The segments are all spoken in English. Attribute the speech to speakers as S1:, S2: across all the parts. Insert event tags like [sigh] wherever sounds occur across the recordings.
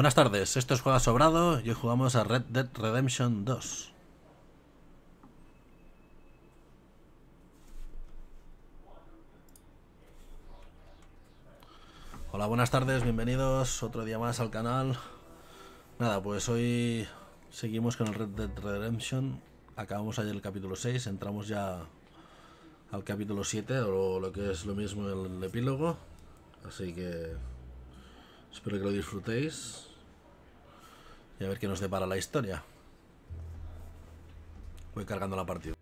S1: Buenas tardes, esto es Juega Sobrado y hoy jugamos a Red Dead Redemption 2. Hola, buenas tardes, bienvenidos otro día más al canal. Nada, pues hoy seguimos con el Red Dead Redemption. Acabamos ayer el capítulo 6, entramos ya al capítulo 7, o lo que es lo mismo el epílogo. Así que espero que lo disfrutéis y a ver qué nos depara la historia. Voy cargando la partida.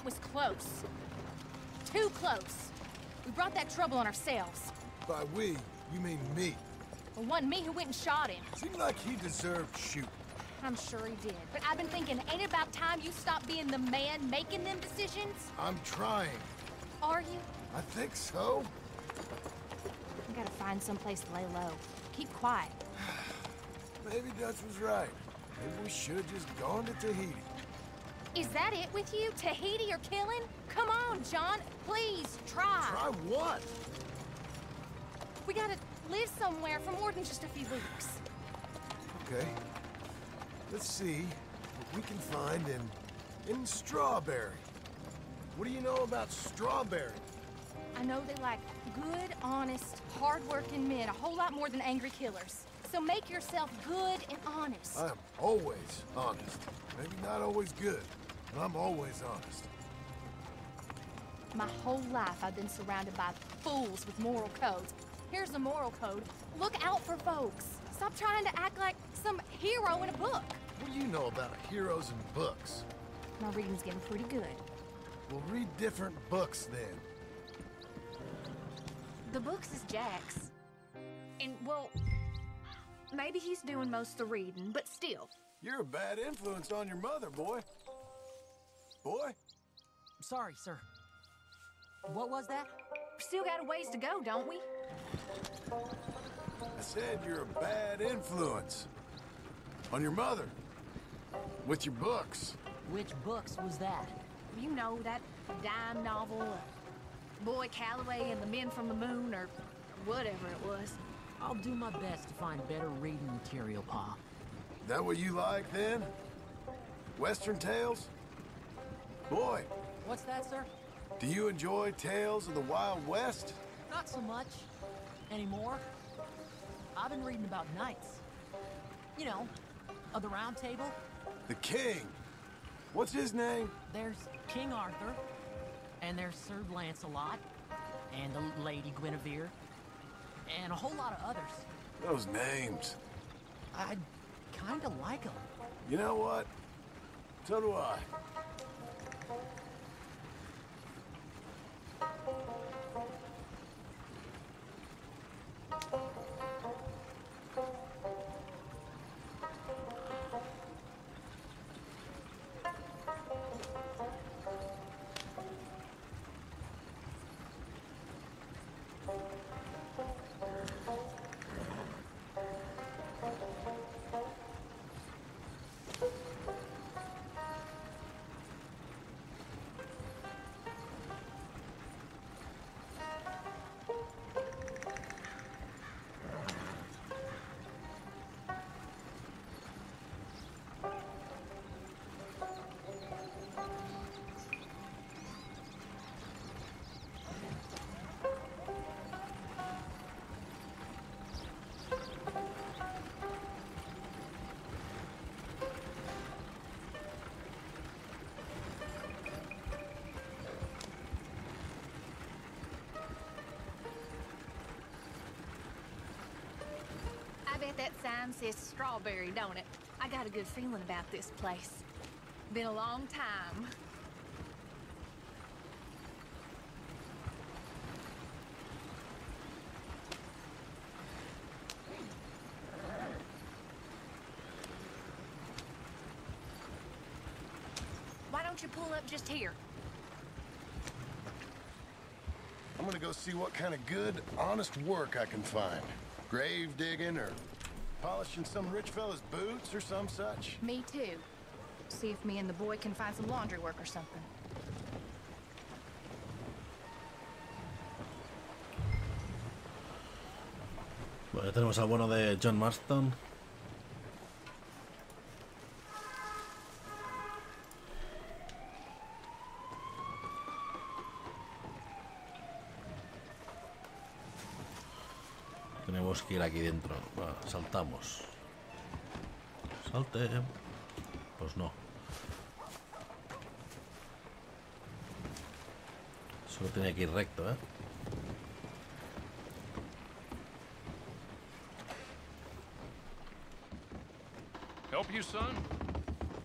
S2: That was close. Too close. We brought that trouble on ourselves.
S3: By we, you mean me.
S2: It wasn't me who went and shot him.
S3: Seemed like he deserved shoot.
S2: I'm sure he did. But I've been thinking, ain't it about time you stop being the man making them decisions?
S3: I'm trying.
S2: Are you?
S3: I think so.
S2: I gotta find someplace to lay low. Keep quiet. [sighs]
S3: Maybe Dutch was right. Maybe we should have just gone to Tahiti.
S2: Is that it with you? Tahiti or killing? Come on, John. Please, try.
S3: Try what?
S2: We gotta live somewhere for more than just a few weeks.
S3: Okay. Let's see what we can find in... in Strawberry. What do you know about Strawberry?
S2: I know they like good, honest, hard-working men a whole lot more than angry killers. So make yourself good and honest.
S3: I'm always honest. Maybe not always good, I'm always honest.
S2: My whole life I've been surrounded by fools with moral codes. Here's the moral code. Look out for folks. Stop trying to act like some hero in a book.
S3: What do you know about heroes and books?
S2: My reading's getting pretty good.
S3: We'll read different books then.
S4: The books is Jack's. And, well, maybe he's doing most of the reading, but still.
S3: You're a bad influence on your mother, boy. Boy?
S5: Sorry, sir. What was that?
S4: Still got a ways to go, don't we?
S3: I said you're a bad influence. On your mother. With your books.
S5: Which books was that?
S4: You know, that dime novel, uh, Boy Calloway and the Men from the Moon, or whatever it was.
S5: I'll do my best to find better reading material, Pa.
S3: That what you like then? Western tales? Boy,
S5: What's that, sir?
S3: do you enjoy tales of the Wild West?
S5: Not so much. Anymore. I've been reading about knights. You know, of the Round Table.
S3: The King. What's his name?
S5: There's King Arthur, and there's Sir Lancelot, and the Lady Guinevere, and a whole lot of others.
S3: Those names.
S5: I kinda like them.
S3: You know what? So do I. Thank you.
S4: That sign says strawberry, don't it? I got a good feeling about this place. Been a long time. Why don't you pull up just here?
S3: I'm gonna go see what kind of good, honest work I can find. Grave digging or polishing some rich fella's boots or some such.
S2: Me too. See if me and the boy can find some laundry work or something.
S1: Bueno, ya tenemos al bueno de John Marston. Tenemos que ir aquí dentro. Va, saltamos. Salte. Pues no. Solo tiene que ir recto, ¿eh?
S6: Help you, son?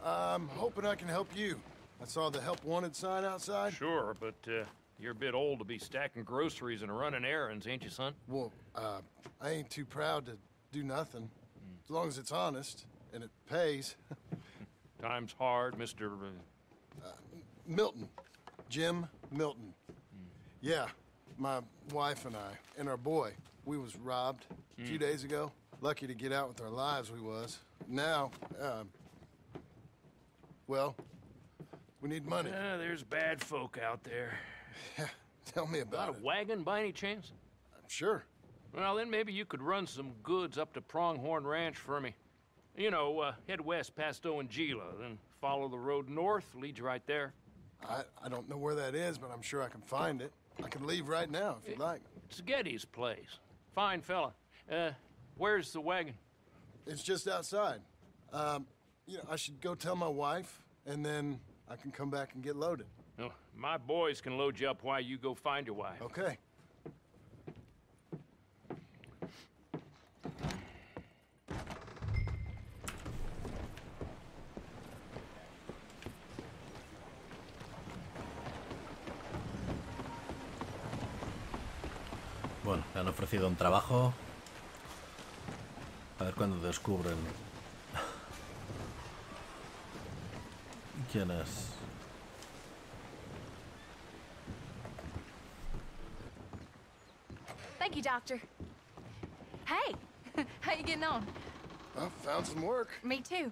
S3: I'm hoping I can help you. I saw the help wanted sign outside.
S6: Sure, but uh, you're a bit old to be stacking groceries and running errands, ain't you, son?
S3: Well, uh, I ain't too proud to do nothing. As long as it's honest and it pays. [laughs]
S6: Time's hard, Mr. Uh,
S3: Milton. Jim Milton. Yeah, my wife and I, and our boy, we was robbed a few days ago. Lucky to get out with our lives, we was. Now, um, well, we need money.
S6: uh, there's bad folk out there.
S3: Yeah, [laughs] Tell me
S6: Got
S3: about
S6: a
S3: it.
S6: wagon by any chance?
S3: Sure.
S6: Well, then maybe you could run some goods up to Pronghorn Ranch for me. You know, uh, head west past Owanjila, then follow the road north, leads you right there.
S3: I, I don't know where that is, but I'm sure I can find it. I can leave right now if you'd like.
S6: It's Geddes' place. Fine fella. Uh, where's the wagon?
S3: It's just outside. Um, you know, I should go tell my wife, and then I can come back and get loaded.
S6: No, my boys can load you up while you go find your wife.
S3: Okay.
S1: Bueno, le han ofrecido un trabajo. A ver cuándo descubren. ¿Quién es?
S2: Thank you, Doctor. Hey, [laughs] how you getting on?
S3: Well, found some work.
S2: Me too.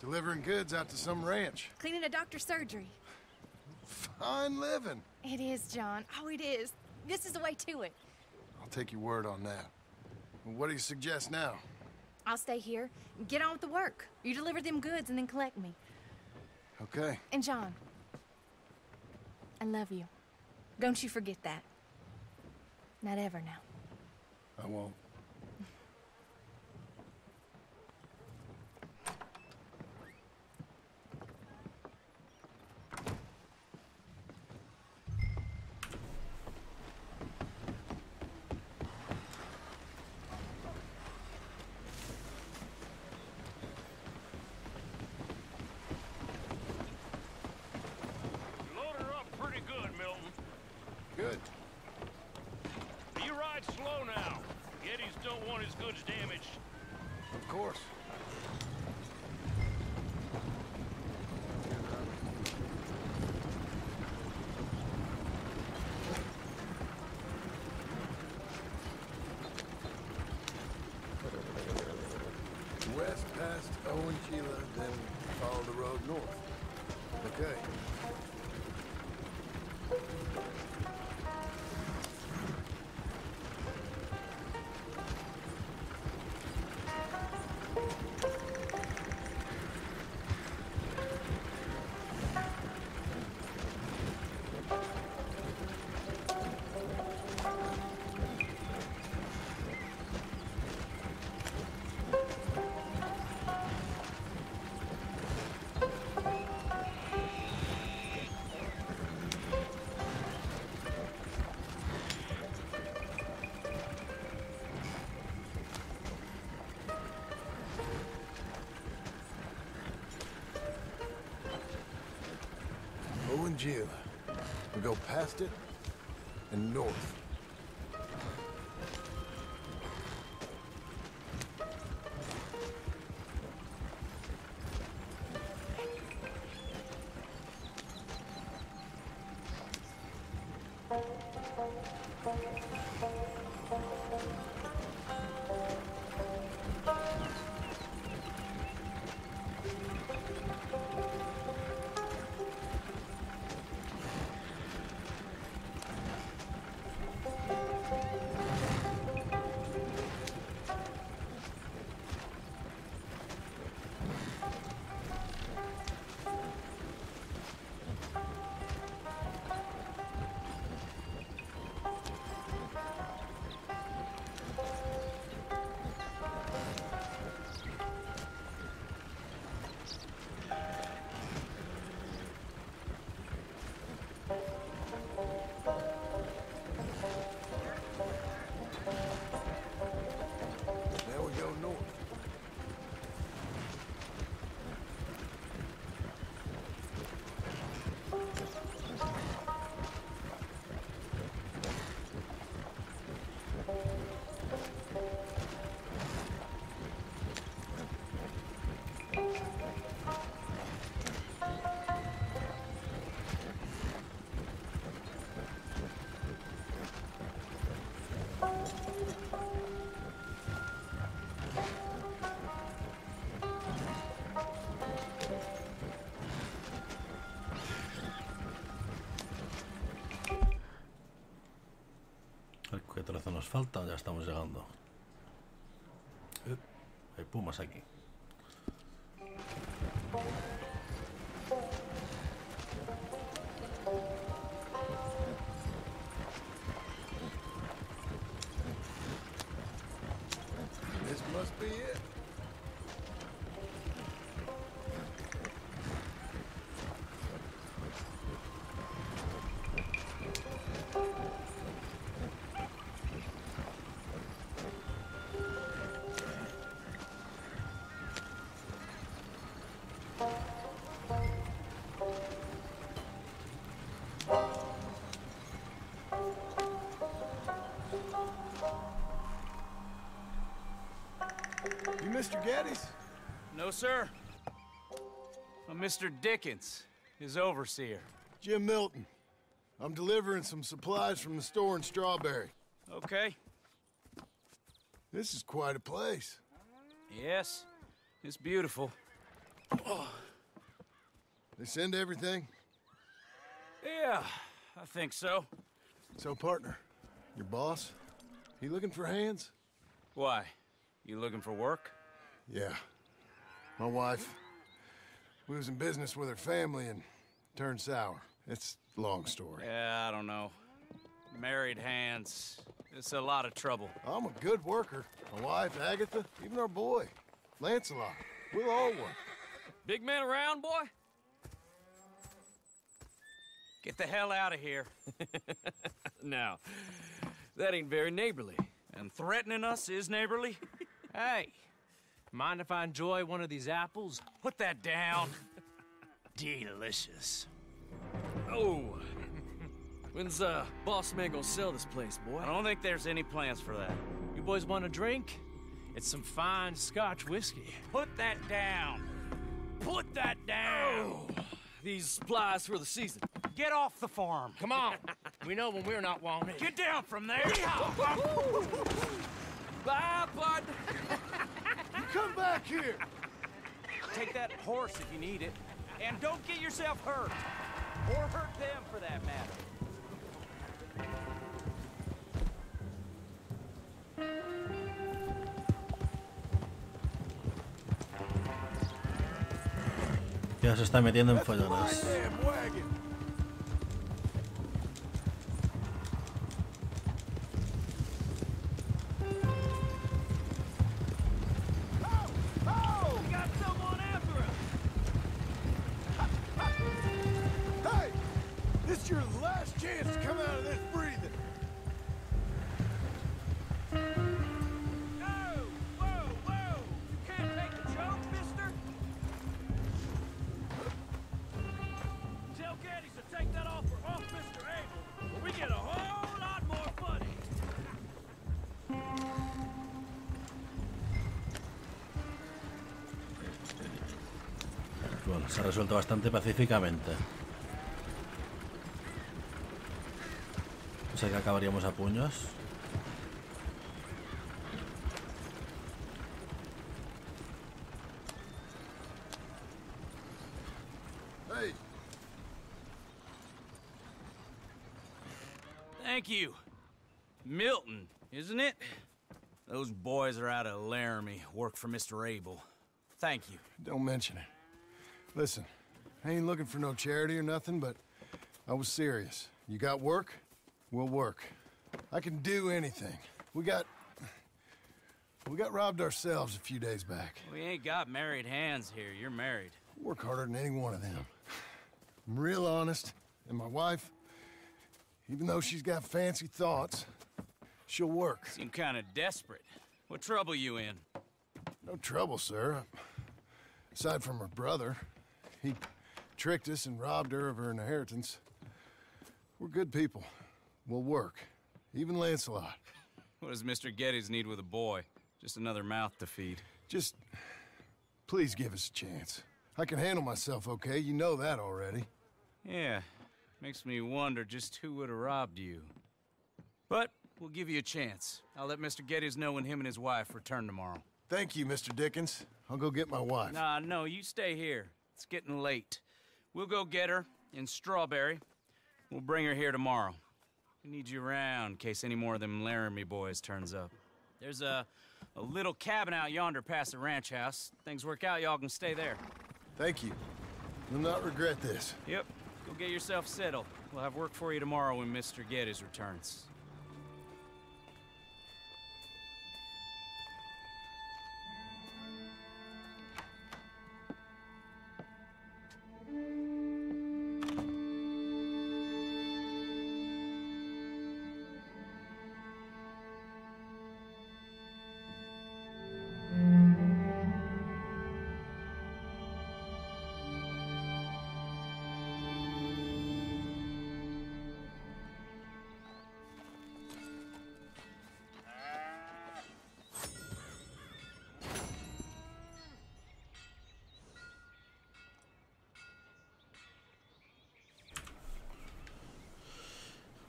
S3: Delivering goods out to some ranch.
S2: Cleaning a doctor's surgery.
S3: Fine living.
S2: It is, John. Oh, it is. This is the way to it.
S3: I'll take your word on that. What do you suggest now?
S2: I'll stay here. And get on with the work. You deliver them goods and then collect me.
S3: Okay.
S2: And John, I love you. Don't you forget that. Not ever now.
S3: I won't.
S6: You loaded her up pretty good, Milton.
S3: Good.
S6: You ride slow now. Geddes don't want his goods damaged.
S3: Of course. West past Owen Then follow the road north. Okay. Gila. We go past it and north.
S1: Nos falta, ya estamos llegando. Eh, Hay pumas aquí.
S3: Mr. Geddes?
S7: No, sir. I'm Mr. Dickens, his overseer.
S3: Jim Milton. I'm delivering some supplies from the store in Strawberry.
S7: Okay.
S3: This is quite a place.
S7: Yes, it's beautiful.
S3: They send everything?
S7: Yeah, I think so.
S3: So, partner, your boss, he looking for hands?
S7: Why? You looking for work?
S3: Yeah. My wife, we was in business with her family and turned sour. It's a long story.
S7: Yeah, I don't know. Married hands. It's a lot of trouble.
S3: I'm a good worker. My wife, Agatha, even our boy, Lancelot. We'll all work.
S7: Big man around, boy? Get the hell out of here. [laughs]
S8: Now, that ain't very neighborly.
S7: And threatening us is neighborly? [laughs]
S8: Hey, mind if I enjoy one of these apples?
S7: Put that down. [laughs]
S8: Delicious. Oh, [laughs] when's uh boss man gonna sell this place, boy?
S7: I don't think there's any plans for that.
S8: You boys want a drink? It's some fine Scotch whiskey.
S7: Put that down. Put that down.
S8: These supplies for the season.
S7: Get off the farm.
S8: Come on, [laughs] we know when we're not wanted.
S7: Get down from there.
S8: Bye, bud.
S3: You come back here!
S7: Take that horse if you need it. And don't get yourself hurt. Or hurt them for that matter.
S1: Ya se está metiendo en
S3: That's
S1: follones. Resuelto bastante pacíficamente. O sea que acabaríamos a puños.
S3: Hey,
S7: Thank you. Milton, isn't it? Those boys are out of Laramie, work for Mr. Abel. Thank you.
S3: don't mention it. Listen, I ain't looking for no charity or nothing, but I was serious. You got work? We'll work. I can do anything. We got. We got robbed ourselves a few days back.
S7: We ain't got married hands here. You're married.
S3: Work harder than any one of them. I'm real honest, and my wife, even though she's got fancy thoughts, she'll work.
S7: Seem kind of desperate. What trouble you in?
S3: No trouble, sir. Aside from her brother, he tricked us and robbed her of her inheritance. We're good people. We'll work. Even Lancelot.
S7: What does Mr. Geddes need with a boy? Just another mouth to feed.
S3: Just please give us a chance. I can handle myself okay. You know that already.
S7: Yeah, makes me wonder just who would have robbed you. But we'll give you a chance. I'll let Mr. Geddes know when him and his wife return tomorrow.
S3: Thank you, Mr. Dickens. I'll go get my wife.
S7: Nah, no, you stay here. It's getting late. We'll go get her in Strawberry. We'll bring her here tomorrow. We need you around in case any more of them Laramie boys turns up. There's a, a little cabin out yonder past the ranch house. Things work out, y'all can stay there.
S3: Thank you. You'll not regret this.
S7: Yep, go get yourself settled. We'll have work for you tomorrow when Mr. Geddes returns.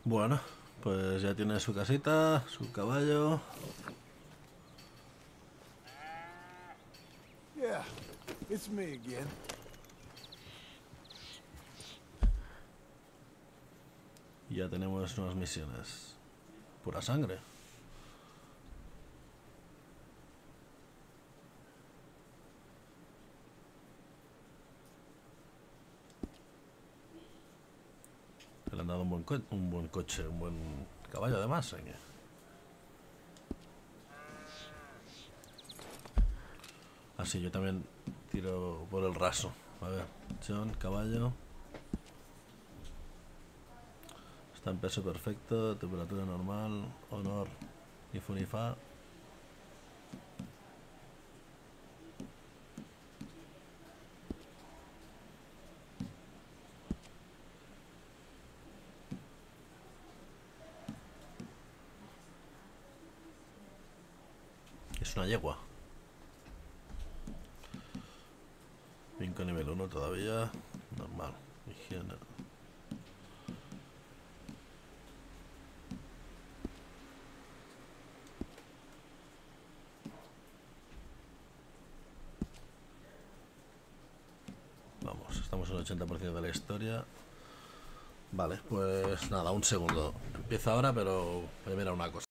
S1: Bueno, pues ya tiene su casita, su caballo.
S3: Yeah, it's me again.
S1: Ya tenemos unas misiones. Pura sangre. Le han dado un buen, un buen coche, un buen caballo además. Así yo también tiro por el raso. A ver, John, caballo. Está en peso perfecto, temperatura normal, honor, ni fu ni fa. Es una yegua. 5 nivel 1 todavía. Normal. Higiene. Vamos, estamos en el 80% de la historia. Vale, pues nada, un segundo. Empieza ahora, pero mirar una cosa.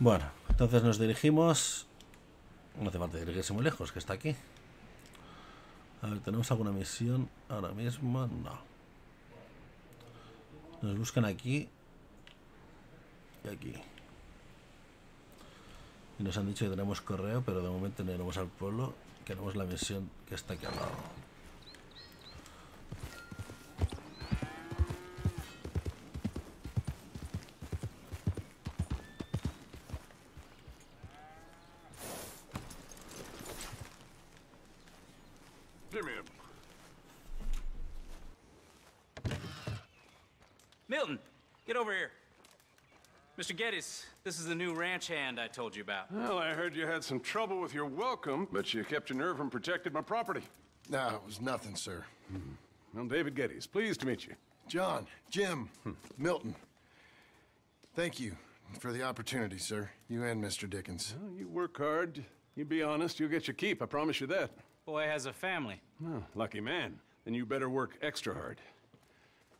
S1: Bueno, entonces nos dirigimos. No hace falta dirigirse muy lejos, que está aquí. A ver, ¿tenemos alguna misión ahora mismo? No. Nos buscan aquí y aquí. Y nos han dicho que tenemos correo, pero de momento no iremos al pueblo. Queremos la misión que está aquí al lado.
S7: This is the new ranch hand I told you about.
S9: well, I heard you had some trouble with your welcome, but you kept your nerve and protected my property.
S3: No, it was nothing, sir. Hmm.
S9: I'm David Geddes. Pleased to meet you.
S3: John, Jim, Milton. Thank you for the opportunity, sir. You and Mr. Dickens.
S9: Well, you work hard. You be honest, you'll get your keep. I promise you that.
S7: Boy has a family.
S9: Oh, lucky man. Then you better work extra hard.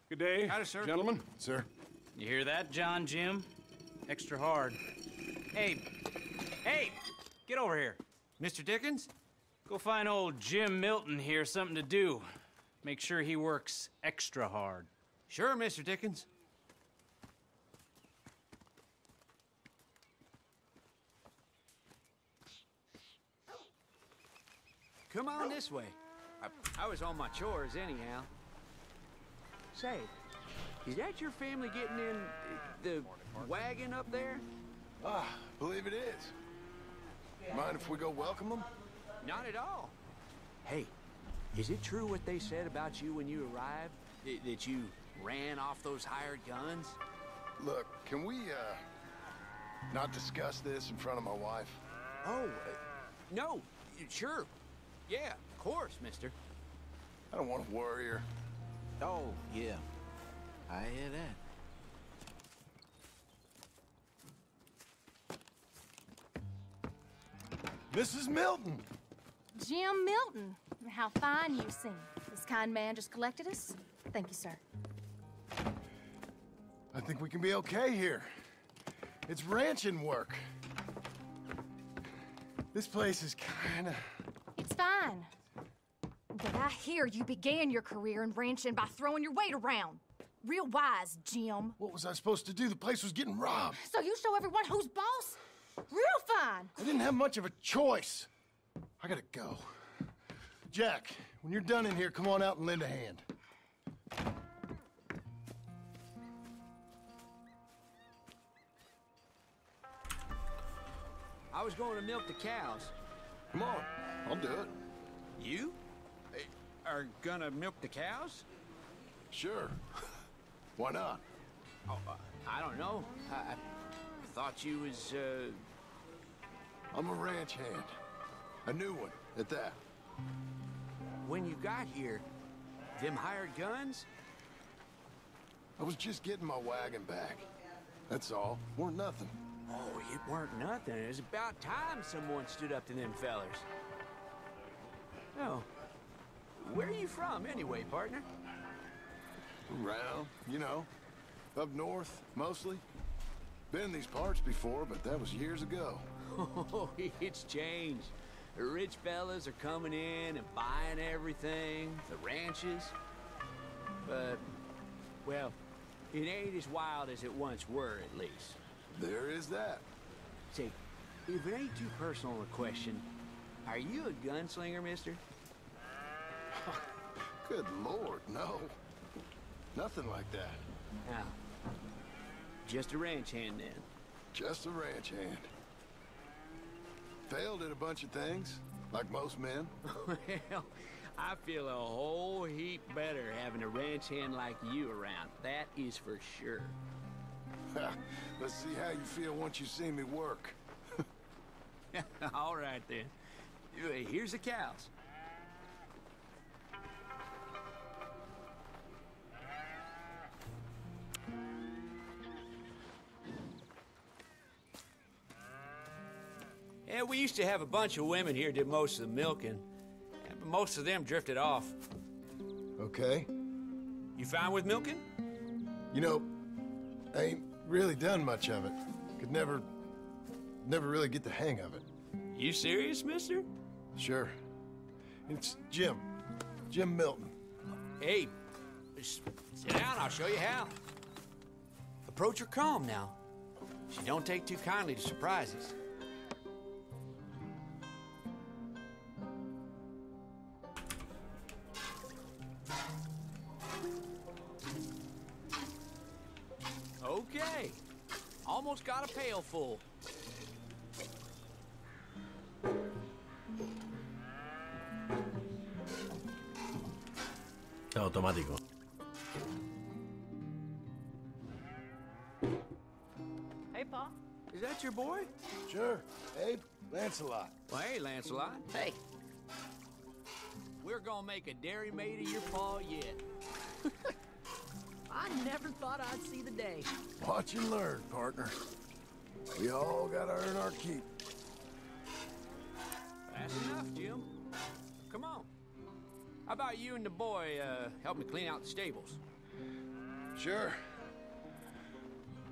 S9: Good day,
S7: Howdy, sir.
S9: gentlemen.
S3: Sir?
S7: You hear that, John Jim? Extra hard. Hey, hey, get over here.
S8: Mr. Dickens?
S7: Go find old Jim Milton here something to do. Make sure he works extra hard.
S8: Sure, Mr. Dickens.
S10: Come on this way. I, I was on my chores anyhow. Say, is that your family getting in the wagon up there?
S3: Ah, believe it is. Mind if we go welcome them?
S10: Not at all. Hey, is it true what they said about you when you arrived? Th- that you ran off those hired guns?
S3: Look, can we, uh, not discuss this in front of my wife?
S10: Oh, uh, no, sure. Yeah, of course, mister.
S3: I don't want to worry her.
S10: Oh, yeah. I hear that.
S3: Mrs. Milton!
S2: Jim Milton. How fine you seem. This kind man just collected us. Thank you, sir.
S3: I think we can be okay here. It's ranching work. This place is kinda...
S2: It's fine. But I hear you began your career in ranching by throwing your weight around. Real wise, Jim.
S3: What was I supposed to do? The place was getting robbed.
S2: So you show everyone who's boss? Real fine.
S3: I didn't have much of a choice. I gotta go. Jack, when you're done in here, come on out and lend a hand.
S10: I was going to milk the cows.
S3: Come on, I'll do it.
S10: You? Are gonna milk the cows?
S3: Sure. [laughs] Why not?
S10: Oh, uh, I don't know. I, I thought you was, uh...
S3: I'm a ranch hand. A new one, at that.
S10: When you got here, them hired guns?
S3: I was just getting my wagon back. That's all. Weren't nothing.
S10: Oh, it weren't nothing. It was about time someone stood up to them fellers. Oh. Where are you from, anyway, partner?
S3: Around, you know. Up north, mostly. Been in these parts before, but that was years ago.
S10: Oh, [laughs] it's changed. The rich fellas are coming in and buying everything, the ranches. But, well, it ain't as wild as it once were, at least.
S3: There is that.
S10: Say, if it ain't too personal a question, are you a gunslinger, mister? [laughs]
S3: Good lord, no. Nothing like that.
S10: Now, just a ranch hand then.
S3: Just a ranch hand. Failed at a bunch of things, like most men. [laughs]
S10: well, I feel a whole heap better having a ranch hand like you around. That is for sure. [laughs]
S3: Let's see how you feel once you see me work. [laughs]
S10: All right then. Here's the cows. Yeah, we used to have a bunch of women here did most of the milking. But most of them drifted off.
S3: Okay.
S10: You fine with milking?
S3: You know, I ain't really done much of it. Could never never really get the hang of it.
S10: You serious, mister?
S3: Sure. It's Jim. Jim Milton.
S10: Hey, sit down, I'll show you how. Approach her calm now. She don't take too kindly to surprises. Almost got a pail full.
S1: Automático.
S10: Hey, Pa. Is that your boy?
S3: Sure. Abe, Lancelot.
S10: Well, hey, Lancelot. Hey. We're gonna make a dairy maid of your paw yet. [laughs]
S5: I never thought I'd see the day.
S3: Watch and learn, partner. We all gotta earn our keep.
S10: That's enough, Jim. Come on. How about you and the boy uh, help me clean out the stables?
S3: Sure.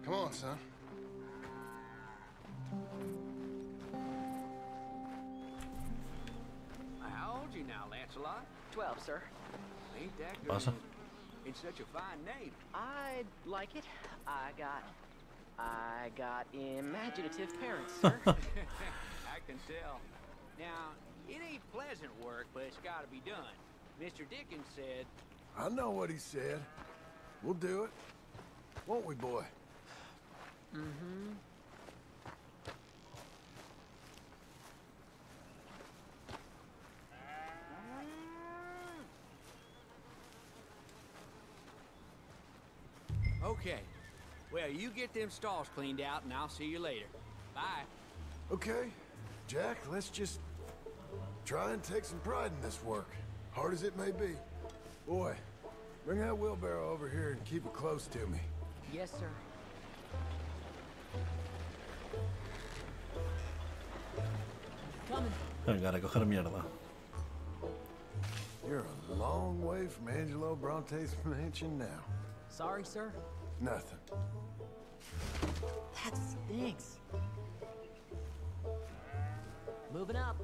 S3: Come on, son.
S10: How old you now, Lancelot?
S11: Twelve, sir.
S10: Ain't that good?
S1: Pasa.
S10: It's such a fine name.
S11: I like it. I got. I got imaginative parents, sir. [laughs] [laughs]
S10: I can tell. Now, it ain't pleasant work, but it's got to be done. Mr. Dickens said,
S3: I know what he said. We'll do it. Won't we, boy?
S11: mm-hmm.
S10: "Okay, well, you get them stalls cleaned out, and I'll see you later. Bye."
S3: Okay. Jack, let's just try and take some pride in this work, hard as it may be. Boy, bring that wheelbarrow over here and keep it close to me.
S11: Yes, sir.
S5: Coming.
S1: Venga, a recoger mierda.
S3: You're a long way from Angelo Bronte's [laughs] mansion now.
S5: Sorry, sir.
S3: Nothing.
S5: That stinks. Moving up.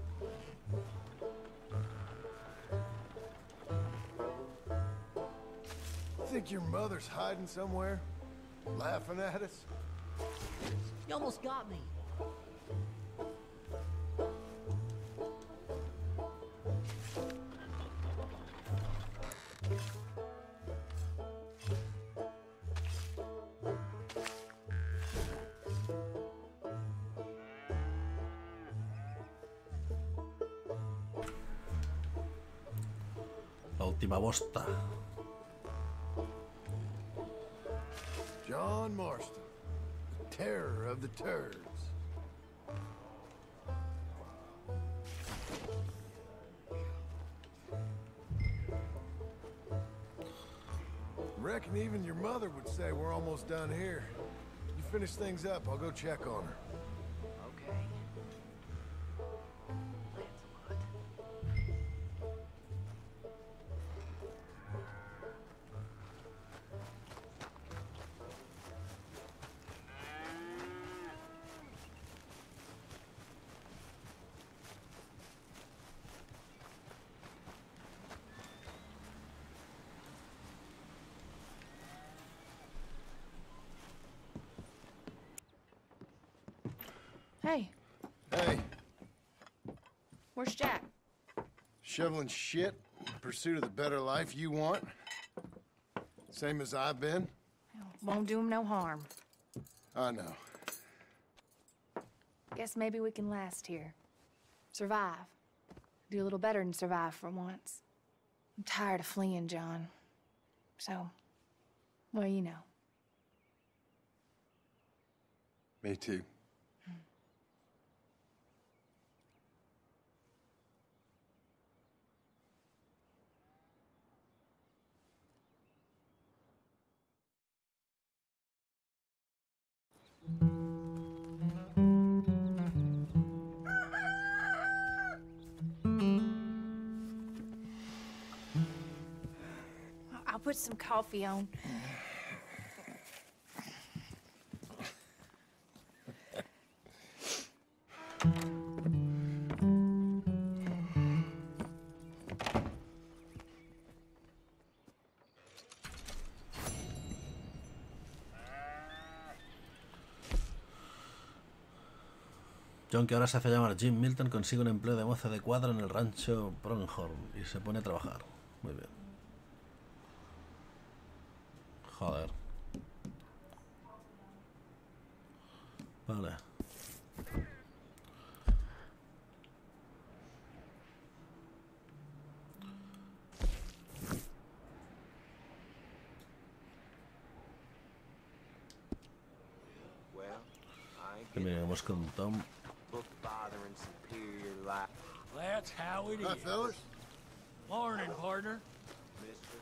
S3: Think your mother's hiding somewhere? Laughing at us?
S5: You almost got me.
S1: Última bosta.
S3: John Marston, the terror of the turds. Reckon even your mother would say we're almost done here. You finish things up, I'll go check on her.
S2: Hey,
S3: Hey,
S2: where's Jack?
S3: shoveling shit in pursuit of the better life you want? Same as I've been?
S2: Won't do him no harm.
S3: I know.
S2: Guess maybe we can last here. Survive. Do a little better than survive for once. I'm tired of fleeing, John. So, well, you know.
S3: Me too.
S2: Put some coffee on.
S1: John, que ahora se hace llamar Jim Milton, consigue un empleo de moza de cuadra en el rancho Pronghorn y se pone a trabajar. Muy bien.
S12: Ain't
S1: Terminemos con Tom.
S12: book bothering superior life.
S8: That's how it is.
S3: Hi, fellas.
S8: Morning, partner.
S12: Mister.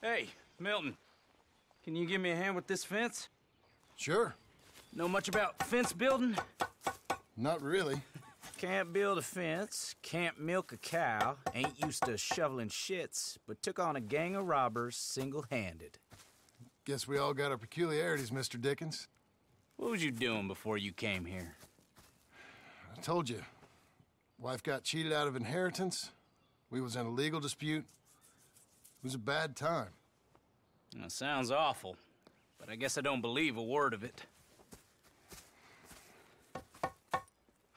S7: Hey, Milton. Can you give me a hand with this fence?
S3: Sure.
S7: Know much about fence building?
S3: Not really.
S7: Can't build a fence, can't milk a cow, ain't used to shoveling shits, but took on a gang of robbers single-handed.
S3: Guess we all got our peculiarities, Mr. Dickens.
S7: What was you doing before you came here?
S3: I told you. Wife got cheated out of inheritance. We was in a legal dispute. It was a bad time.
S7: That sounds awful, but I guess I don't believe a word of it.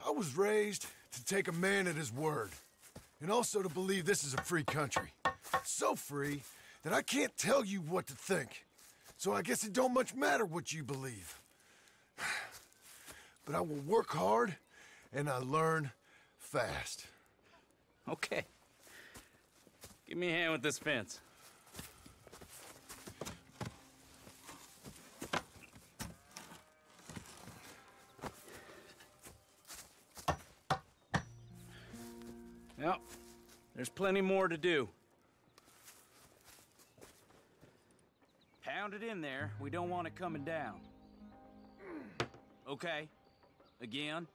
S3: I was raised to take a man at his word, and also to believe this is a free country. So free that I can't tell you what to think. So I guess it don't much matter what you believe. [sighs] But I will work hard, and I learn fast.
S7: Okay. Give me a hand with this fence. Plenty more to do. Pound it in there. We don't want it coming down. Okay. Again.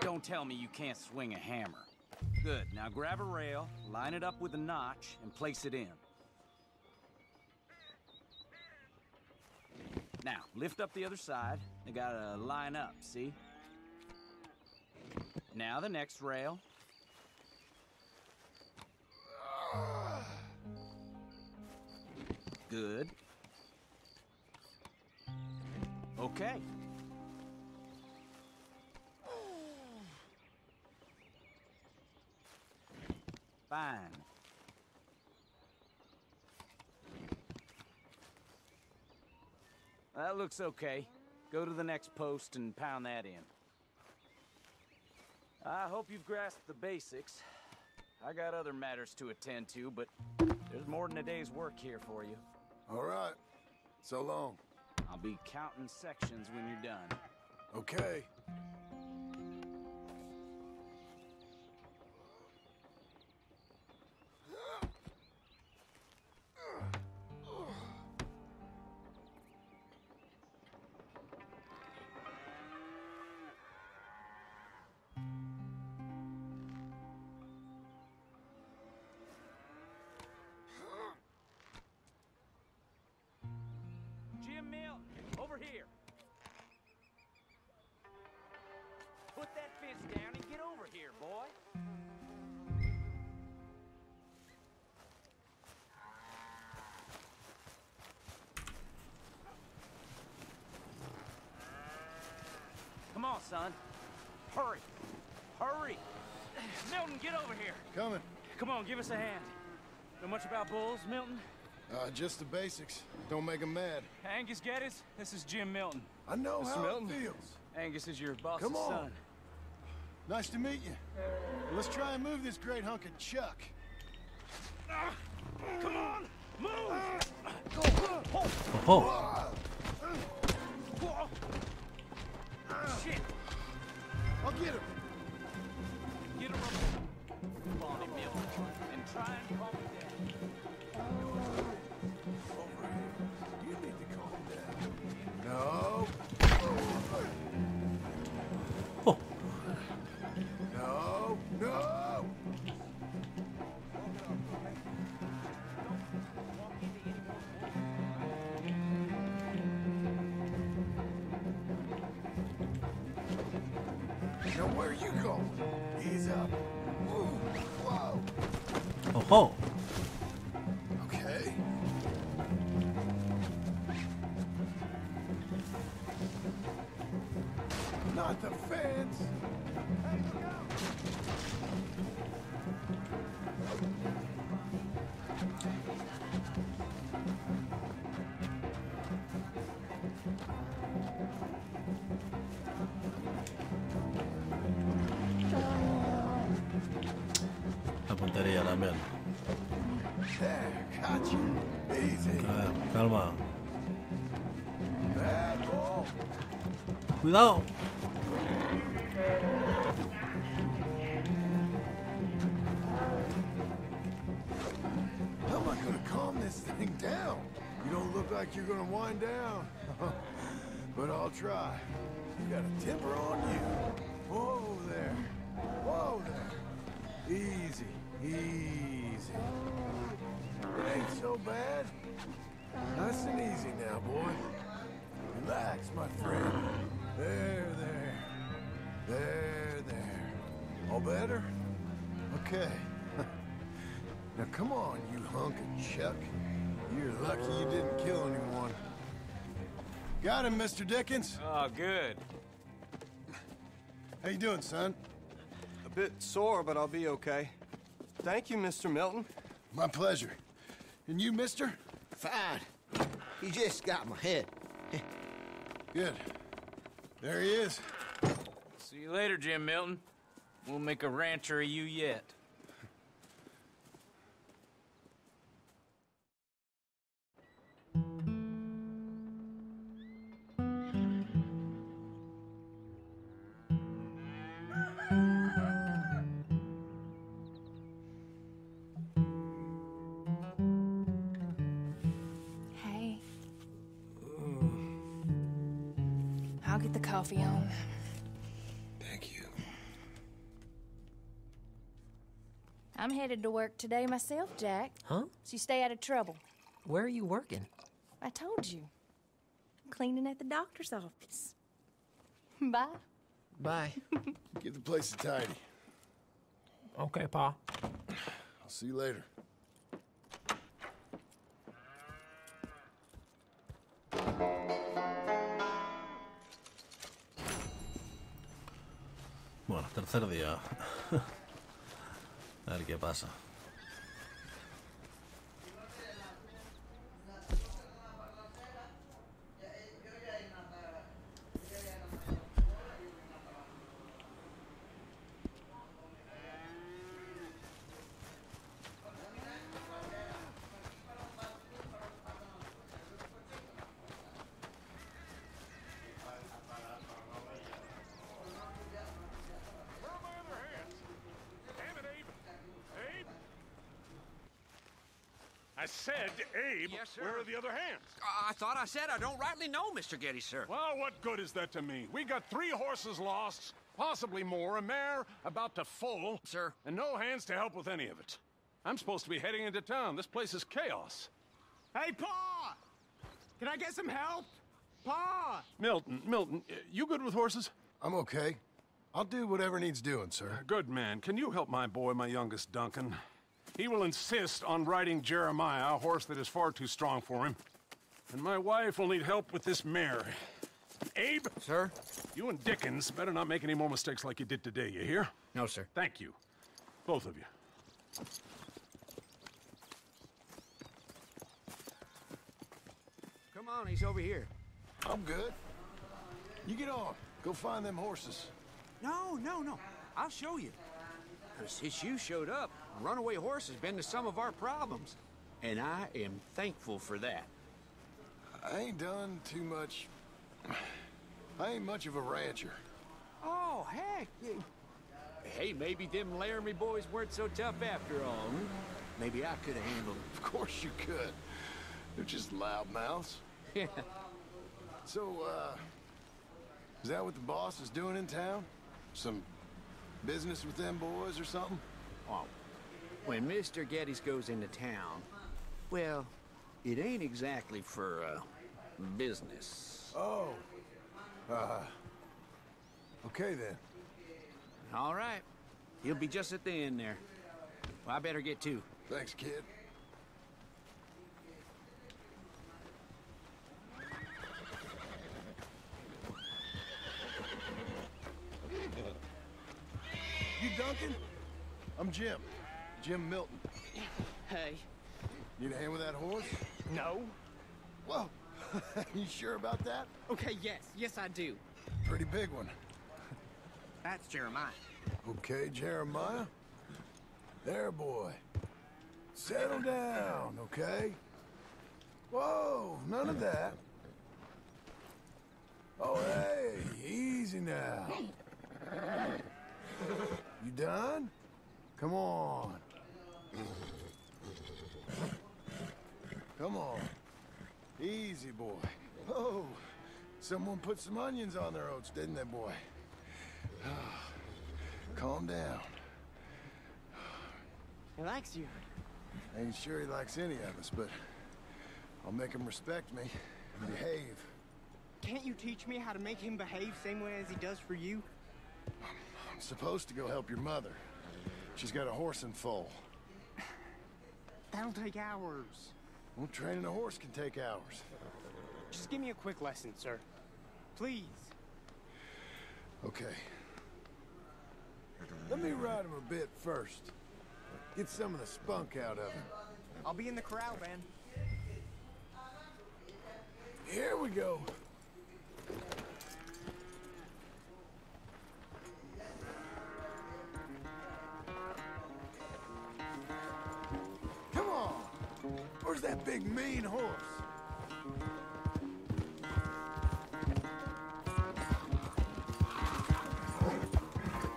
S7: Don't tell me you can't swing a hammer. Good. Now grab a rail, line it up with a notch, and place it in. Now, lift up the other side. They gotta line up, see? Now the next rail. Good. Okay. Fine. That looks okay. Go to the next post and pound that in. I hope you've grasped the basics. I got other matters to attend to, but there's more than a day's work here for you.
S3: All right. So long.
S7: I'll be counting sections when you're done.
S3: Okay.
S7: Son. Hurry. Hurry. Milton, get over here.
S3: Coming.
S7: Come on, give us a hand. Know much about bulls, Milton?
S3: Uh, just the basics. Don't make 'em mad.
S7: Angus Geddes, this is Jim Milton.
S3: I know
S7: Mr.
S3: how
S7: Milton?
S3: it feels.
S7: Angus is your boss's
S3: Come on.
S7: son.
S3: Nice to meet you. Let's try and move this great hunk of chuck.
S7: Come on, move!
S1: ¡Ojo!
S7: Shit!
S3: I'll get him.
S7: Get him up.
S10: Body milk.
S3: And try and calm down. Over here. You need to calm down. Cuidado. Got him, Mr. Dickens.
S7: Oh, good.
S3: How you doing, son?
S13: A bit sore, but I'll be okay. Thank you, Mr. Milton.
S3: My pleasure. And you, mister?
S14: Fine. He just got my head.
S3: Good. There he is.
S7: See you later, Jim Milton. We'll make a rancher of you yet.
S2: Coffee on.
S3: Thank you.
S2: I'm headed to work today myself, Jack.
S15: Huh?
S2: So you stay out of trouble.
S15: Where are you working?
S2: I told you. I'm cleaning at the doctor's office. [laughs] Bye.
S15: Bye. [laughs]
S3: Get the place a tidy.
S15: Okay, Pa.
S3: I'll see you later.
S1: Bueno, tercer día. [laughs] A ver qué pasa.
S9: Abe,
S10: Yes, sir.
S9: where are the other hands?
S10: Uh, I thought I said I don't rightly know, Mr. Geddes, sir.
S9: Well, what good is that to me? We got three horses lost, possibly more, a mare about to foal.
S10: Sir.
S9: And no hands to help with any of it. I'm supposed to be heading into town. This place is chaos.
S16: Hey, Pa! Can I get some help? Pa!
S9: Milton, Milton, you good with horses?
S3: I'm okay. I'll do whatever needs doing, sir.
S9: Good man. Can you help my boy, my youngest Duncan? He will insist on riding Jeremiah, a horse that is far too strong for him. And my wife will need help with this mare. Abe?
S10: Sir?
S9: You and Dickens better not make any more mistakes like you did today, you hear?
S10: No, sir.
S9: Thank you. Both of you.
S10: Come on, he's over here.
S3: I'm good. You get on. Go find them horses.
S10: No, no, no. I'll show you. 'Cause since you showed up, runaway horse has been to some of our problems. And I am thankful for that.
S3: I ain't done too much. I ain't much of a rancher.
S10: Oh, heck. Hey, maybe them Laramie boys weren't so tough after all. hmm? Maybe I could have handled them.
S3: Of course you could. They're just loudmouths.
S10: Yeah. [laughs]
S3: So, uh, is that what the boss is doing in town? Some business with them boys or something?
S10: Oh, when Mr. Geddes goes into town, well, it ain't exactly for, uh, business.
S3: Oh. Uh. Okay then.
S10: All right. He'll be just at the end there. Well, I better get to.
S3: Thanks, kid. You Duncan? I'm Jim. Jim Milton.
S11: Hey.
S3: Need a hand with that horse?
S11: No.
S3: Whoa. [laughs] you sure about that?
S11: Okay, yes. Yes, I do.
S3: Pretty big one.
S11: That's Jeremiah.
S3: Okay, Jeremiah. There, boy. Settle down, okay? Whoa, none of that. Oh, hey, easy now. You done? Come on. Come on. Easy, boy. Oh, someone put some onions on their oats, didn't they, boy? [sighs] Calm down.
S11: He likes you.
S3: I ain't sure he likes any of us, but I'll make him respect me and behave.
S11: Can't you teach me how to make him behave same way as he does for you?
S3: I'm supposed to go help your mother. She's got a horse in foal.
S11: That'll take hours.
S3: Well, training a horse can take hours.
S11: Just give me a quick lesson, sir. Please.
S3: Okay. Let me ride him a bit first. Get some of the spunk out of him.
S11: I'll be in the corral, man.
S3: Here we go. Where's that big mean horse?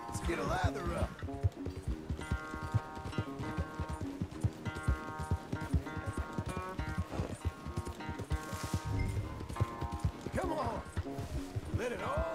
S3: Let's get a lather up. Come on. Let it all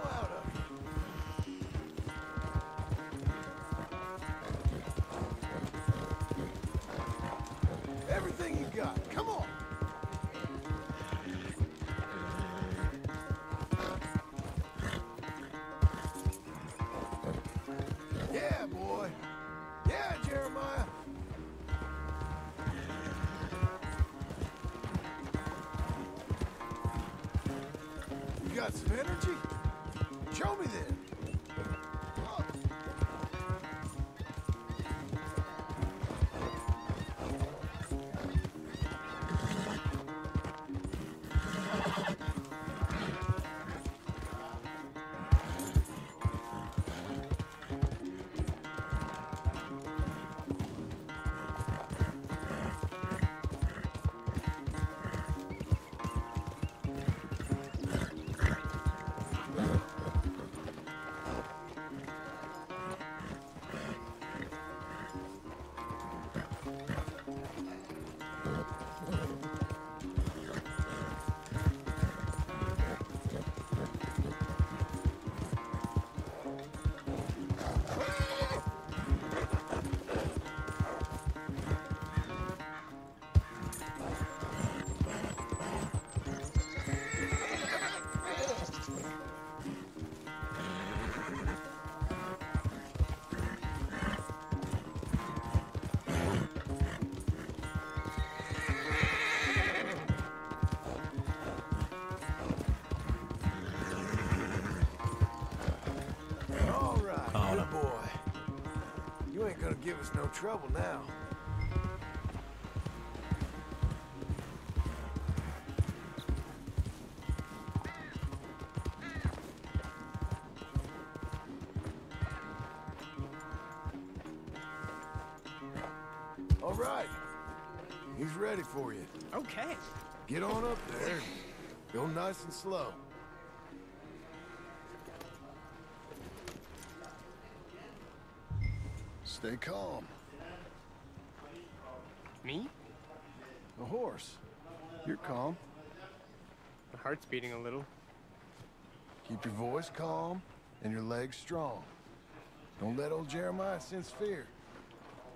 S3: trouble now. All right. He's ready for you.
S11: Okay.
S3: Get on up there. Go nice and slow. Stay calm.
S16: Me?
S3: The horse. You're calm.
S16: My heart's beating a little.
S3: Keep your voice calm and your legs strong. Don't let old Jeremiah sense fear.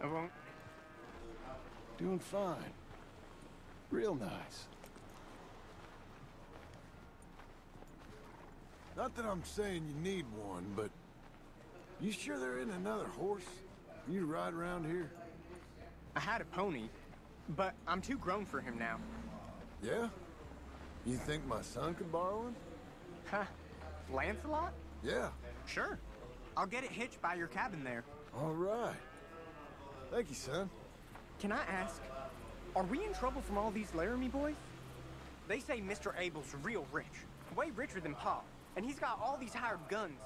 S16: I won't.
S3: Doing fine. Real nice. Not that I'm saying you need one, but you sure there isn't another horse you ride around here?
S16: I had a pony, but I'm too grown for him now.
S3: Yeah? You think my son could borrow one?
S16: Huh? Lancelot?
S3: Yeah.
S16: Sure. I'll get it hitched by your cabin there.
S3: All right. Thank you, son.
S16: Can I ask, are we in trouble from all these Laramie boys? They say Mr. Abel's real rich, way richer than Pa, and he's got all these hired guns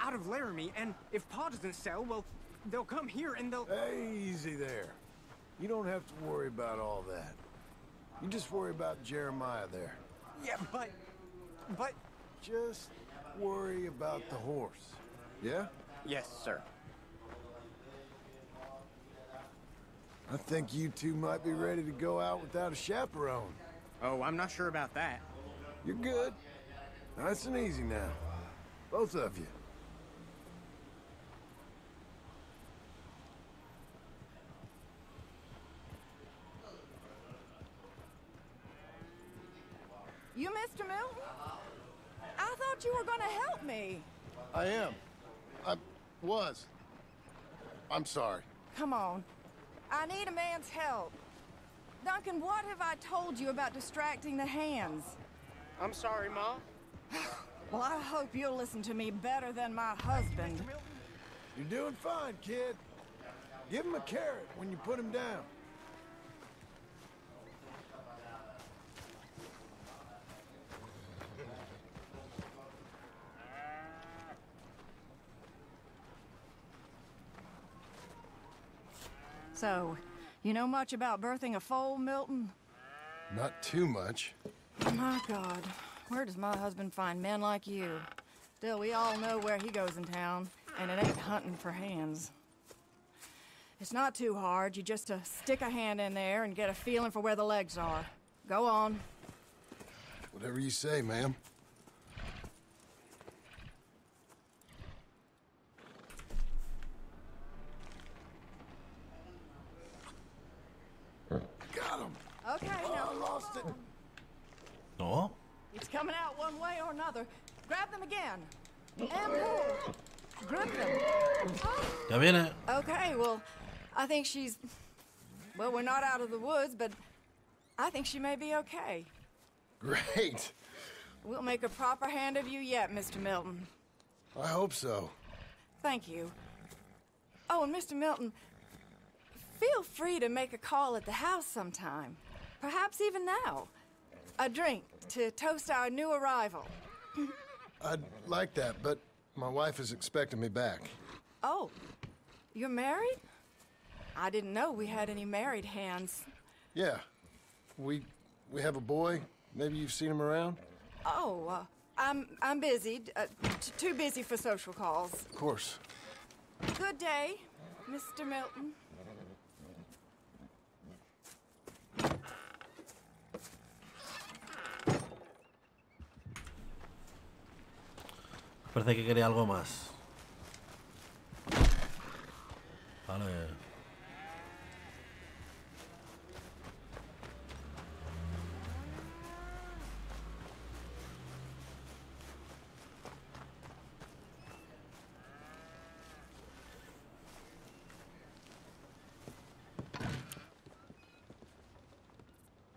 S16: out of Laramie, and if Pa doesn't sell, well, they'll come here and they'll...
S3: Hey, Easy there. You don't have to worry about all that. You just worry about Jeremiah there.
S16: Yeah, but... but...
S3: Just worry about the horse. Yeah?
S16: Yes, sir.
S3: I think you two might be ready to go out without a chaperone.
S16: Oh, I'm not sure about that.
S3: You're good. Nice and easy now. Both of you.
S17: You, Mr. Milton? I thought you were going to help me.
S3: I am. I was. I'm sorry.
S17: Come on. I need a man's help. Duncan, what have I told you about distracting the hands?
S16: I'm sorry, Ma. [sighs]
S17: Well, I hope you'll listen to me better than my husband.
S3: You're doing fine, kid. Give him a carrot when you put him down.
S17: So, you know much about birthing a foal, Milton?
S3: Not too much.
S17: My God, where does my husband find men like you? Still, we all know where he goes in town, and it ain't hunting for hands. It's not too hard. You just uh, stick a hand in there and get a feeling for where the legs are. Go on.
S3: Whatever you say, ma'am. Got him.
S17: Okay, now.
S3: I lost it.
S1: No.
S17: It's coming out one way or another. Grab them again. And pull. Grip them.
S1: Ya viene.
S17: Okay, well, I think she's. Well, we're not out of the woods, but I think she may be okay.
S3: Great.
S17: We'll make a proper hand of you yet, Mr. Milton.
S3: I hope so.
S17: Thank you. Oh, and Mr. Milton, feel free to make a call at the house sometime. Perhaps even now. A drink to toast our new arrival. [laughs]
S3: I'd like that, but my wife is expecting me back.
S17: Oh, you're married? I didn't know we had any married hands.
S3: Yeah. We we have a boy. Maybe you've seen him around?
S17: Oh, uh, I'm I'm busy. Uh, too busy for social calls.
S3: Of course.
S17: Good day, Mr. Milton.
S1: Parece que quería algo más. Vale.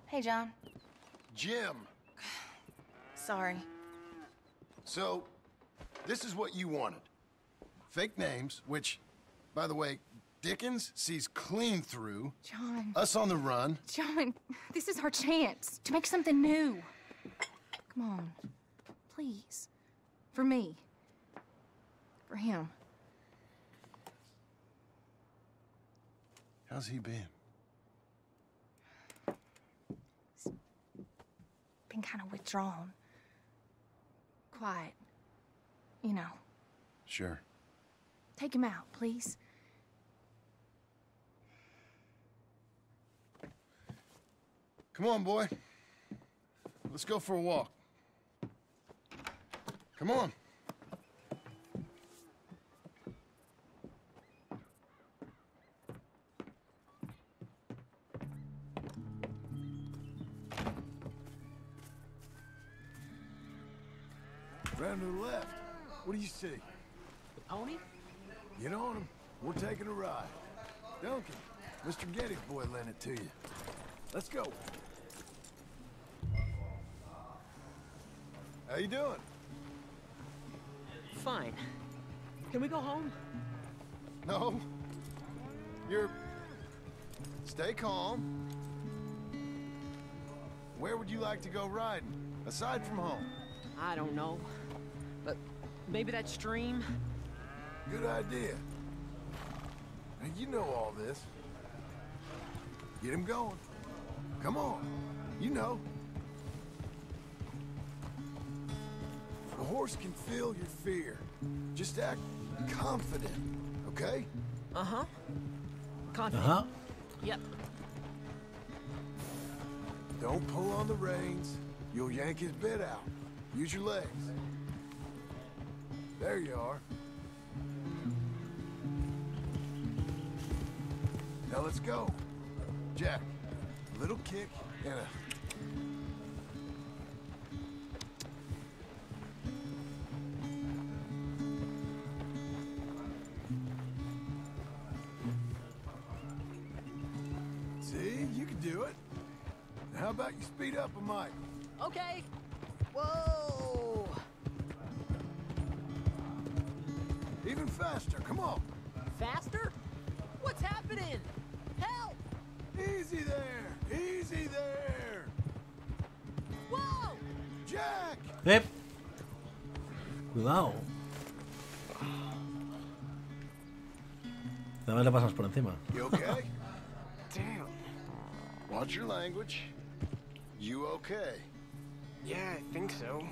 S2: Hey, John.
S3: Jim. [sighs]
S2: Sorry.
S3: So, this is what you wanted. Fake names, which, by the way, Dickens sees clean through.
S2: John.
S3: Us on the run.
S2: John, this is our chance to make something new. Come on. Please. For me. For him.
S3: How's he been?
S2: He's been kind of withdrawn. Quiet you know.
S3: Sure.
S2: Take him out, please.
S3: Come on, boy. Let's go for a walk. Come on. Do you see?
S18: The pony?
S3: Get on him. We're taking a ride. Duncan, Mr. Geddes' boy lent it to you. Let's go. How you doing?
S18: Fine. Can we go home?
S3: No. You're... Stay calm. Where would you like to go riding, aside from home?
S18: I don't know. But maybe that stream?
S3: Good idea. Now, you know all this. Get him going. Come on. You know. The horse can feel your fear. Just act confident, okay?
S18: Uh-huh. Confident.
S1: Uh-huh.
S18: Yep.
S3: Don't pull on the reins. You'll yank his bit out. Use your legs. There you are. Now let's go. Jack, a little kick and a... See, you can do it. How about you speed up a mic?
S18: Okay.
S1: Además le pasas por encima.
S3: You okay? [laughs] Damn. Watch your language. You okay?
S13: Yeah, I think so.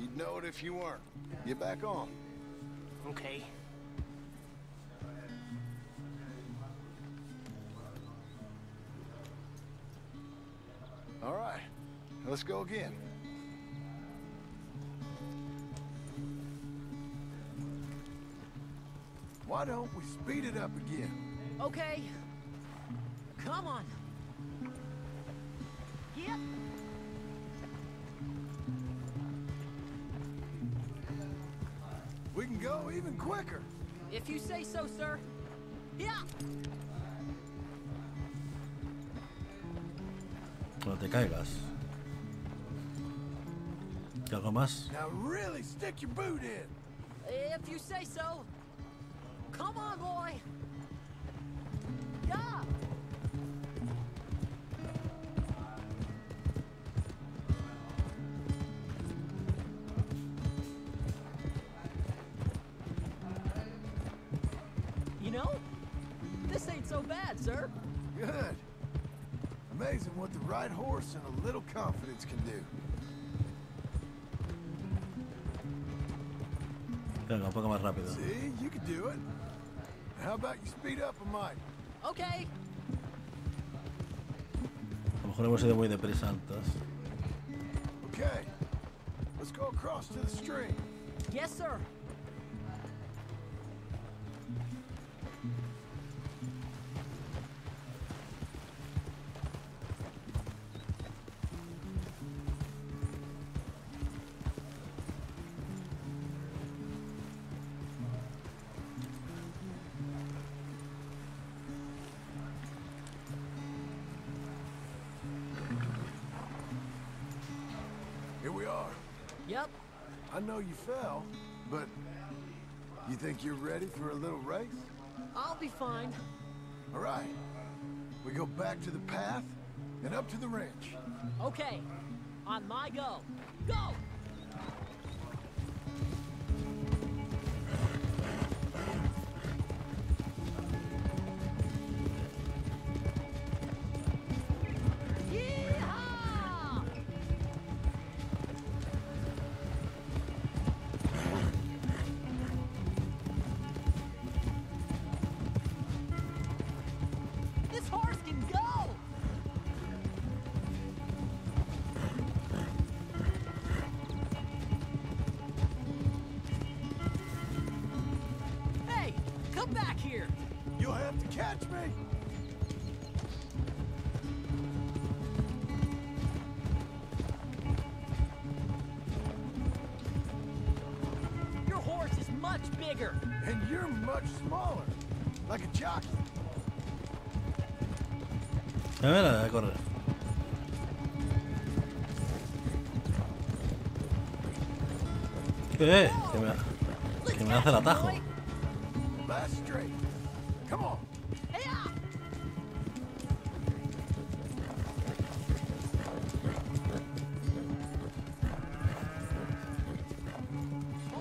S3: You'd know it if you weren't. Get back on.
S13: Okay.
S3: All right, let's go again. Don't we speed it up again?
S18: Okay. Come on. Yep.
S3: We can go even quicker.
S18: If you say so, sir. Yeah.
S1: No te caigas. ¿Y algo más?
S3: Now really stick your boot in.
S18: If you say so. Come on, boy. Yeah. You know, this ain't so bad, sir.
S3: Good. Amazing what the right horse and a little confidence can do.
S1: Venga, un poco más rápido.
S3: See, you can do it. How about you speed up a mic?
S18: Okay.
S1: A lo mejor hemos ido muy deprisa antes.
S3: Okay. Let's go across to the stream.
S18: Yes, sir.
S3: Think you're ready for a little race?
S18: I'll be fine.
S3: All right. We go back to the path and up to the ranch.
S18: Okay. On my go. Go!
S3: A
S1: ver, a correr. ¿Qué? Que me, que me hace el atajo.
S3: Last straight. Come on.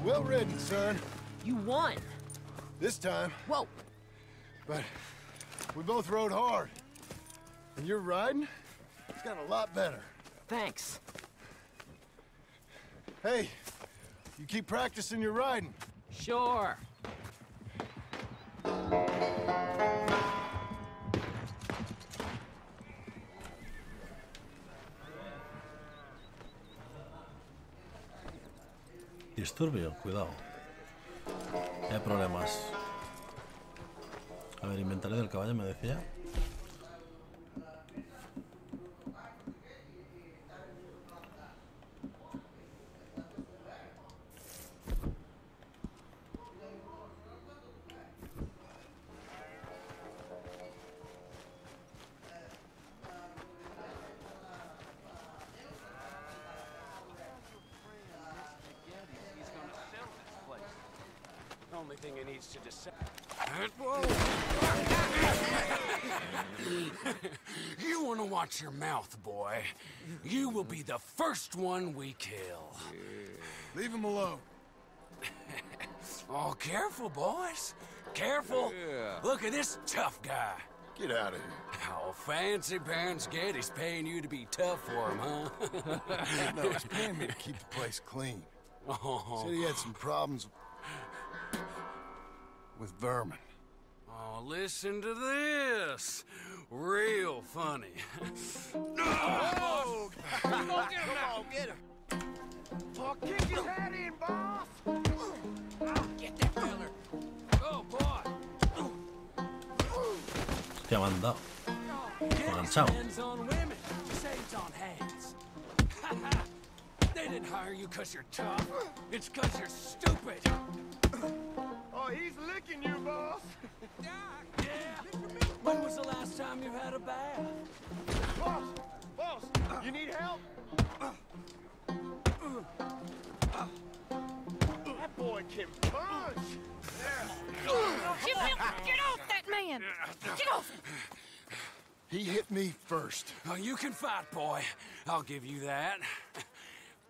S3: Well ridden, son.
S5: You won.
S3: This time.
S5: Whoa.
S3: But we both rode hard. And your riding, it's got a lot better.
S5: Thanks.
S3: Hey, you keep practicing your riding.
S5: Sure.
S1: Disturbio, cuidado. Hay problemas. A ver, inventario del caballo me decía.
S19: Only thing he needs to decide.
S20: you want to watch your mouth, boy. You will be the first one we kill.
S3: Leave him alone. [laughs]
S20: Oh, careful, boys. Careful. Look at this tough guy.
S3: Get out of here.
S20: Oh, fancy pants Geddes' paying you to be tough for him, huh? [laughs]
S3: no, he's paying me to keep the place clean.
S20: Oh.
S3: Said he had some problems with vermin.
S20: Oh, listen to this. Real funny. [laughs]
S3: Oh,
S20: Come on, get him.
S3: I'll kick his head in, boss!
S20: Get that feller. Oh, boy.
S1: Hostia, me han dado. Enganchado.
S20: Hands on women. Saves on hands. [laughs] they didn't hire you because you're tough. It's because you're stupid.
S3: Oh, he's licking you, boss! [laughs]
S20: Yeah. When was the last time you had a bath?
S3: Boss! Boss! You need help? That boy can punch!
S2: Jim Milton, get off that man! Get off!
S3: He hit me first.
S20: Oh, you can fight, boy. I'll give you that.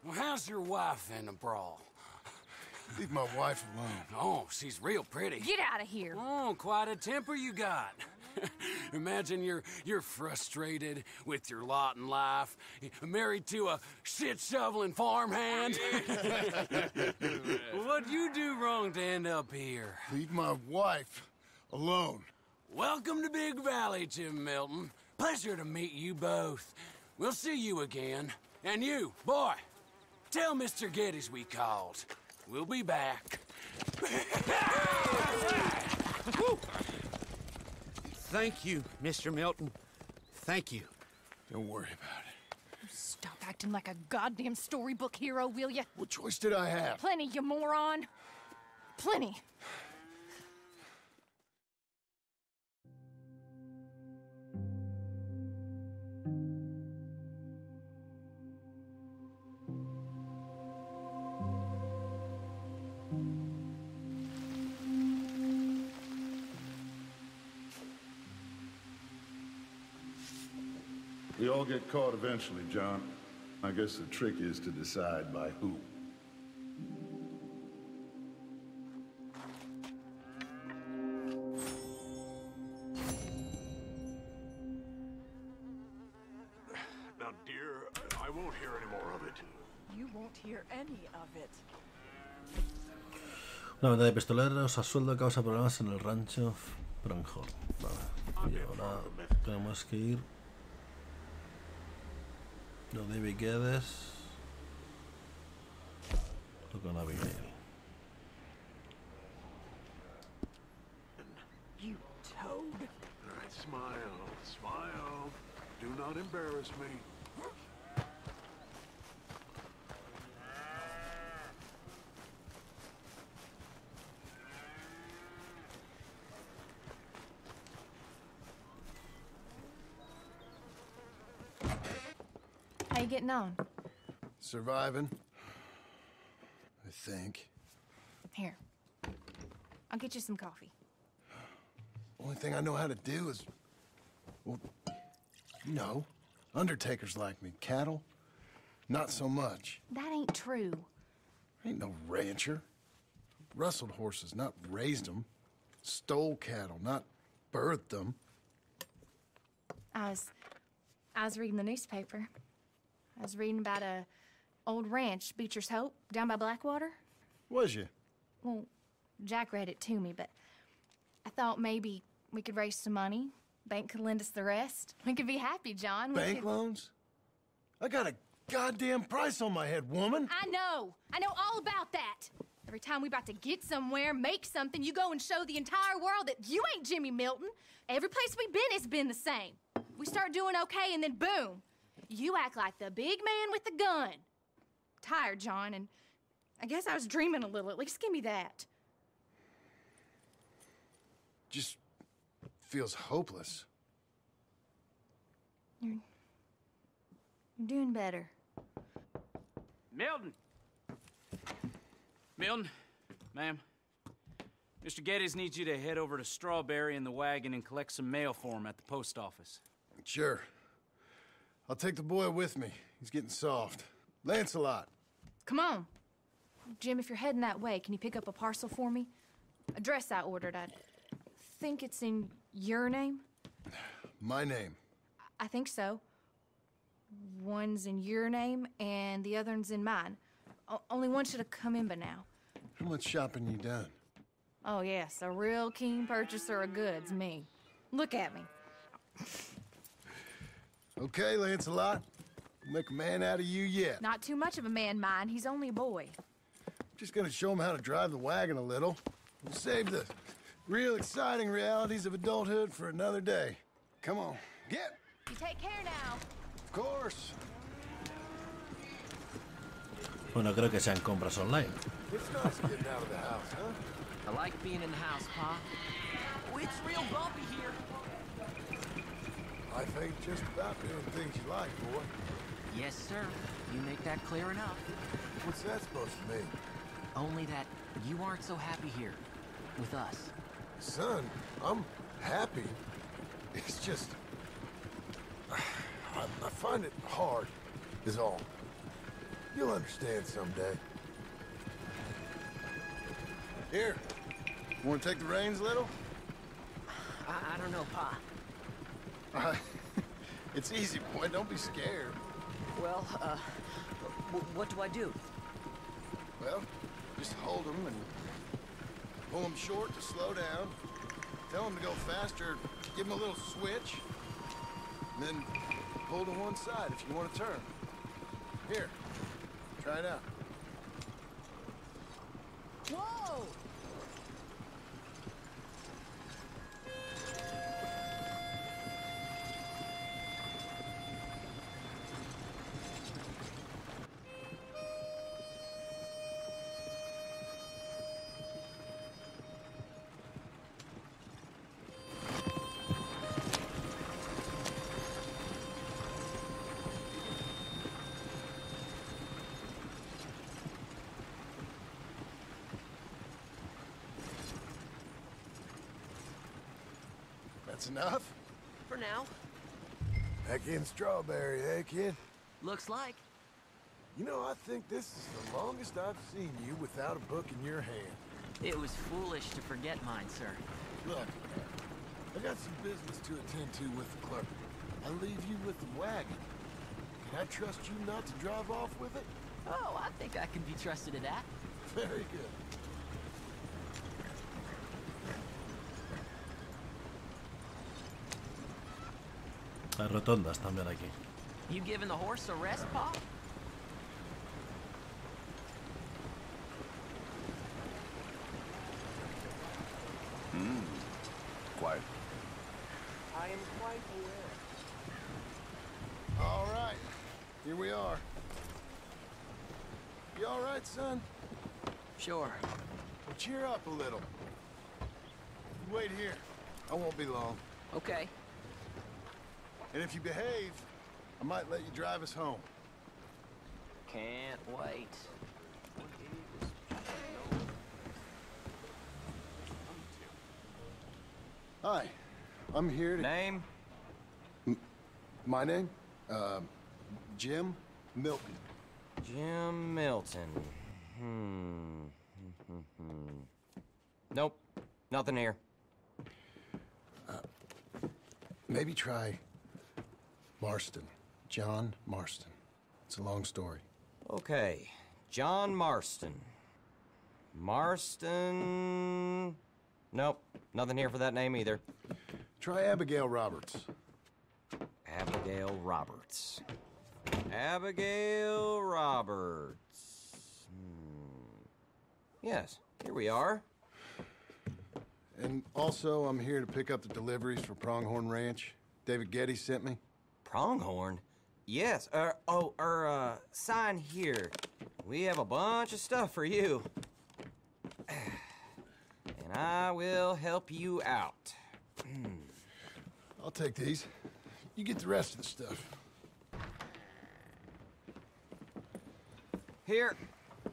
S20: Well, how's your wife in the brawl?
S3: Leave my wife alone.
S20: Oh, she's real pretty.
S2: Get out of here!
S20: Oh, quite a temper you got. [laughs] Imagine you're you're frustrated with your lot in life, married to a shit shoveling farmhand. [laughs] What'd you do wrong to end up here?
S3: Leave my wife alone.
S20: Welcome to Big Valley, Jim Milton. Pleasure to meet you both. We'll see you again. And you, boy, tell Mr. Geddes we called. We'll be back. [laughs]
S21: Thank you, Mr. Milton. Thank you.
S3: Don't worry about it.
S2: Stop acting like a goddamn storybook hero, will ya?
S3: What choice did I have?
S2: Plenty, you moron. Plenty.
S22: All get caught eventually, John. I guess the trick is to decide by who.
S23: Now, dear, I won't hear any more of it.
S17: You won't hear any of it.
S1: Una venta de pistoleros a sueldo causa problemas en el rancho Pronghorn. Vale. Ah, y ahora tenemos que ir. No David Guedes. O con Abigail.
S17: You
S10: toad.
S9: All right, smile, smile. Do not embarrass me.
S2: You getting on?
S3: Surviving. I think.
S2: Here. I'll get you some coffee.
S3: Only thing I know how to do is. Well, you know, undertakers like me. Cattle, not so much.
S2: That ain't true.
S3: Ain't no rancher. Rustled horses, not raised them. Stole cattle, not birthed them.
S2: I was I was reading the newspaper. I was reading about a old ranch, Beecher's Hope, down by Blackwater.
S3: Was you?
S2: Well, Jack read it to me, but I thought maybe we could raise some money. Bank could lend us the rest. We could be happy, John. We
S3: Bank
S2: could-
S3: loans? I got a goddamn price on my head, woman.
S2: I know. I know all about that. Every time we about to get somewhere, make something, you go and show the entire world that you ain't Jimmy Milton. Every place we've been, it's been the same. We start doing okay, and then boom, you act like the big man with the gun. Tired, John, and I guess I was dreaming a little. At least give me that.
S3: Just feels hopeless.
S2: You're, you're doing better.
S7: Milton! Milton, ma'am. Mr. Geddes needs you to head over to Strawberry in the wagon and collect some mail for him at the post office.
S3: Sure. I'll take the boy with me. He's getting soft. Lancelot.
S2: Come on. Jim, if you're heading that way, can you pick up a parcel for me? A dress I ordered. I think it's in your name.
S3: My name.
S2: I think so. One's in your name and the other one's in mine. O- only one should have come in by now.
S3: How much shopping you done?
S2: Oh, yes, a real keen purchaser of goods, me. Look at me.
S3: Okay, Lancelot. Make a man out of you yet.
S2: Not too much of a man, mine. He's only a boy.
S3: Just gonna show him how to drive the wagon a little. We'll save the real exciting realities of adulthood for another day. Come on, get.
S2: You take care now.
S3: Of course.
S1: Bueno, creo que sean compras online.
S3: It's nice getting out of the house, huh?
S15: I like being in the house, Pa.
S5: Oh, it's real bumpy here.
S3: Life think just about doing things you like, boy.
S15: Yes, sir. You make that clear enough.
S3: What's that supposed to mean?
S15: Only that you aren't so happy here with us.
S3: Son, I'm happy. It's just. I, I find it hard, is all. You'll understand someday. Here. Want to take the reins, a little?
S15: I, I don't know, Pa.
S3: Uh, [laughs] it's easy, boy. Don't be scared.
S15: Well, uh, w- what do I do?
S3: Well, just hold them and pull them short to slow down. Tell them to go faster. Give them a little switch. And then pull to one side if you want to turn. Here, try it out.
S5: Whoa!
S3: That's enough?
S15: For now.
S3: Back in Strawberry, eh, kid?
S15: Looks like.
S3: You know, I think this is the longest I've seen you without a book in your hand.
S15: It was foolish to forget mine, sir.
S3: Look, I got some business to attend to with the clerk. I leave you with the wagon. Can I trust you not to drive off with it?
S15: Oh, I think I can be trusted to that.
S3: Very good.
S1: Hay rotondas también aquí.
S15: You giving the horse a rest, Pa?
S22: Hmm. Quiet.
S24: I am quite aware.
S3: All right, here we are. You all right, son?
S12: Sure.
S3: Well, cheer up a little. Wait here. I won't be long.
S12: Okay.
S3: And if you behave, I might let you drive us home.
S12: Can't wait.
S3: Hi, I'm here to...
S25: Name?
S3: M my name? Uh, Jim Milton.
S25: Jim Milton. Hmm. [laughs] nope. Nothing here.
S3: Maybe try Marston. John Marston. It's a long story.
S25: Okay. John Marston. Marston. Nope. Nothing here for that name either.
S3: Try Abigail Roberts.
S25: Abigail Roberts. Abigail Roberts. Hmm. Yes, here we are.
S3: And also, I'm here to pick up the deliveries for Pronghorn Ranch. David Geddes sent me.
S25: Pronghorn? Yes. Uh, oh, er, uh, sign here. We have a bunch of stuff for you. [sighs] And I will help you out. Hmm.
S3: I'll take these. You get the rest of the stuff.
S25: Here,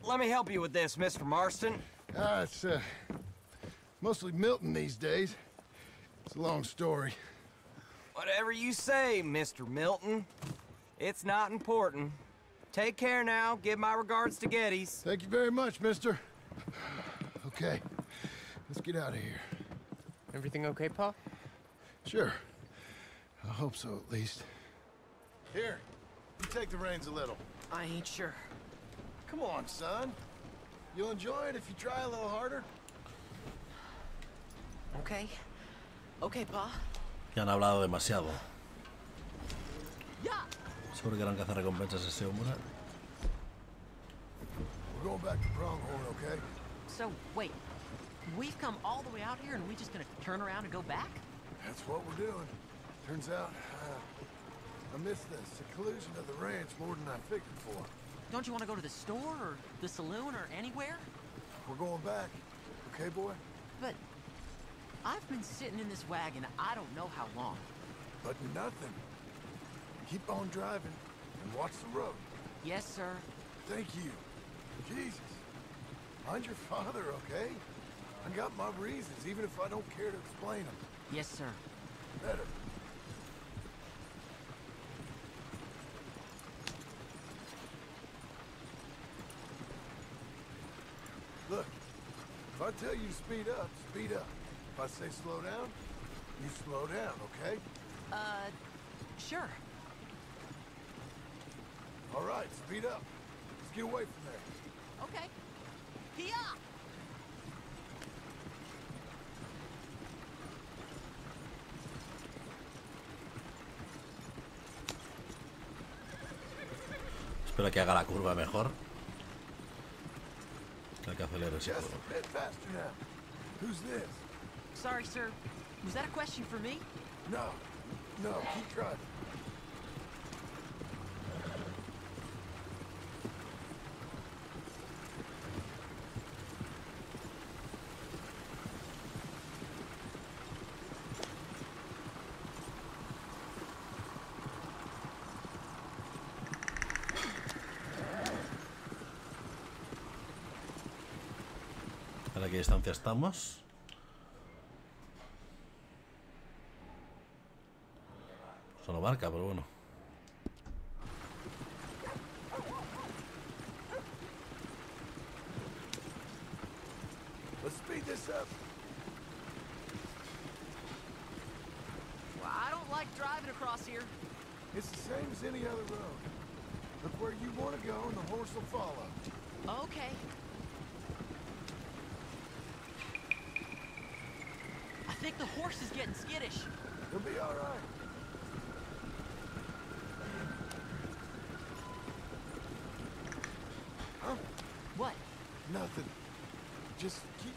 S25: let me help you with this, Mr. Marston.
S3: Ah, it's, uh, mostly Milton these days. It's a long story.
S25: Whatever you say, Mr. Milton. It's not important. Take care now. Give my regards to Geddes.
S3: Thank you very much, mister. Okay, let's get out of here.
S26: Everything okay, Pa?
S3: Sure. I hope so, at least. Here, you take the reins a little.
S12: I ain't sure.
S3: Come on, son. You'll enjoy it if you try a little harder.
S12: Okay. Okay, Pa.
S1: Ya han hablado demasiado.
S12: Yeah.
S1: Seguro que eran cazarrecompensas ese hombre.
S3: We're going back to Pronghorn, okay?
S5: So, wait. We've come all the way out here and we just gonna turn around and go back?
S3: That's what we're doing. Turns out, uh, I missed the seclusion of the ranch more than I figured for.
S5: Don't you want to go to the store or the saloon or anywhere?
S3: We're going back, okay, boy?
S5: But I've been sitting in this wagon I don't know how long.
S3: But nothing. Keep on driving and watch the road.
S5: Yes, sir.
S3: Thank you. Jesus. Mind your father, okay? I got my reasons, even if I don't care to explain them.
S5: Yes, sir.
S3: Better. Look, if I tell you to speed up, speed up. If I say slow down, you slow down, okay?
S5: Uh, sure.
S3: All right, speed up. Let's get away from there.
S5: Okay. Here!
S1: Espero que haga la curva mejor. La que
S5: Sorry, sir. Was that a question for me?
S3: No, no, keep driving.
S1: ¿A qué distancia estamos? Marca, pero bueno.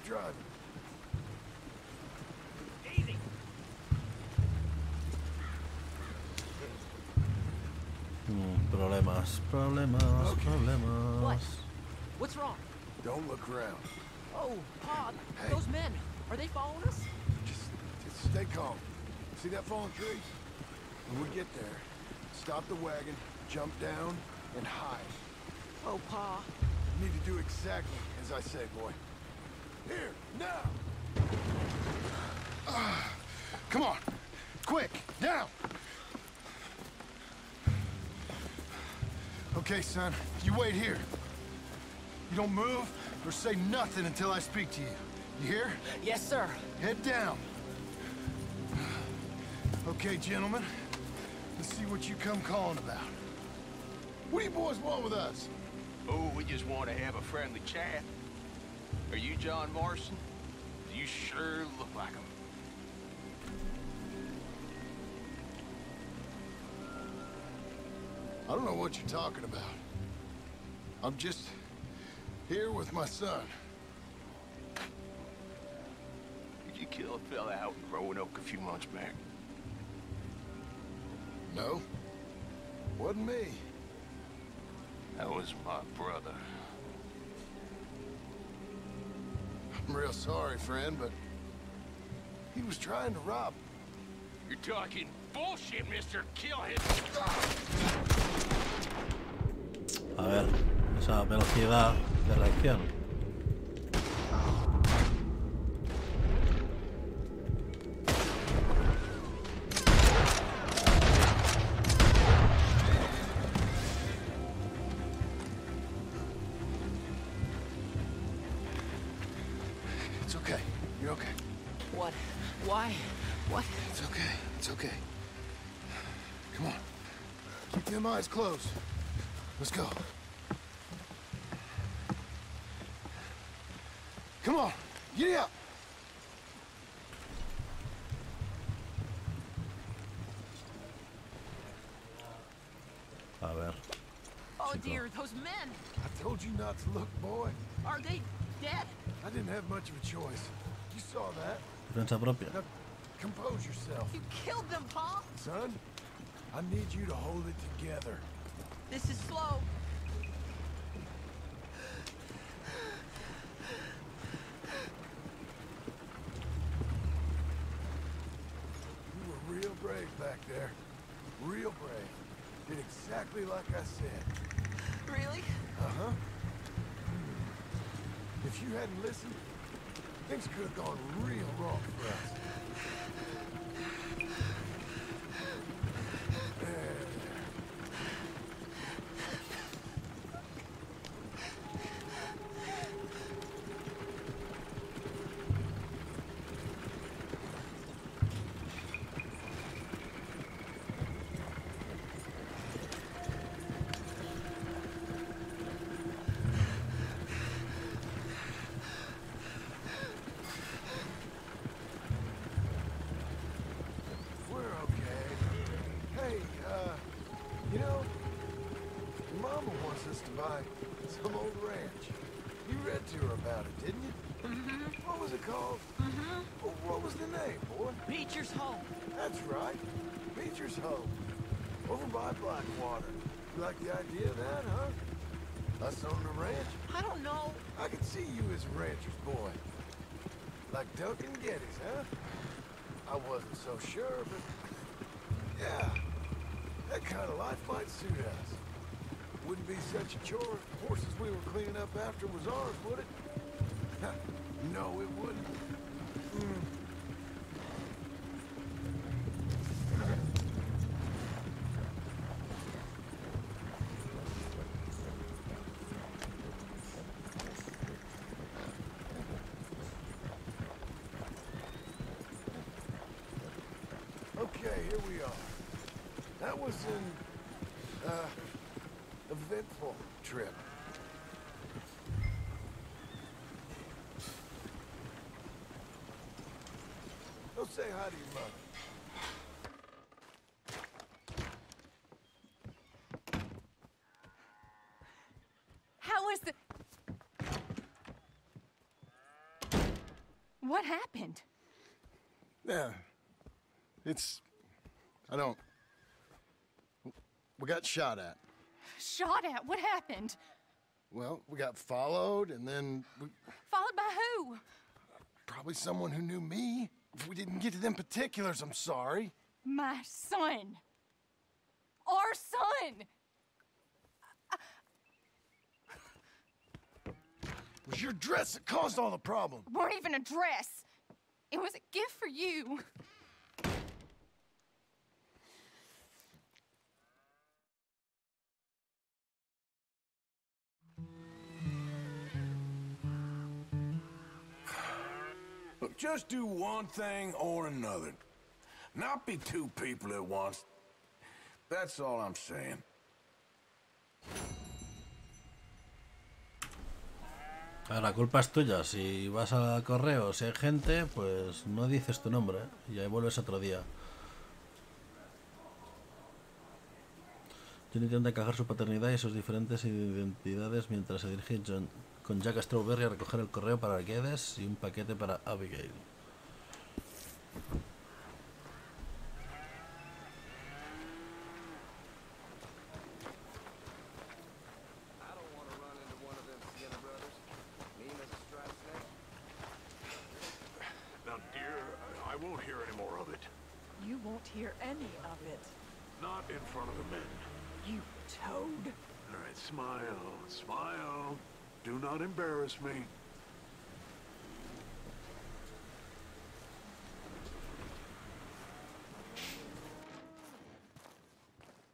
S3: drug. Hmm, problemas, problemas,
S5: okay.
S1: problemas.
S5: What? What's wrong?
S3: Don't look around.
S5: Oh, Pod,
S3: hey.
S5: those men, are they following us?
S3: Just, just stay calm. See that fallen tree? When we get there, stop the wagon, jump down, and hide.
S5: Oh, Pa.
S3: You need to do exactly as I say, boy. Here, now! Ah, come on! Quick, Now! Okay, son, you wait here. You don't move or say nothing until I speak to you. You hear?
S5: Yes, sir.
S3: Head down. Okay, gentlemen. Let's see what you come calling about. What do you boys want with us?
S12: Oh, we just want to have a friendly chat. Are you John Marston? You sure look like him.
S3: I don't know what you're talking about. I'm just here with my son.
S12: Did you kill a fella out in Roanoke a few months back?
S3: No. Wasn't me.
S12: That was my brother.
S3: I'm real sorry, friend, but he was trying to rob.
S12: You're talking bullshit, mister. Kill him.
S1: A ver, esa velocidad de reacción.
S3: Closed. Let's go. Come on. Get up.
S1: A ver.
S5: Oh, dear, those men.
S3: I told you not to look, boy.
S5: Are they dead?
S3: I didn't have much of a choice. You saw that.
S1: Defensa propia.
S3: Now, compose yourself.
S5: You killed them, Paul!
S3: Son, I need you to hold it together.
S5: This is slow.
S3: You were real brave back there. Real brave. Did exactly like I said.
S5: Really?
S3: Uh-huh. If you hadn't listened, things could have gone real wrong for us. There. We're okay. Hey, uh, you know, your mama wants us to buy some old ranch. You read to her about it, didn't you? Mm-hmm. What was it called? Mm-hmm. The name, boy?
S5: Beecher's Hope.
S3: That's right. Beecher's Hope. Over by Blackwater. You like the idea of that, huh? Us owning a ranch?
S5: I don't know.
S3: I can see you as a rancher's boy. Like Duncan Geddes, huh? I wasn't so sure, but... Yeah. That kind of life might suit us. Wouldn't be such a chore if the horses we were cleaning up after was ours, would it? [laughs] no, it wouldn't. Hmm. Okay, here we are. That was an, uh, eventful trip. Go say hi to your mother.
S2: How was the... What happened?
S3: Yeah. It's... I don't... We got shot at.
S2: Shot at? What happened?
S3: Well, we got followed, and then we,
S2: Followed by who?
S3: probably someone who knew me. If we didn't get to them particulars, I'm sorry.
S2: My son. Our son.
S3: It was your dress that caused all the problem.
S2: weren't even a dress. It was a gift for you.
S27: Just do one thing or another. Not be two people at once. That's all I'm saying.
S1: Ah, La culpa es tuya. Si vas al correo, si hay gente, pues no dices tu nombre y ahí vuelves otro día. John intenta encajar su paternidad y sus diferentes identidades mientras se dirige John- con Jack Strawberry a recoger el correo para Guedes y un paquete para Abigail.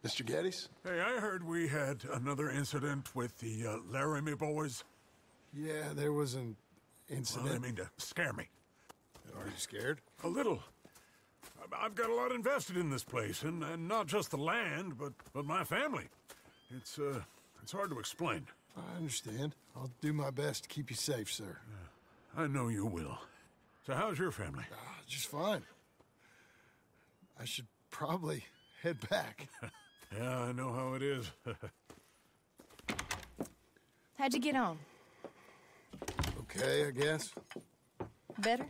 S3: Mr. Geddes?
S9: Hey, I heard we had another incident with the uh, Laramie boys.
S3: Yeah, there was an
S9: Well,
S3: incident.
S9: I mean to scare me.
S3: Are you scared?
S9: A little. I've got a lot invested in this place, and, and not just the land, but, but my family. It's, uh, it's hard to explain.
S3: I understand. I'll do my best to keep you safe, sir.
S9: I know you will. So how's your family?
S3: Just fine. I should probably head back. [laughs]
S9: yeah, I know how it is. [laughs]
S2: How'd you get on?
S3: okay, I guess.
S2: Better?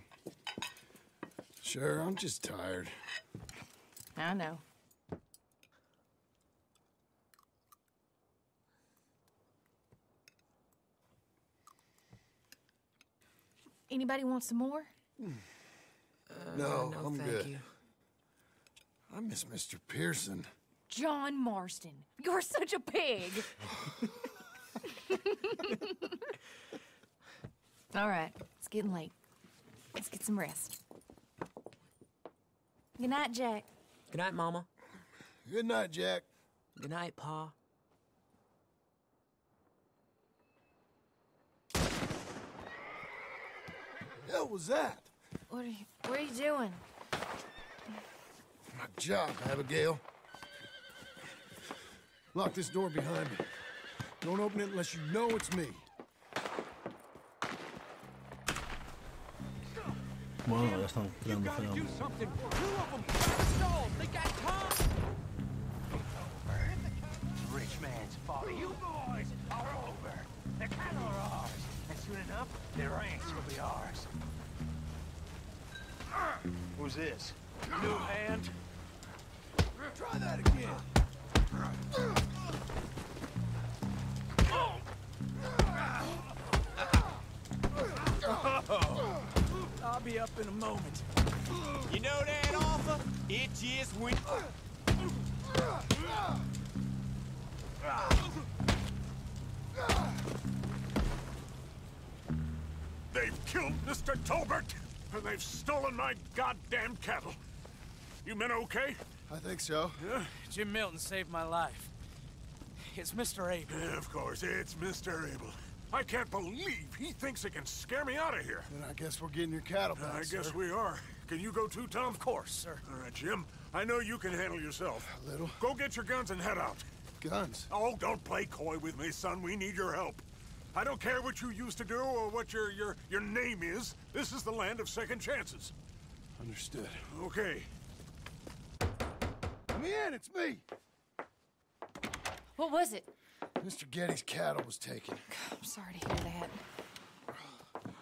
S3: Sure, I'm just tired.
S2: I know. Anybody want some more?
S3: no, uh,
S2: no,
S3: I'm
S2: thank
S3: good.
S2: you.
S3: I miss Mr. Pearson.
S2: John Marston, you're such a pig. [laughs] All right, it's getting late. Let's get some rest. Good night, Jack.
S15: Good night, Mama.
S3: Good night, Jack.
S15: Good night, Pa.
S3: hell was that?
S2: What are you, what are you doing?
S3: My job, Abigail. Lock this door behind me. Don't open it unless you know it's me.
S1: Bueno, ya están creando fenómeno.
S10: Rich man's fault. You boys are over. The cattle are ours. And soon enough, the ranch will be ours. Who's this? New hand?
S3: Try that again.
S7: I'll be up in a moment. You know that offer? It just went.
S9: They've killed Mr. Tolbert, and they've stolen my goddamn cattle. You men okay?
S3: I think so.
S9: Yeah?
S7: Jim Milton saved my life. It's Mr. Abel.
S9: Yeah, of course, it's Mr. Abel. I can't believe he thinks he can scare me out of here.
S3: Then I guess we're getting your cattle back,
S9: I guess we are. Can you go too, Tom? Of
S7: course, sir.
S9: All right, Jim. I know you can handle yourself.
S3: A little.
S9: Go get your guns and head out.
S3: Guns?
S9: Oh, don't play coy with me, son. We need your help. I don't care what you used to do or what your your your name is. This is the land of second chances.
S3: Understood.
S9: Okay.
S3: Let me in, it's me.
S2: What was it?
S3: Mr. Geddes' cattle was taken.
S2: I'm sorry to hear that.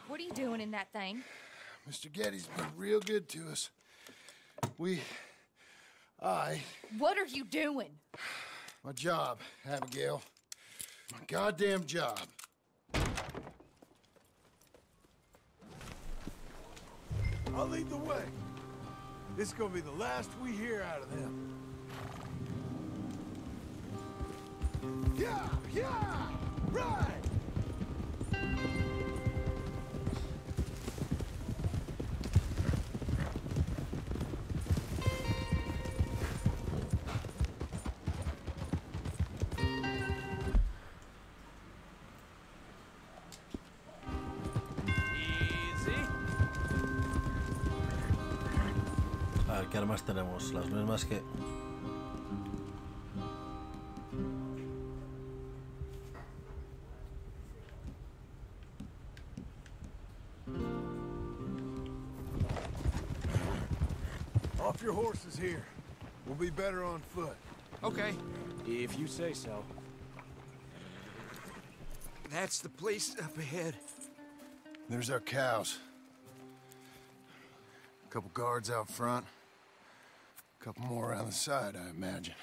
S2: What are you doing in that thing?
S3: Mr. Geddes' been real good to us. We. I.
S2: What are you doing?
S3: My job, Abigail. My goddamn job.
S23: I'll lead the way. This is gonna be the last we hear out of them.
S1: A ¿qué armas tenemos? Las mismas que...
S23: here. We'll be better on foot.
S10: Okay.
S20: If you say so.
S10: That's the place up ahead.
S3: There's our cows. A couple guards out front. A couple more around the side, I imagine.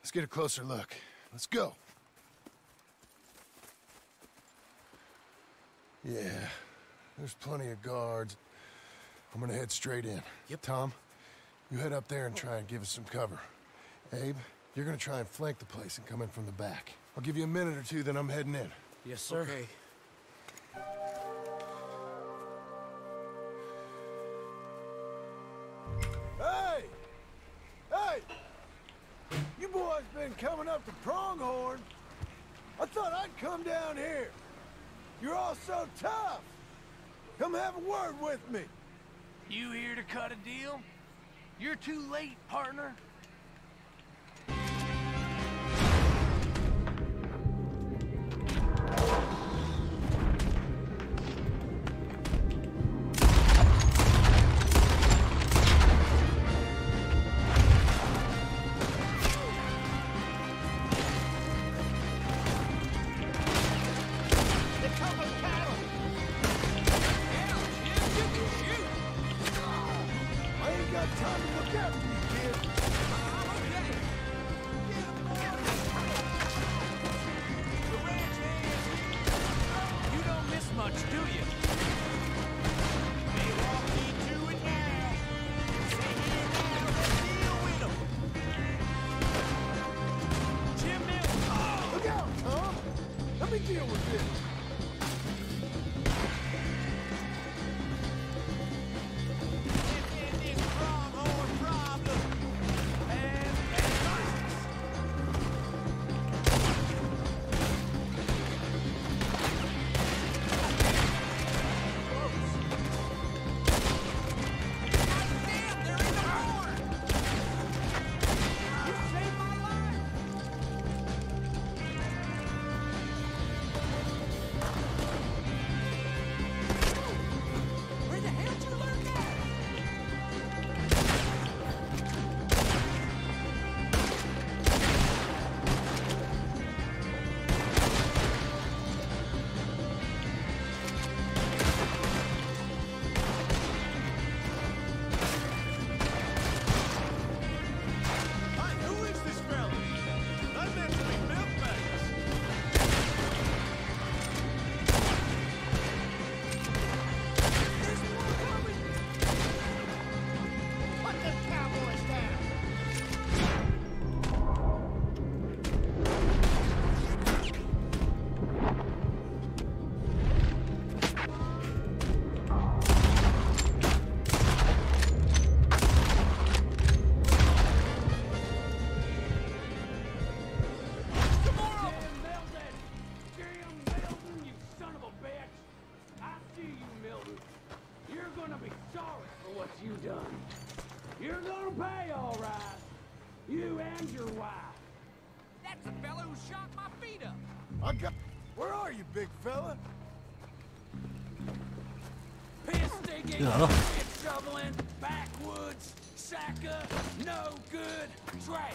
S3: Let's get a closer look. Let's go. Yeah, there's plenty of guards. I'm gonna head straight in. Yep. Tom, you head up there and try and give us some cover. Abe, you're gonna try and flank the place and come in from the back. I'll give you a minute or two, then I'm heading in.
S20: Yes, sir.
S10: Okay.
S23: Hey! Hey! You boys been coming up to Pronghorn. I thought I'd come down here. You're all so tough. Come have a word with me.
S20: You here to cut a deal? You're too late, partner.
S23: I got.
S28: Where
S23: are you, big fella?
S20: Piss digging,
S1: Cuidado.
S20: shoveling, backwoods, sacker, no good, trash.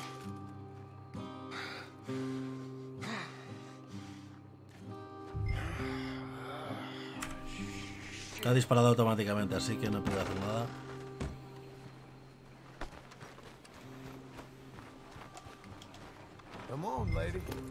S1: Ha disparado automáticamente, así que no puedo hacer nada.
S27: Come on.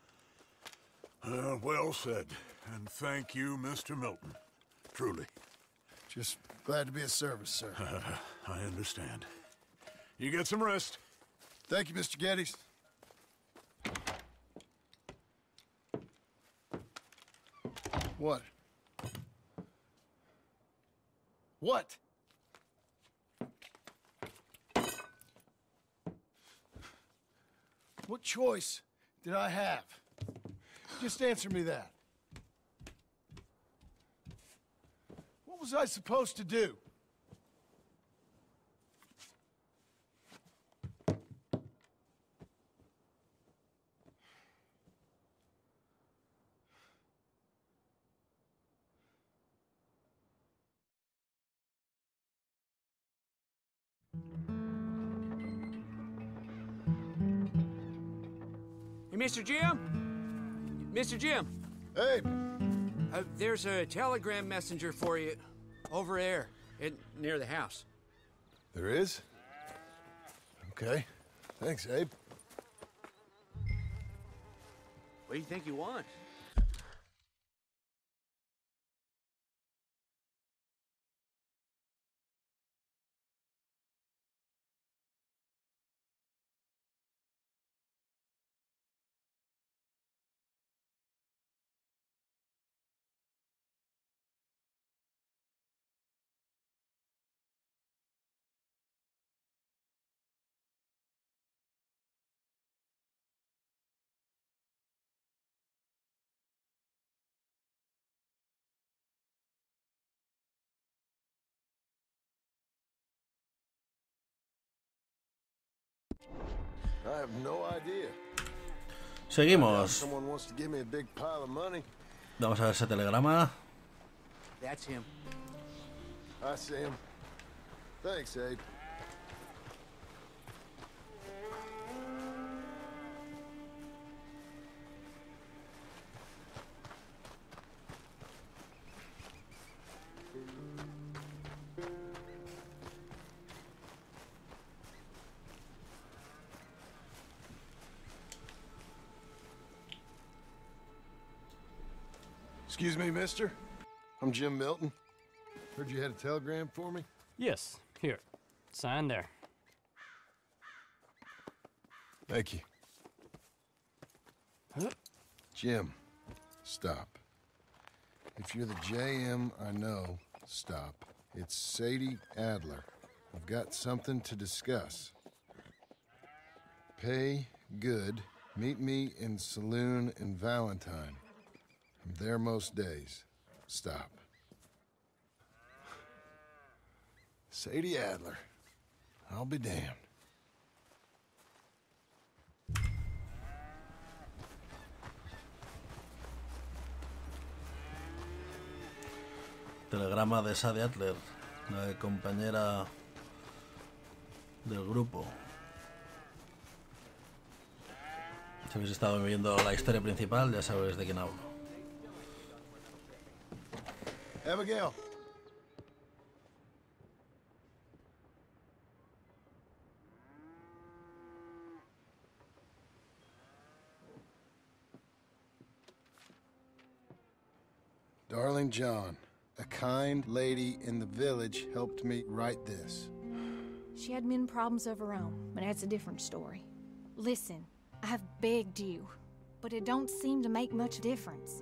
S9: Uh, well said. And thank you, Mr. Milton. Truly.
S3: Just glad to be of service, sir. [laughs]
S9: I understand. You get some rest.
S3: Thank you, Mr. Geddes. What? What? What choice did I have? Just answer me that. What was I supposed to do?
S14: Mr. Jim? Mr. Jim?
S3: Hey.
S14: Uh, there's a telegram messenger for you over there in, near the house.
S3: There is? Okay. Thanks, Abe.
S14: What do you think you want?
S3: I have no idea.
S1: Seguimos.
S3: Someone wants to give me a big pile of money.
S1: Vamos a ver ese telegrama.
S14: That's him.
S3: I see him. Thanks, Abe. Excuse me, mister. I'm Jim Milton. Heard you had a telegram for me.
S29: Yes, here. Sign there.
S3: Thank you. Huh? Jim, stop. If you're the JM I know, stop. It's Sadie Adler. I've got something to discuss. Pay good. Meet me in saloon in Valentine. There most days. Stop. Sadie Adler. I'll be damned.
S1: Telegrama de Sadie Adler, la compañera del grupo. Si habéis estado viendo la historia principal, ya sabéis de quién hablo.
S3: Abigail. Darling John, a kind lady in the village helped me write this.
S2: She had men problems of her own, but that's a different story. Listen, I've begged you, but it don't seem to make much difference.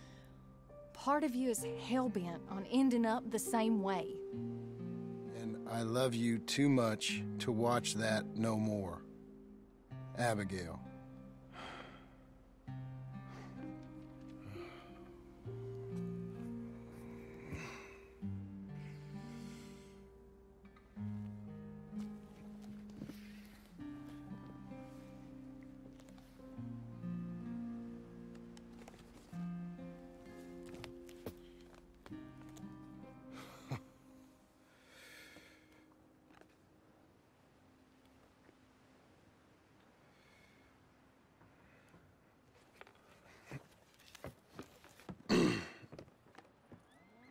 S2: Part of you is hell bent on ending up the same way.
S3: And I love you too much to watch that no more. Abigail.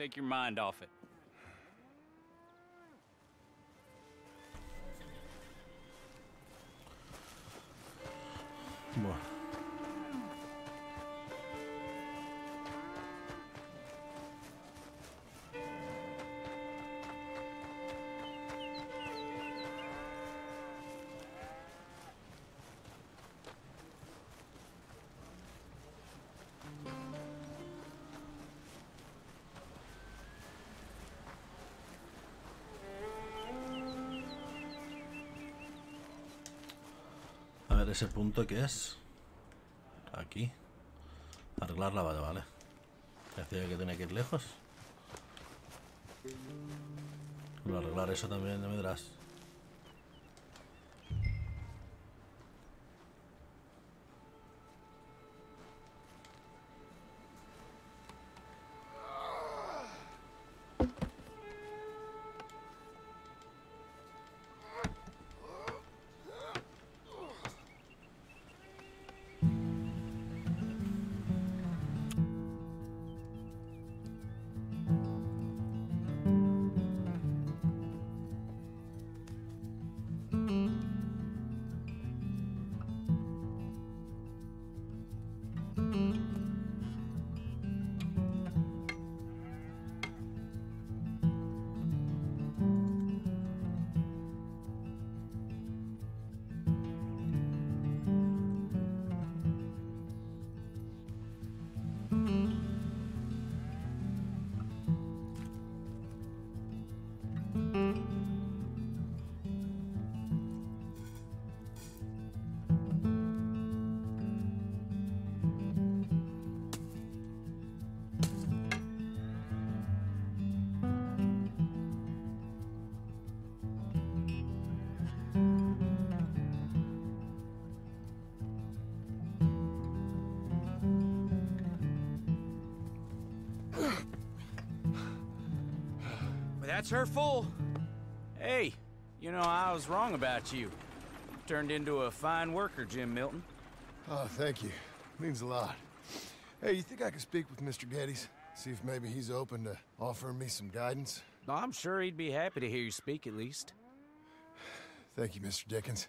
S7: Take your mind off it.
S1: Bueno. A ese punto que es. Aquí. Arreglar la valla, vale. Decía que tenía que ir lejos. Arreglar eso también, me dirás.
S30: That's her full.
S7: Hey, you know, I was wrong about you. Turned into a fine worker, Jim Milton.
S3: Oh, thank you. Means a lot. Hey, you think I could speak with Mr. Geddes? See if maybe he's open to offering me some guidance?
S7: I'm sure he'd be happy to hear you speak at least.
S3: Thank you, Mr. Dickens.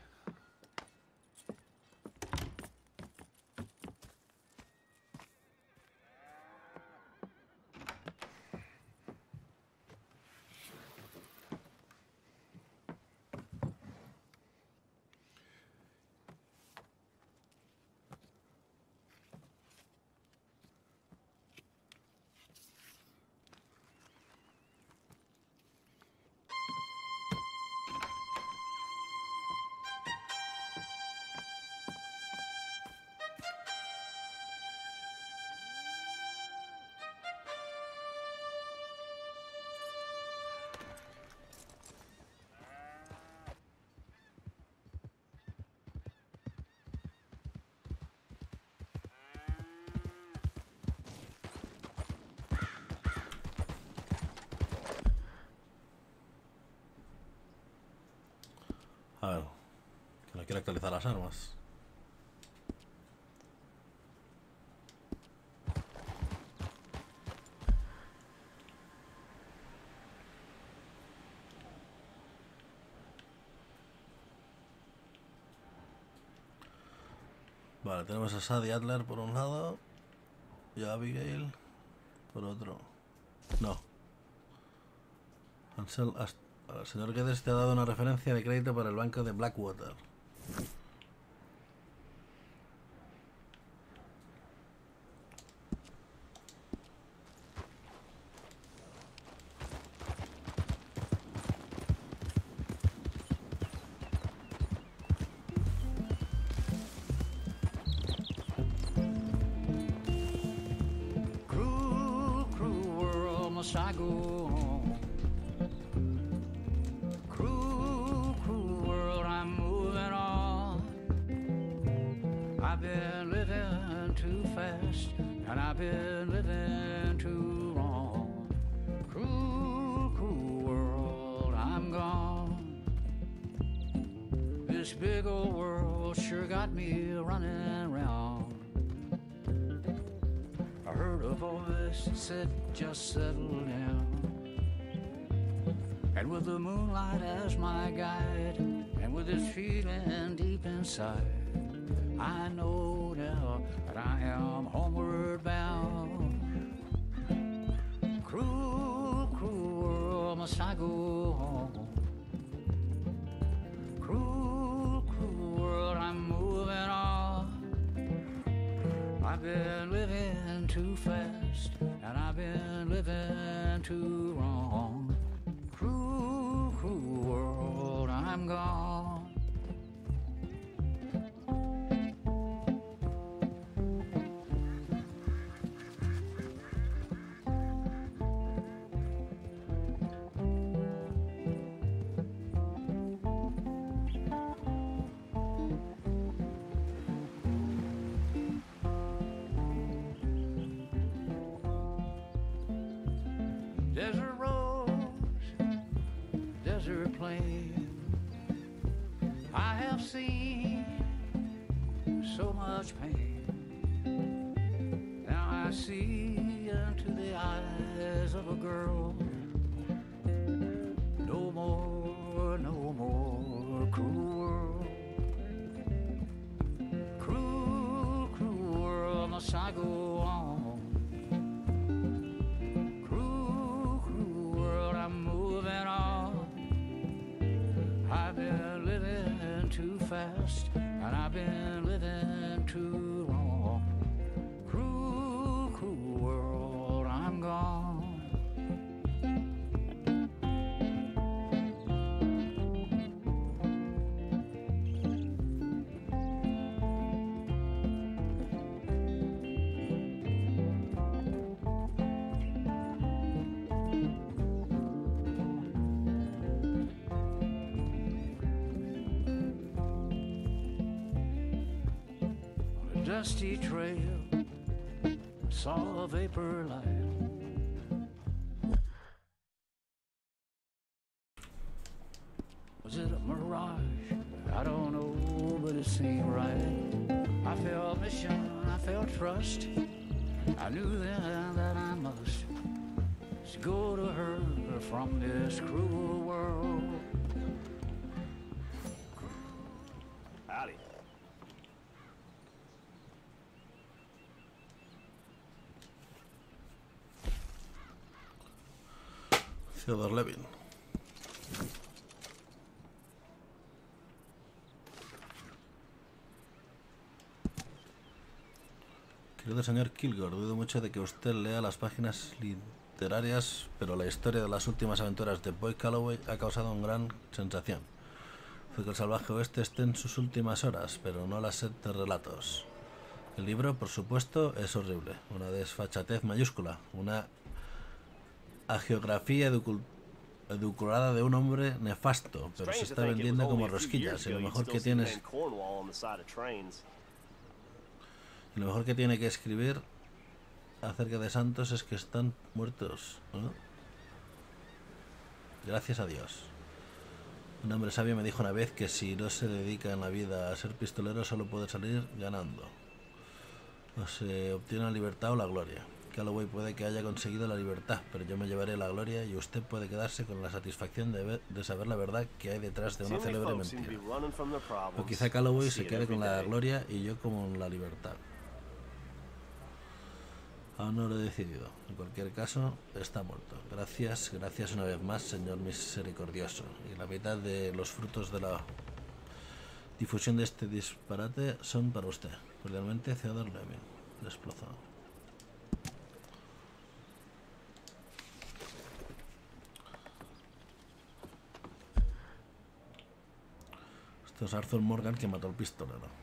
S31: Armas. Vale, tenemos a Sadie Adler por un lado y a Abigail por otro. No. Ansel, el señor Guedes te ha dado una referencia de crédito para el banco de Blackwater.
S32: I
S31: have seen so much pain. Now I see into the eyes of a girl. Too dusty trail, I saw a vapor light.
S1: Theodore Levin. Querido señor Kilgore, dudo mucho de que usted lea las páginas literarias, pero la historia de las últimas aventuras de Boy Calloway ha causado una gran sensación. Fue que el salvaje oeste esté en sus últimas horas, pero no la sed de relatos. El libro, por supuesto, es horrible, una desfachatez mayúscula, una geografía edulcorada de un hombre nefasto, pero se está vendiendo como rosquillas. Y lo mejor que tienes, y lo mejor que tiene que escribir acerca de santos es que están muertos. ¿no? Gracias a Dios. Un hombre sabio me dijo una vez que si no se dedica en la vida a ser pistolero solo puede salir ganando. O se obtiene la libertad o la gloria. Calloway puede que haya conseguido la libertad, pero yo me llevaré la gloria y usted puede quedarse con la satisfacción de, ver- de saber la verdad que hay detrás de una célebre mentira. O quizá Calloway se quede con la gloria y yo con la libertad. Aún no lo he decidido. En cualquier caso, está muerto. Gracias, gracias una vez más, Señor misericordioso. Y la mitad de los frutos de la difusión de este disparate son para usted. Cordialmente, Theodore Levin. Desplazado. Esto es Arthur Morgan que mató al pistolero.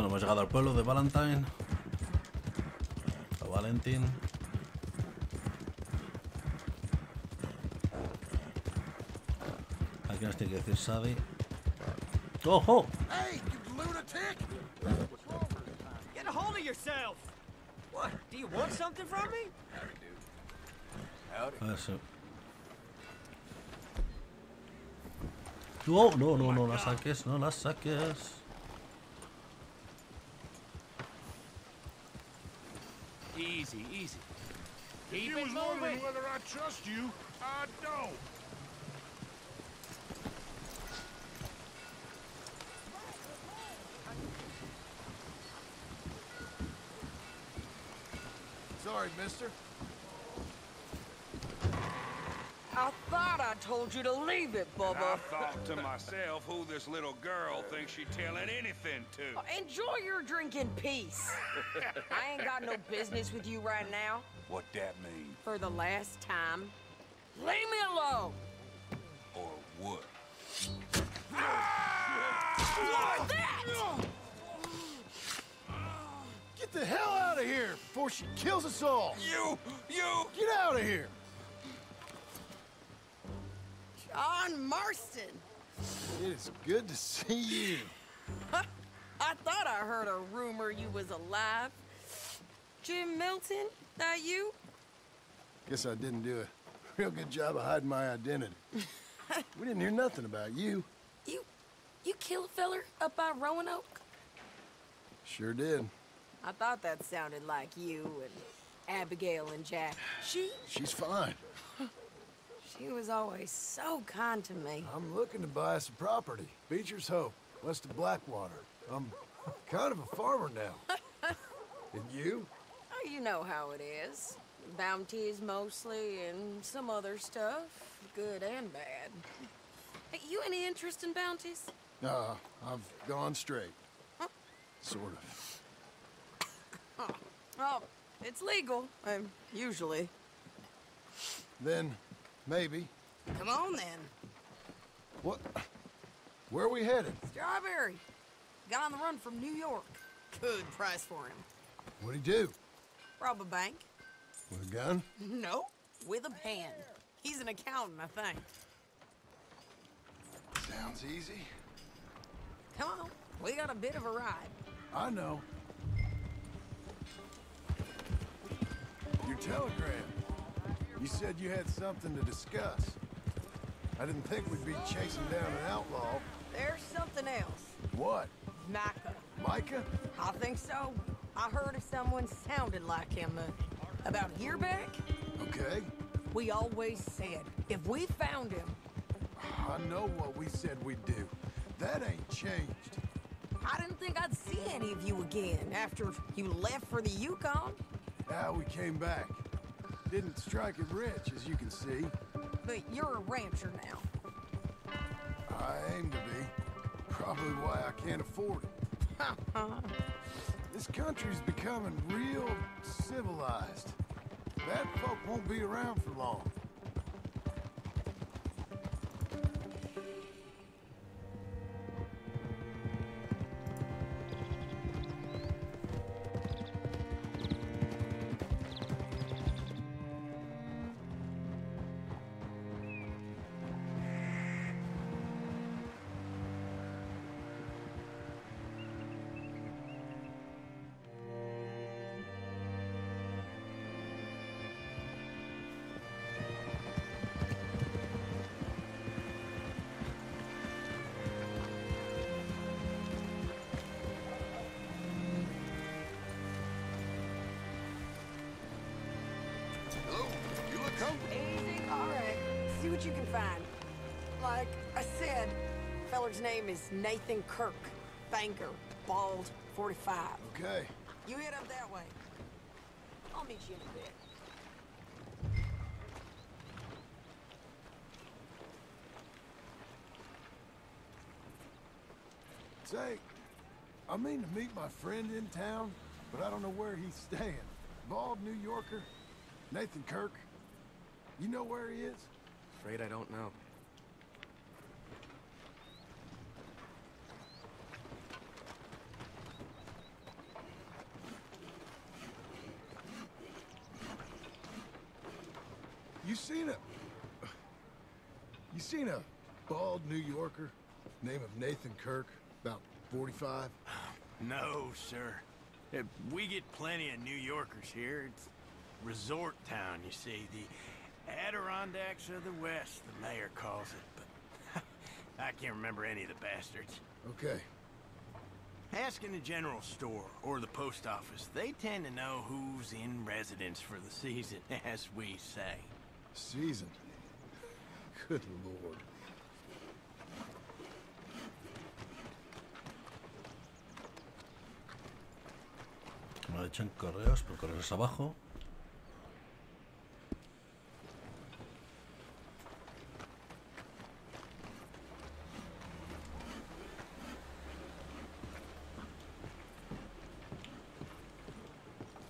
S1: Bueno, hemos llegado al pueblo de Valentine. O Valentín. Aquí nos tiene que decir Sadie. ¡Ojo!
S3: Hey, you lunatic!
S33: Get a hold of yourself! What? Do you want something from me?
S1: A ver si... No, no, no, no la saques, no la saques.
S34: Mister.
S35: I thought I told you to leave it,
S36: And I thought to myself who this little girl thinks she telling anything to.
S35: Uh, enjoy your drink in peace. [laughs] I ain't got no business with you right now.
S36: What that mean?
S35: For the last time, leave me alone.
S3: Before she kills us all!
S36: You! You!
S3: Get out of here!
S35: John Marston.
S34: It is good to see you. [laughs]
S35: I thought I heard a rumor you was alive. Jim Milton, that you?
S34: Guess I didn't do a real good job of hiding my identity. [laughs] we didn't hear nothing about you.
S35: You, you kill a feller up by Roanoke?
S34: Sure did.
S35: I thought that sounded like you and Abigail and Jack. She,
S34: She's fine. [laughs]
S35: she was always so kind to me.
S3: I'm looking to buy some property. Beecher's Hope, west of Blackwater. I'm kind of a farmer now. [laughs] and you?
S35: Oh, you know how it is. Bounties mostly, and some other stuff, good and bad. Hey, you any interest in bounties?
S34: Uh, I've gone straight. Sort of.
S35: Oh, it's legal, um, usually.
S34: Then, maybe.
S35: Come on then.
S34: What? Where are we headed?
S35: Strawberry. Got on the run from New York. Good price for him.
S34: What'd he do?
S35: Rob a bank?
S34: With a gun? [laughs]
S35: No, with a pen. He's an accountant, I think.
S34: Sounds easy.
S35: Come on, we got a bit of a ride.
S3: I know. Your telegram. You said you had something to discuss. I didn't think we'd be chasing down an outlaw.
S35: There's something else.
S3: What?
S35: Micah.
S3: Micah?
S35: I think so. I heard of someone sounded like him uh, about a year back.
S34: Okay.
S35: We always said if we found him,
S3: I know what we said we'd do. That ain't changed.
S35: I didn't think I'd see any of you again after you left for the Yukon.
S3: Now we came back. Didn't strike it rich, as you can see.
S35: But you're a rancher now.
S3: I aim to be. Probably why I can't afford it. [laughs] this country's becoming real civilized. That folk won't be around for long.
S35: What you can find. Like I said, feller's name is Nathan Kirk. Banker, bald, 45.
S37: Okay.
S35: You head up that way. I'll meet you in a bit.
S3: Say, I mean to meet my friend in town, but I don't know where he's staying. Bald New Yorker, Nathan Kirk. You know where he is?
S38: Afraid I don't know.
S3: You seen a... You seen a bald New Yorker, name of Nathan Kirk, about 45?
S23: No, sir. We get plenty of New Yorkers here. It's resort town, you see. The Adirondacks of the West, the mayor calls it. But [laughs] I can't remember any of the bastards.
S3: Okay.
S23: Ask in the general store or the post office. They tend to know who's in residence for the season, [laughs] as we say.
S3: Season? Good lord.
S1: Me lo he hecho en correos, pero correos abajo.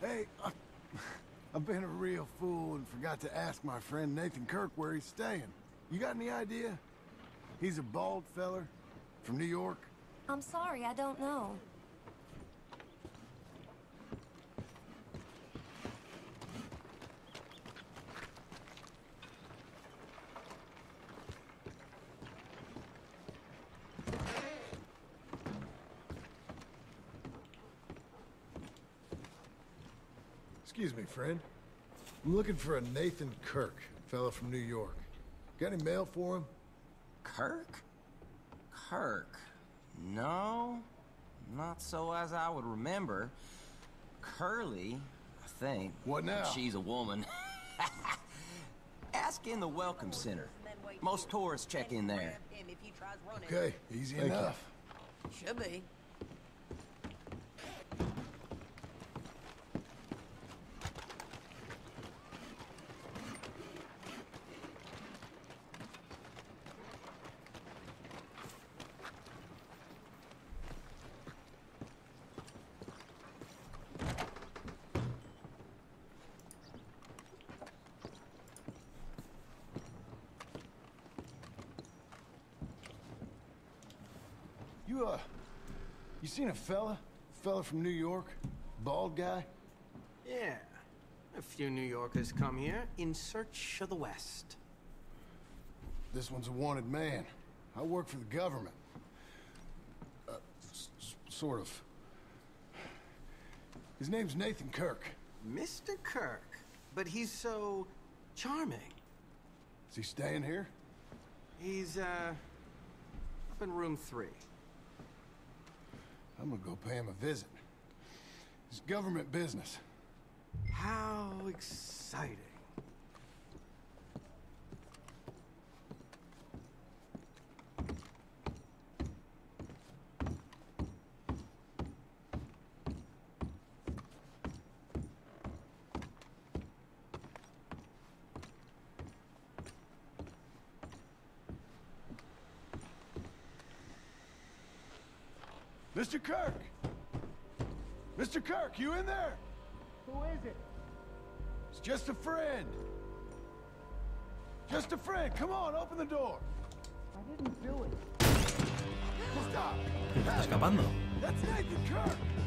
S3: Hey, I, I've been a real fool and forgot to ask my friend Nathan Kirk where he's staying. You got any idea? He's a bald feller from New York.
S39: I'm sorry, I don't know.
S3: Excuse me, friend. I'm looking for a Nathan Kirk, fella from New York. Got any mail for him?
S25: Kirk? Kirk? No, not so as I would remember. Curly, I think.
S3: What now?
S25: She's a woman. [laughs] Ask in the Welcome Center. Most tourists check in there.
S3: Okay, easy
S25: Thank you.
S3: enough.
S35: Should be.
S3: You, uh, you seen a fella? Fella from New York? Bald guy?
S13: Yeah. A few New Yorkers come here in search of the West.
S3: This one's a wanted man. I work for the government. Uh, sort of. His name's Nathan Kirk.
S13: Mr. Kirk. But he's so charming.
S3: Is he staying here?
S13: He's, uh, up in room three.
S3: I'm gonna go pay him a visit. It's government business.
S13: How exciting.
S35: Mr. Kirk! Mr. You in there?
S23: Who is it?
S35: It's just a friend. Just a friend. Come on, open the door.
S23: I didn't do it.
S35: Stop.
S1: ¿Qué está escapando?
S35: That's Nathan Kirk.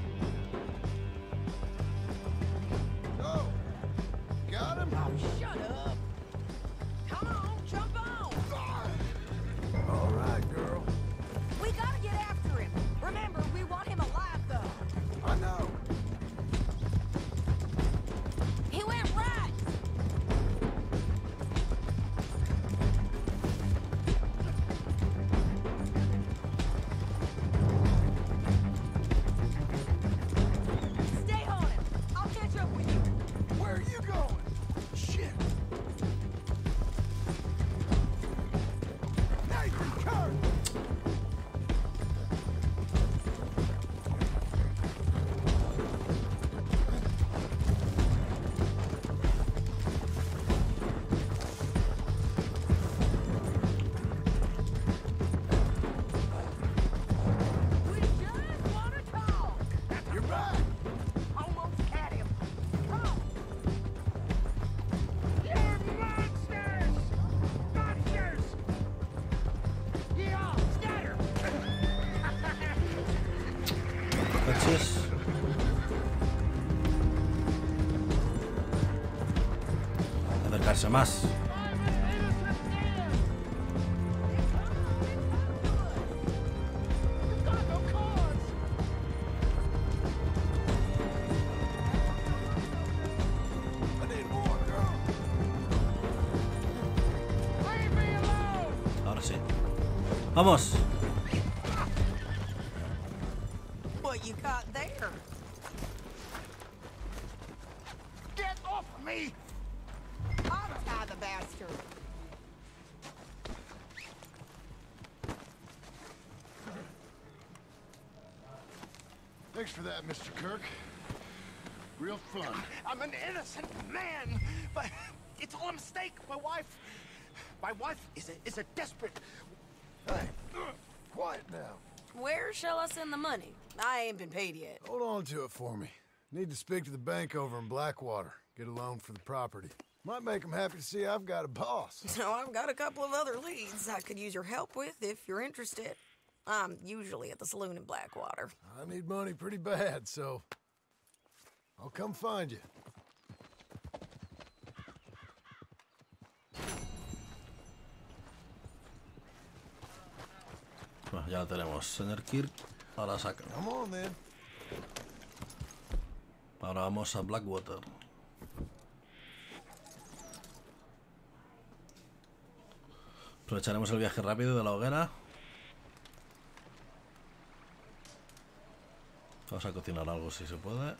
S1: Acercarse más.
S35: I
S3: Real.
S23: I'm an innocent man, but it's all a mistake. My wife, my wife is a is a desperate.
S3: Hey, quiet now.
S40: Where shall I send the money? I ain't been paid yet.
S3: Hold on to it for me. Need to speak to the bank over in Blackwater. Get a loan for the property. Might make them happy to see I've got a boss. [laughs]
S40: So I've got a couple of other leads I could use your help with if you're interested. I'm usually at the saloon in Blackwater.
S3: I need money pretty bad, so I'll come find you.
S1: Bueno, ya lo tenemos. Señor Kirk, ahora saca.
S3: Come on, then.
S1: Ahora vamos a Blackwater. Aprovecharemos el viaje rápido de la hoguera. Vamos a cocinar algo si se puede.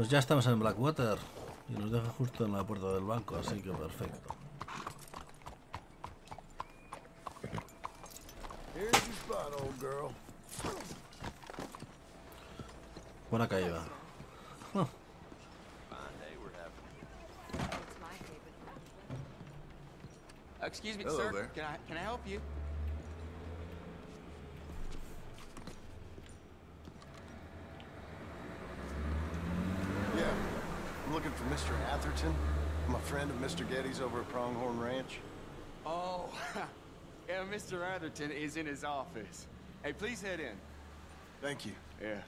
S1: Pues ya estamos en Blackwater y nos deja justo en la puerta del banco, así que perfecto.
S3: Here's your spot, old girl.
S1: Buena caída. Huh.
S13: Excuse me,
S3: Hello
S13: sir.
S3: there.
S13: Can I can I help you?
S3: Mr. Atherton. I'm a friend of Mr. Geddes' over at Pronghorn Ranch.
S41: Oh, [laughs] yeah, Mr. Atherton is in his office. Hey, please head in.
S3: Thank you.
S41: Yeah.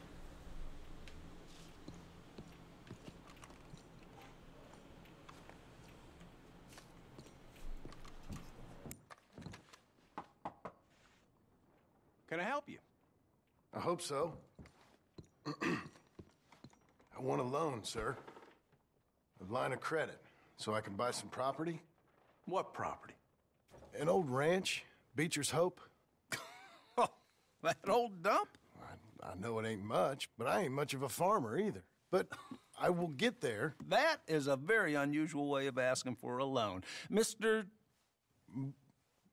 S41: Can I help you?
S3: I hope so. [clears throat] I want a loan, sir. Line of credit, so I can buy some property.
S42: What property?
S3: An old ranch, Beecher's Hope. [laughs]
S42: Oh, that old dump?
S3: I, I know it ain't much, but I ain't much of a farmer either. But I will get there.
S42: That is a very unusual way of asking for a loan. Mr.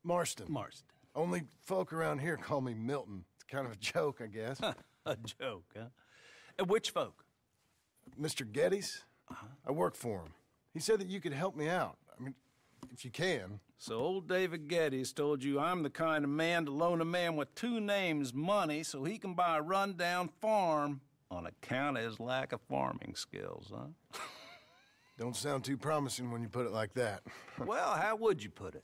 S3: Marston.
S42: Marston.
S3: Only folk around here call me Milton. It's kind of a joke, I guess. [laughs]
S42: a joke, huh? And which folk?
S3: Mr. Geddes. I work for him. He said that you could help me out. I mean, if you can.
S42: So old David Geddes told you I'm the kind of man to loan a man with two names money so he can buy a rundown farm on account of his lack of farming skills, huh? [laughs]
S3: Don't sound too promising when you put it like that. [laughs]
S42: well, how would you put it?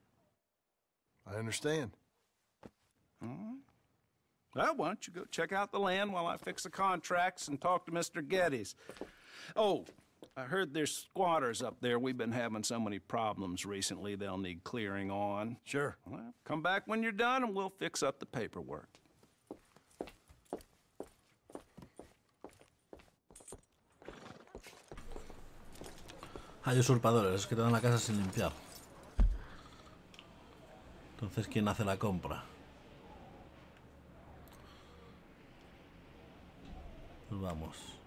S3: I understand.
S42: All right. Well, why don't you go check out the land while I fix the contracts and talk to Mr. Geddes? Oh, I heard there's squatters up there. We've been having so many problems recently, they'll need clearing on.
S3: Sure.
S42: Well, come back when you're done and we'll fix up the paperwork.
S1: Hay usurpadores, que te dan la casa sin limpiar. Entonces, ¿quién hace la compra? Pues vamos.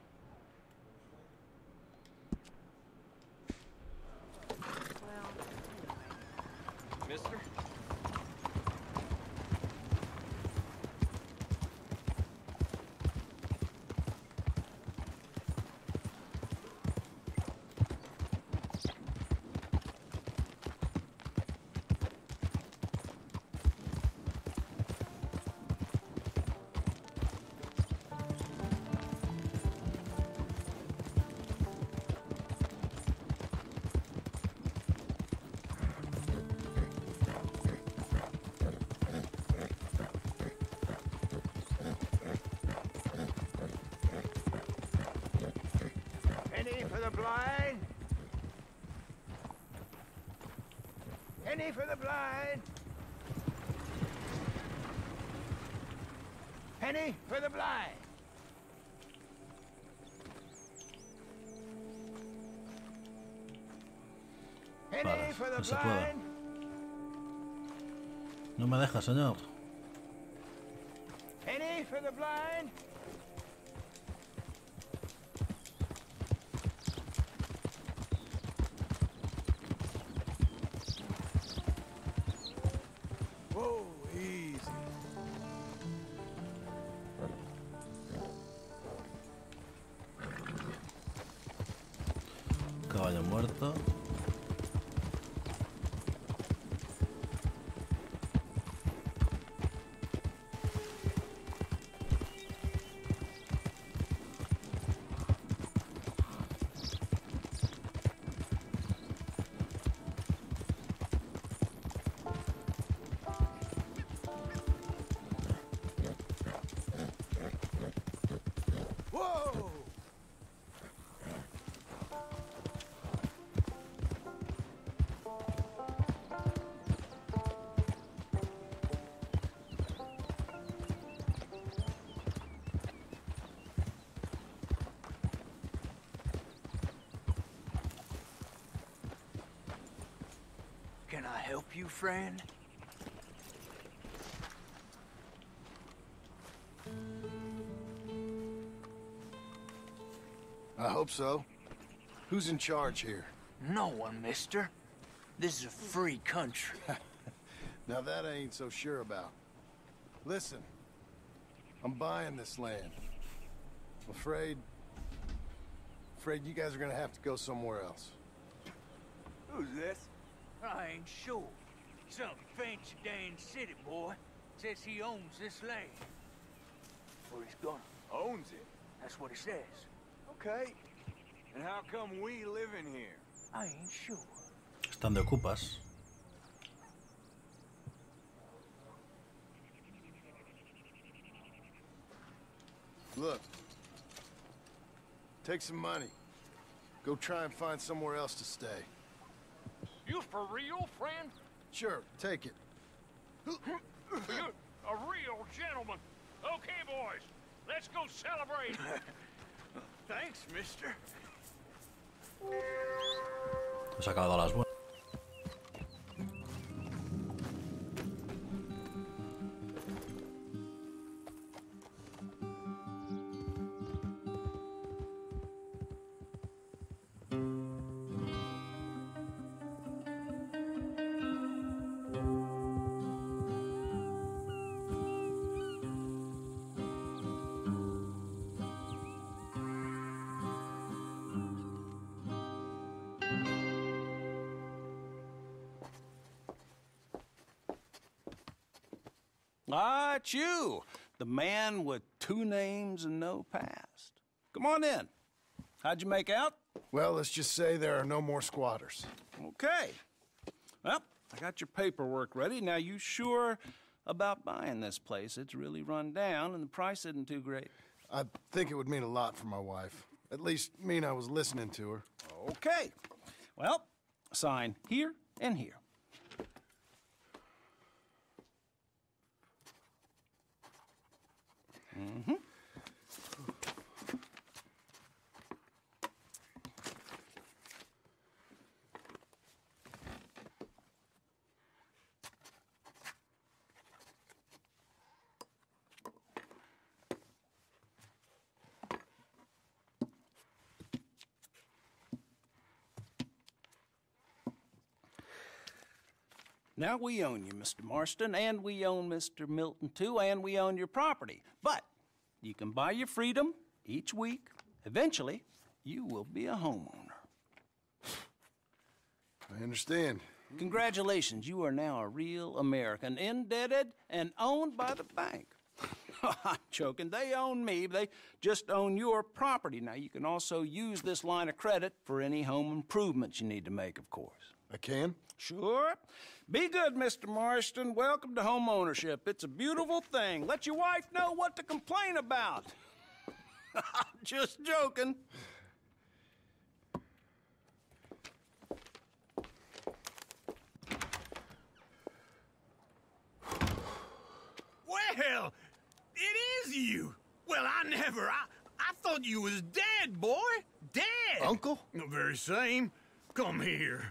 S27: For the blind. Penny for the blind. Penny for the blind.
S1: No me deja, señor.
S42: Can I help you, friend?
S3: I hope so. Who's in charge here?
S43: No one, mister. This is a free country. [laughs]
S3: Now that I ain't so sure about. Listen, I'm buying this land. I'm afraid... Afraid you guys are gonna have to go somewhere else.
S43: Who's this? I ain't sure. Some fancy Dan city boy says he owns this land. Or he's gonna.
S12: Owns it?
S43: That's what he says.
S12: Okay. And how come we live in here?
S43: I ain't sure.
S1: Están de ocupas.
S3: Look. Take some money. Go try and find somewhere else to stay.
S6: You for real, friend?
S3: Sure, take it.
S6: You're a real gentleman. Okay, boys, let's go celebrate. [laughs]
S43: Thanks, mister.
S1: He sacado las buenas.
S42: Man with two names and no past. Come on in. How'd you make out?
S3: Well, let's just say there are no more squatters.
S42: Okay. Well, I got your paperwork ready. Now, you sure about buying this place? It's really run down, and the price isn't too great.
S3: I think it would mean a lot for my wife. At least mean I was listening to her.
S42: Okay. Well, sign here and here. Now we own you, Mr. Marston, and we own Mr. Milton too, and we own your property. But you can buy your freedom each week. Eventually, you will be a homeowner.
S3: I understand.
S42: Congratulations, you are now a real American, indebted and owned by the bank. [laughs] I'm joking. They own me. They just own your property. Now, you can also use this line of credit for any home improvements you need to make, of course.
S3: I can?
S42: Sure. Be good, Mr. Marston. Welcome to home ownership. It's a beautiful thing. Let your wife know what to complain about. [laughs] Just joking.
S43: Well, it is you. Well, I never. I, I thought you was dead, boy. Dead.
S3: Uncle?
S43: The very same. Come here.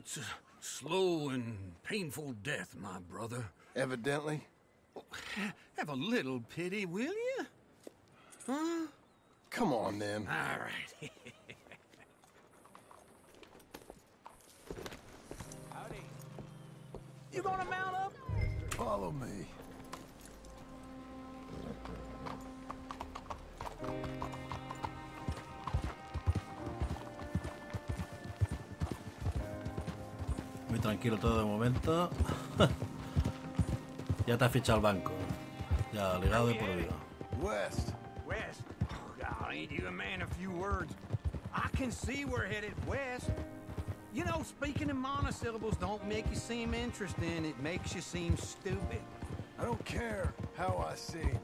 S43: It's a slow and painful death, my brother.
S3: Evidently.
S43: Have a little pity, will you? Huh?
S3: Come on, then.
S43: All right. [laughs] Howdy. You gonna mount up?
S3: Follow me.
S1: Muy tranquilo todo de momento. [laughs] ya te has fichado el banco. Ya, legado de por vida.
S3: West.
S43: West? Oh, God, ain't you a man of few words? I can see we're headed west. You know, speaking in monosyllables don't make you seem interesting. It makes you seem stupid.
S3: I don't care how I seem.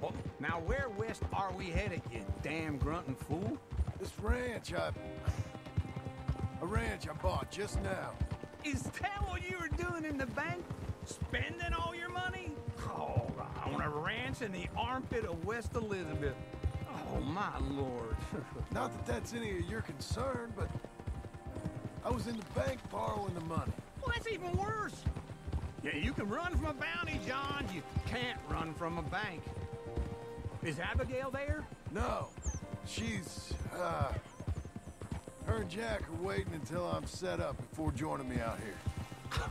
S43: Well, now where west are we headed, you damn grunting fool?
S3: This ranch I... A ranch I bought just now.
S10: Is that what you were doing in the bank? Spending all your money? Oh, on a ranch in the armpit of West Elizabeth. Oh, my lord. [laughs]
S3: Not that that's any of your concern, but... I was in the bank borrowing the money.
S10: Well, that's even worse. Yeah, you can run from a bounty, John. You can't run from a bank. Is Abigail there?
S3: No. She's, uh... Her and Jack are waiting until I'm set up before joining me out here.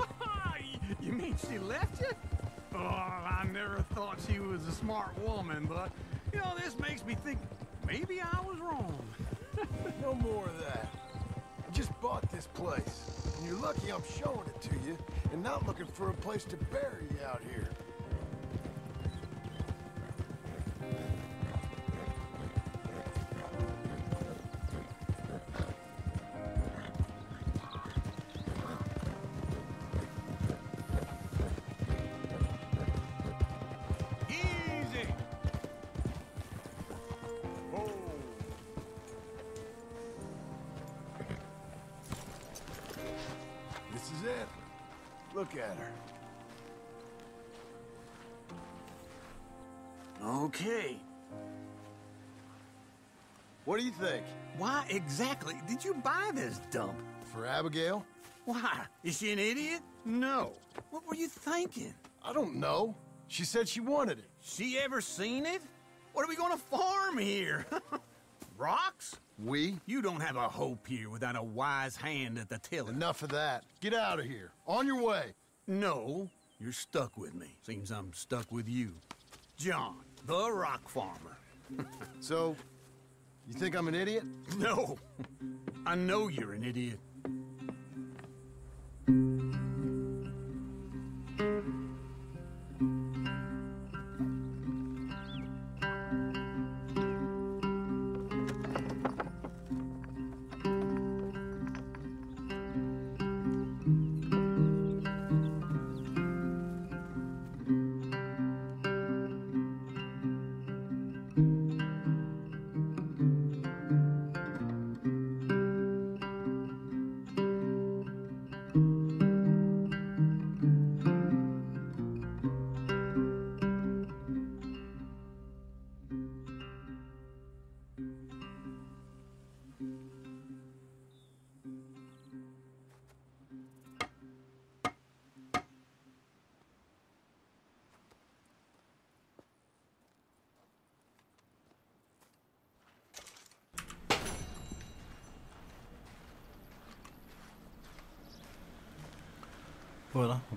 S3: [laughs]
S10: you mean she left you? Oh, I never thought she was a smart woman, but, you know, this makes me think maybe I was wrong. [laughs]
S3: no more of that. I just bought this place, and you're lucky I'm showing it to you, and not looking for a place to bury you out here. What do you think?
S10: Why exactly did you buy this dump?
S3: For Abigail?
S10: Why? Is she an idiot? No. What were you thinking?
S3: I don't know. She said she wanted it.
S10: She ever seen it? What are we gonna farm here? [laughs] Rocks?
S3: We?
S10: You don't have a hope here without a wise hand at the tiller.
S3: Enough of that. Get out of here. On your way.
S10: No, you're stuck with me. Seems I'm stuck with you. John, the rock farmer. [laughs]
S3: so, you think I'm an idiot?
S10: No. I know you're an idiot.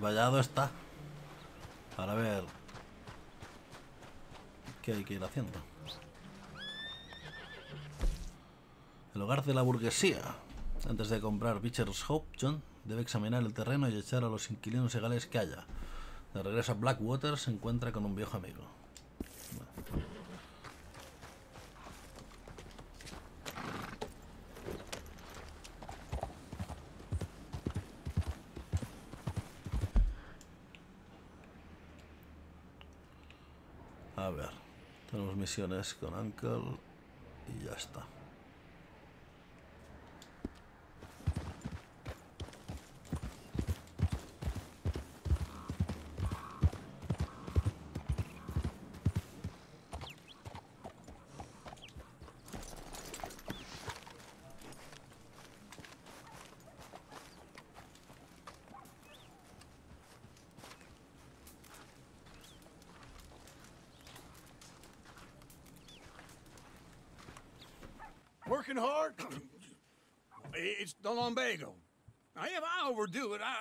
S1: Está. Para ver qué hay que ir haciendo. El hogar de la burguesía. Antes de comprar Beecher's Hope, John debe examinar el terreno y echar a los inquilinos legales que haya. De regreso a Blackwater se encuentra con un viejo amigo. A ver, tenemos misiones con Uncle y ya está.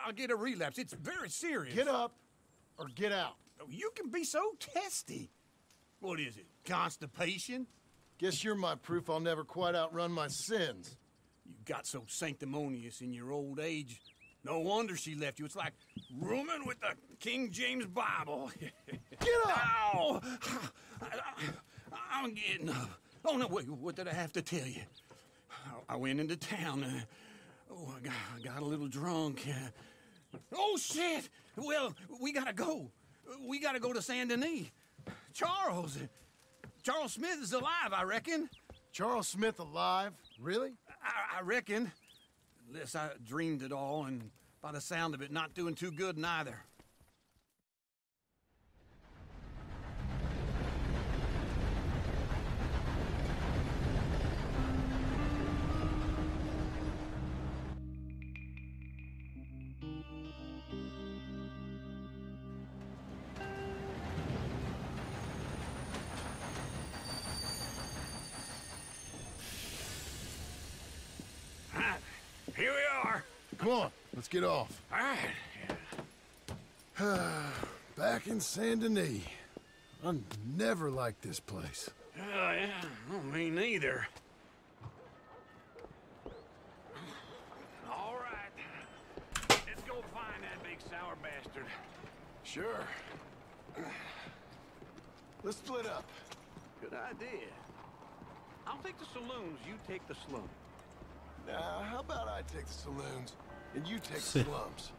S10: I'll get a relapse. It's very serious.
S3: Get up or get out.
S10: You can be so testy. What is it? Constipation?
S3: Guess you're my proof I'll never quite outrun my sins.
S10: You got so sanctimonious in your old age. No wonder she left you. It's like rooming with the King James Bible. [laughs]
S3: Get up!
S10: Ow! I, am getting up. Oh, no, wait, what did I have to tell you? I, I went into town. Uh, oh, I got, I got a little drunk. Uh, oh, shit! Well, we gotta go. We gotta go to Saint Denis. Charles! Charles Smith is alive, I reckon.
S3: Charles Smith alive? Really?
S10: I, I reckon. Unless I dreamed it all, and by the sound of it, not doing too good neither.
S3: Let's get off.
S10: All
S3: right. [sighs] Back in Saint Denis. I never liked this place.
S10: Oh, yeah. Oh, me neither. All right. Let's go find that big sour bastard.
S3: Sure. Let's split up.
S10: Good idea. I'll take the saloons, you take the slum.
S3: Now, how about I take the saloons and you take
S1: Sí. [laughs]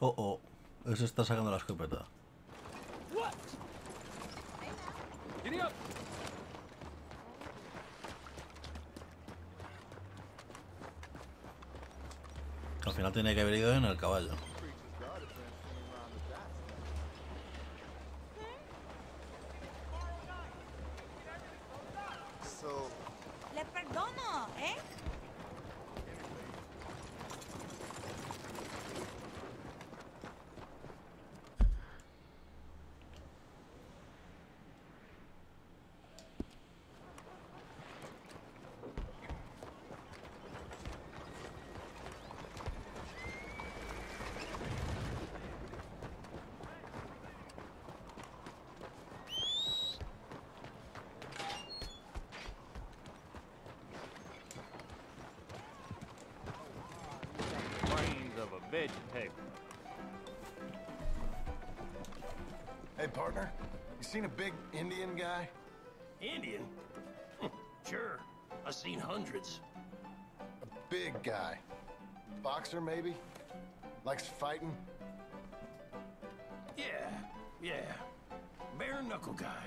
S1: Oh, oh. Ese está sacando la escopeta. Al final tiene que haber ido en el caballo.
S3: Seen a big Indian guy?
S44: Indian? Hmm, sure. I've seen hundreds.
S3: A big guy. Boxer, maybe? Likes fighting?
S44: Yeah, yeah. Bare knuckle guy.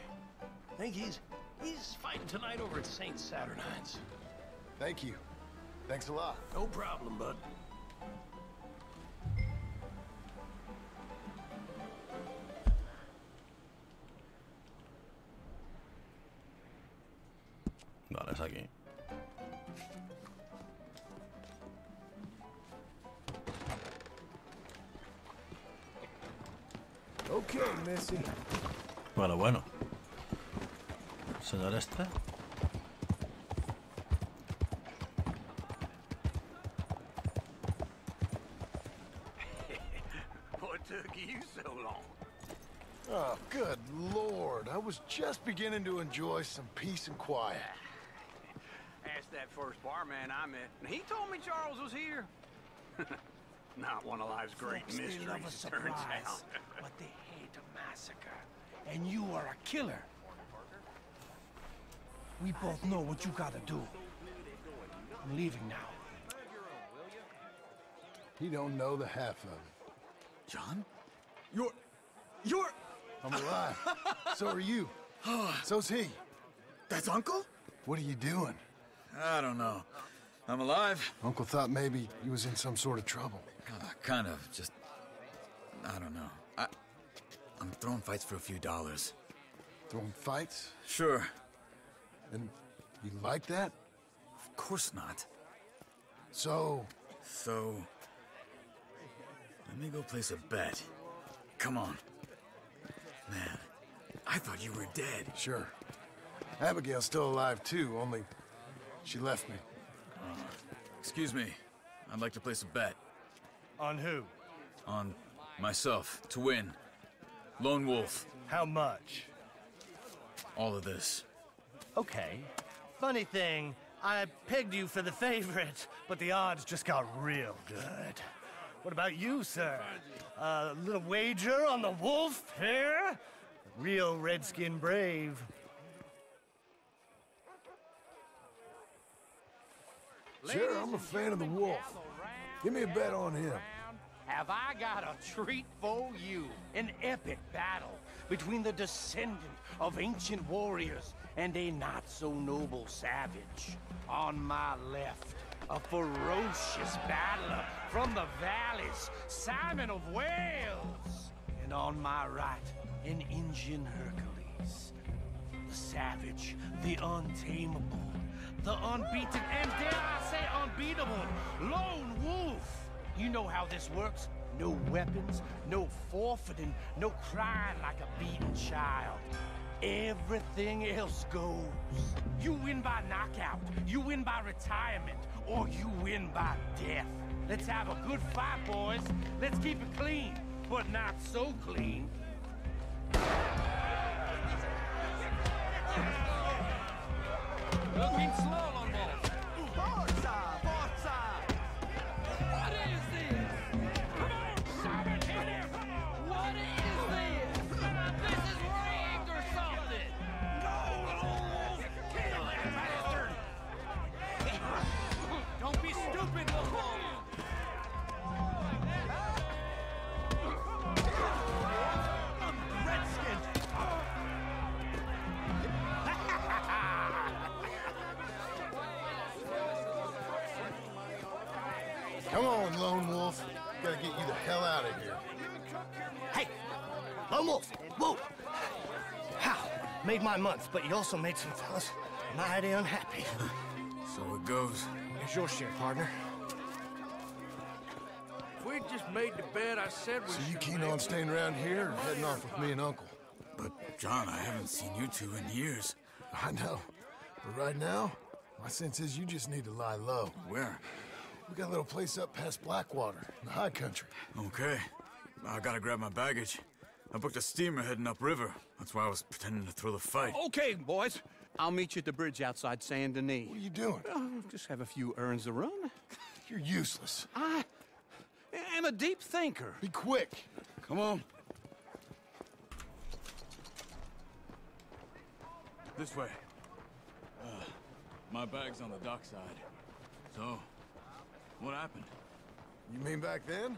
S44: Think he's he's fighting tonight over at St. Saturnine's.
S3: Thank you. Thanks a lot.
S44: No problem, bud.
S3: Oh, good lord. I was just beginning to enjoy some peace and quiet. [laughs]
S10: Asked that first barman I met, and he told me Charles was here. [laughs] Not one of life's great
S44: Folks, they
S10: mysteries,
S44: love a surprise,
S10: turns out. [laughs]
S44: but they hate a massacre. And you are a killer. We both know what you gotta do. I'm leaving now.
S3: He don't know the half of it.
S45: John?
S3: I'm alive. so are you. [sighs] So's he.
S45: That's Uncle?
S3: What are you doing?
S45: I don't know. I'm alive.
S3: Uncle thought maybe he was in some sort of trouble.
S45: Uh, kind of. Just... I don't know. I... I'm throwing fights for a few dollars.
S3: Throwing fights?
S45: Sure.
S3: And you like that?
S45: Of course not.
S3: So,
S45: So... Let me go place a bet. Come on. Man, I thought you were dead.
S3: Sure. Abigail's still alive too, only she left me.
S45: Excuse me. I'd like to place a bet.
S46: On who?
S45: On myself, to win. Lone Wolf.
S46: How much?
S45: All of this.
S46: Okay. Funny thing, I pegged you for the favorite, but the odds just got real good. What about you, sir? A little wager on the wolf here? Real redskin brave.
S47: Sure, I'm a fan of the wolf. Give me a bet on him.
S44: Have I got a treat for you? An epic battle between the descendant of ancient warriors and a not-so-noble savage. On my left, a ferocious battler from the valleys, Simon of Wales. And on my right, an Indian Hercules. The savage, the untamable, the unbeaten, and dare I say unbeatable, Lone Wolf. You know how this works. No weapons, no forfeiting, no crying like a beaten child. Everything else goes. You win by knockout, you win by retirement, or you win by death. Let's have a good fight, boys. Let's keep it clean, but not so clean.
S10: Looking slow, Wolf.
S48: My month, but you also made some fellas mighty unhappy. [laughs]
S45: So it goes.
S48: Here's your share, partner.
S49: If we'd just made the bed I said we
S3: So you
S49: should
S3: keen on staying around here or heading off with me and Uncle?
S45: But, John, I haven't seen you two in years.
S3: I know. But right now, my sense is you just need to lie low.
S45: Where?
S3: We got a little place up past Blackwater, in the high country.
S45: Okay. I gotta grab my baggage. I booked a steamer heading upriver. That's why I was pretending to throw the fight.
S44: Okay, boys. I'll meet you at the bridge outside Saint Denis.
S3: What are you doing?
S44: Oh, just have a few errands to run. [laughs]
S3: You're useless.
S44: I am a deep thinker.
S3: Be quick.
S45: Come on. This way. Uh, my bag's on the dockside. So, what happened?
S3: You mean back then?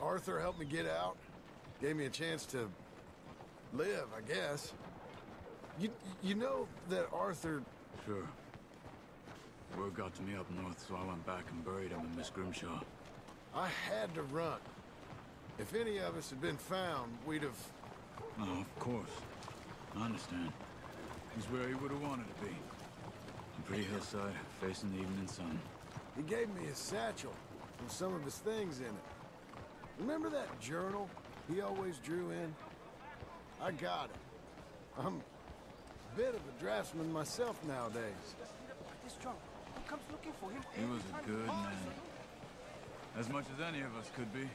S3: Arthur helped me get out. Gave me a chance to live, I guess. You, you know that Arthur...
S45: Sure. Word got to me up north, so I went back and buried him in Miss Grimshaw.
S3: I had to run. If any of us had been found, we'd have...
S45: Oh, of course. I understand. He's where he would have wanted to be. A pretty hillside, facing the evening sun.
S3: He gave me his satchel with some of his things in it. Remember that journal he always drew in? I got it. I'm a bit of a draftsman myself nowadays.
S44: This drunk who comes looking for him.
S45: He was a good man. As much as any of us could be.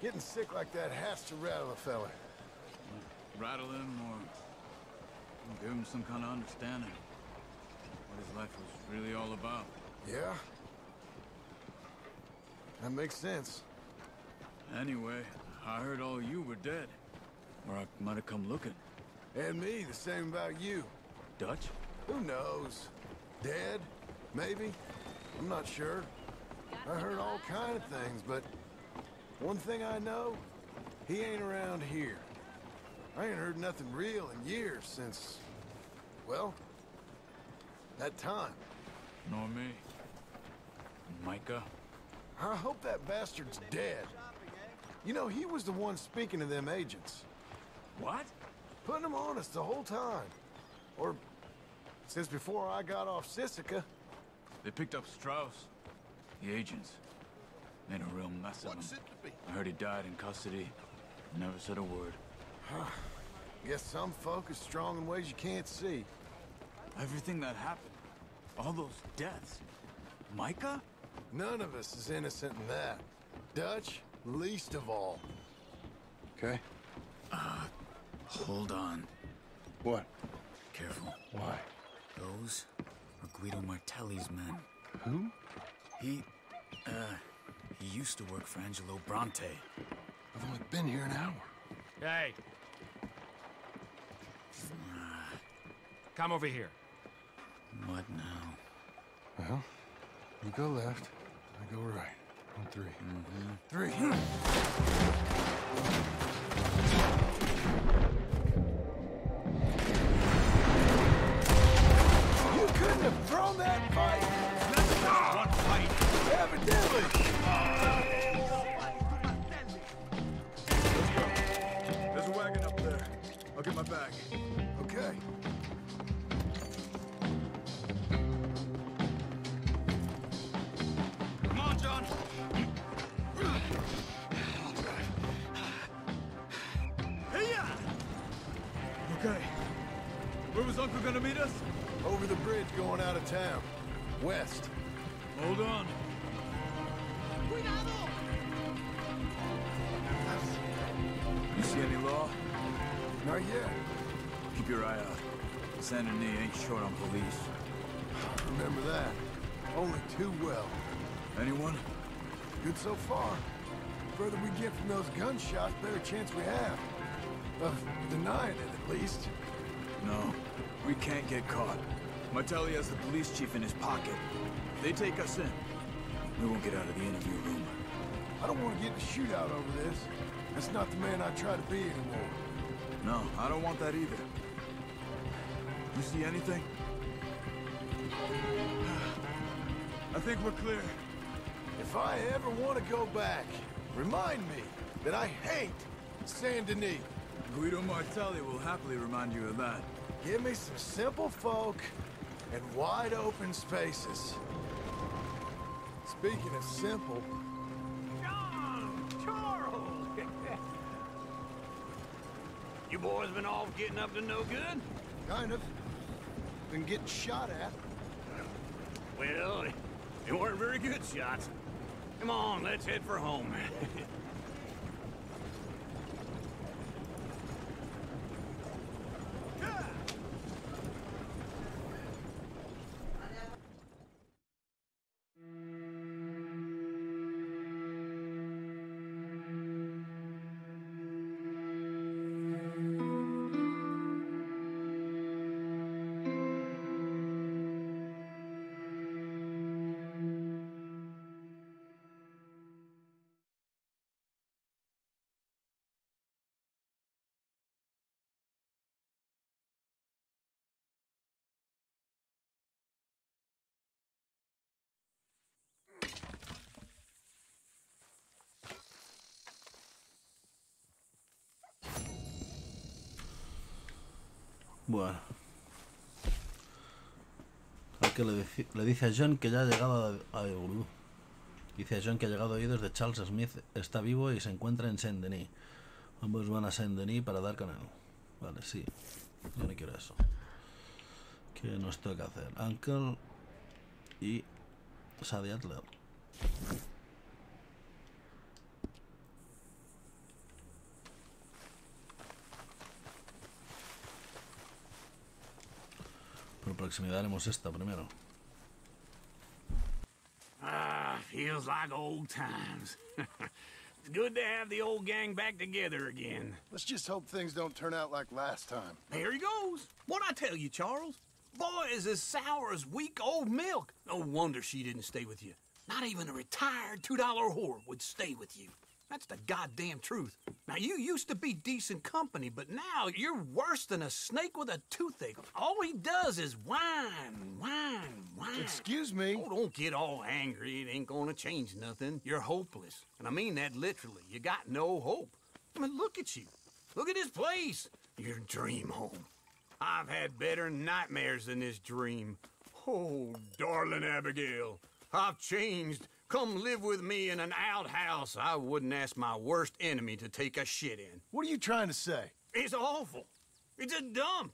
S3: Getting sick like that has to rattle a fella.
S45: Rattle him or give him some kind of understanding. What his life was really all about.
S3: Yeah? That makes sense.
S45: Anyway, I heard all you were dead. Or I might have come looking.
S3: And me, the same about you.
S45: Dutch?
S3: Who knows? Dead? Maybe? I'm not sure. I heard all kind of things, but one thing I know, he ain't around here. I ain't heard nothing real in years since, well, that time.
S45: Nor me. Micah?
S3: I hope that bastard's dead. You know, he was the one speaking to them agents.
S45: What?
S3: Putting them on us the whole time. Or since before I got off Sisika.
S45: They picked up Strauss. The agents. Made a real mess of What's him. I heard he died in custody. Never said a word. Huh.
S3: Guess some folk are strong in ways you can't see.
S45: Everything that happened, all those deaths. Micah?
S3: None of us is innocent in that. Dutch, least of all.
S50: Okay?
S45: Uh, hold on.
S50: What?
S45: Careful.
S50: Why?
S45: Those are Guido Martelli's men.
S50: Who?
S45: He, uh, he used to work for Angelo Bronte.
S3: I've only been here an hour.
S8: Hey. Come over here.
S45: What now?
S3: Well, you go left, I go right. On 3 Three. You couldn't have thrown that fight!
S51: That's not one fight.
S3: Evidently!
S45: There's a wagon up there. I'll get my bag.
S3: Okay.
S45: Where was gonna meet us?
S3: Over the bridge going out of town. West.
S45: Hold on. You see any law?
S3: Not yet.
S45: Keep your eye out. Saint Denis ain't short on police.
S3: Remember that. Only too well.
S45: Anyone?
S3: Good so far. The further we get from those gunshots, better chance we have. Of denying it, at least.
S45: No, we can't get caught. Martelli has the police chief in his pocket. They take us in. We won't get out of the interview room.
S3: I don't want to get in a shootout over this. That's not the man I try to be anymore.
S45: No, I don't want that either. You see anything? [sighs] I think we're clear.
S3: If I ever want to go back, remind me that I hate Saint Denis.
S45: Guido Martelli will happily remind you of that.
S3: Give me some simple folk and wide open spaces. Speaking of simple,
S51: John! Charles! [laughs] you boys been off getting up to no good?
S3: kind of. Been getting shot at.
S51: Well, they weren't very good shots. Come on, let's head for home. [laughs]
S1: Bueno. Al que le, le dice a John que ya ha llegado a, a-. Dice a John que ha llegado oídos de Charles Smith, está vivo y se encuentra en Saint-Denis. Ambos van a Saint-Denis para dar con él. Vale, sí. Yo no quiero eso. ¿Qué nos toca hacer? Uncle y Sadie Adler. Proximidad haremos esta primero.
S51: Ah, feels like old times. [laughs] it's good to have the old gang back together again.
S3: Let's just hope things don't turn out like last time.
S51: There he goes. What'd I tell you, Charles? Boy is as sour as weak old milk. No wonder she didn't stay with you. Not even a retired $2 whore would stay with you. That's the goddamn truth. Now, you used to be decent company, but now you're worse than a snake with a toothache. All he does is whine, whine, whine.
S3: Excuse me?
S51: Oh, don't get all angry. It ain't gonna change nothing. You're hopeless. And I mean that literally. You got no hope. I mean, look at you. Look at this place. Your dream home. I've had better nightmares than this dream. Oh, darling Abigail, I've changed. Come live with me in an outhouse I wouldn't ask my worst enemy to take a shit in.
S3: What are you trying to say?
S42: It's awful. It's a dump.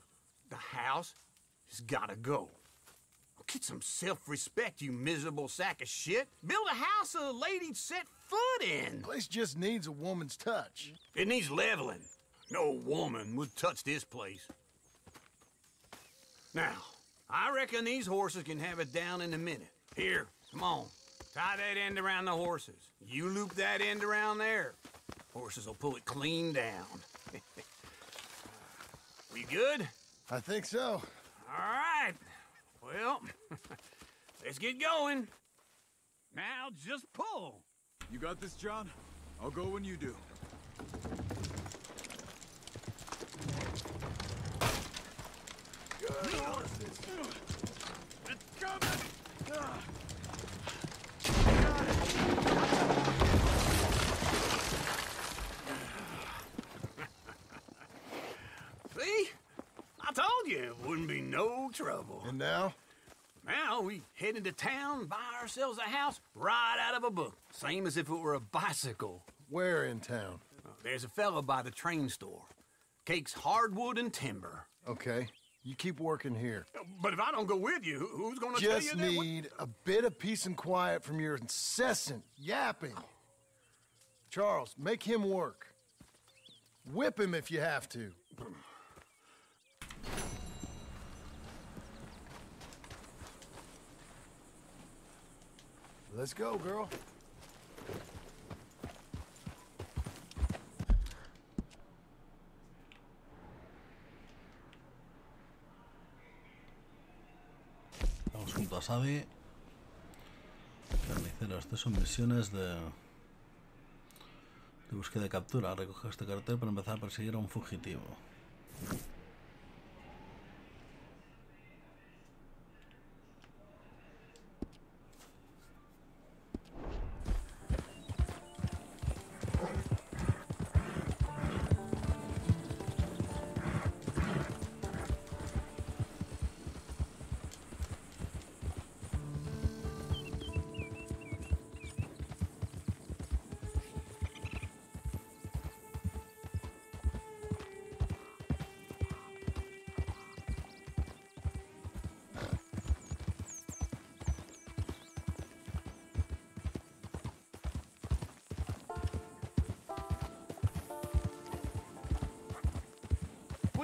S42: The house has gotta go. Get some self-respect, you miserable sack of shit. Build a house a lady'd set foot in.
S3: Place just needs a woman's touch.
S42: It needs leveling. No woman would touch this place. Now, I reckon these horses can have it down in a minute. Here, come on. Tie that end around the horses. You loop that end around there. Horses will pull it clean down. we good?
S3: I think so.
S42: All right. Well, let's get going. Now just pull.
S45: You got this, John? I'll go when you do.
S27: Good horses. It's coming.
S42: It wouldn't be no trouble.
S3: And now?
S42: Now we head into town, buy ourselves a house right out of a book. Same as if it were a bicycle.
S3: Where in town?
S42: Uh, there's a fellow by the train store. Cakes hardwood and timber.
S3: Okay. You keep working here.
S42: Uh, but if I don't go with you, who's gonna tell you
S3: Just need a bit of peace and quiet from your incessant yapping. Charles, make him work. Whip him if you have to. [clears throat] Let's go, girl.
S1: Vamos junto a Sadie. Carnicero, estas son misiones de, de búsqueda y captura. Recoge este cartel para empezar a perseguir a un fugitivo.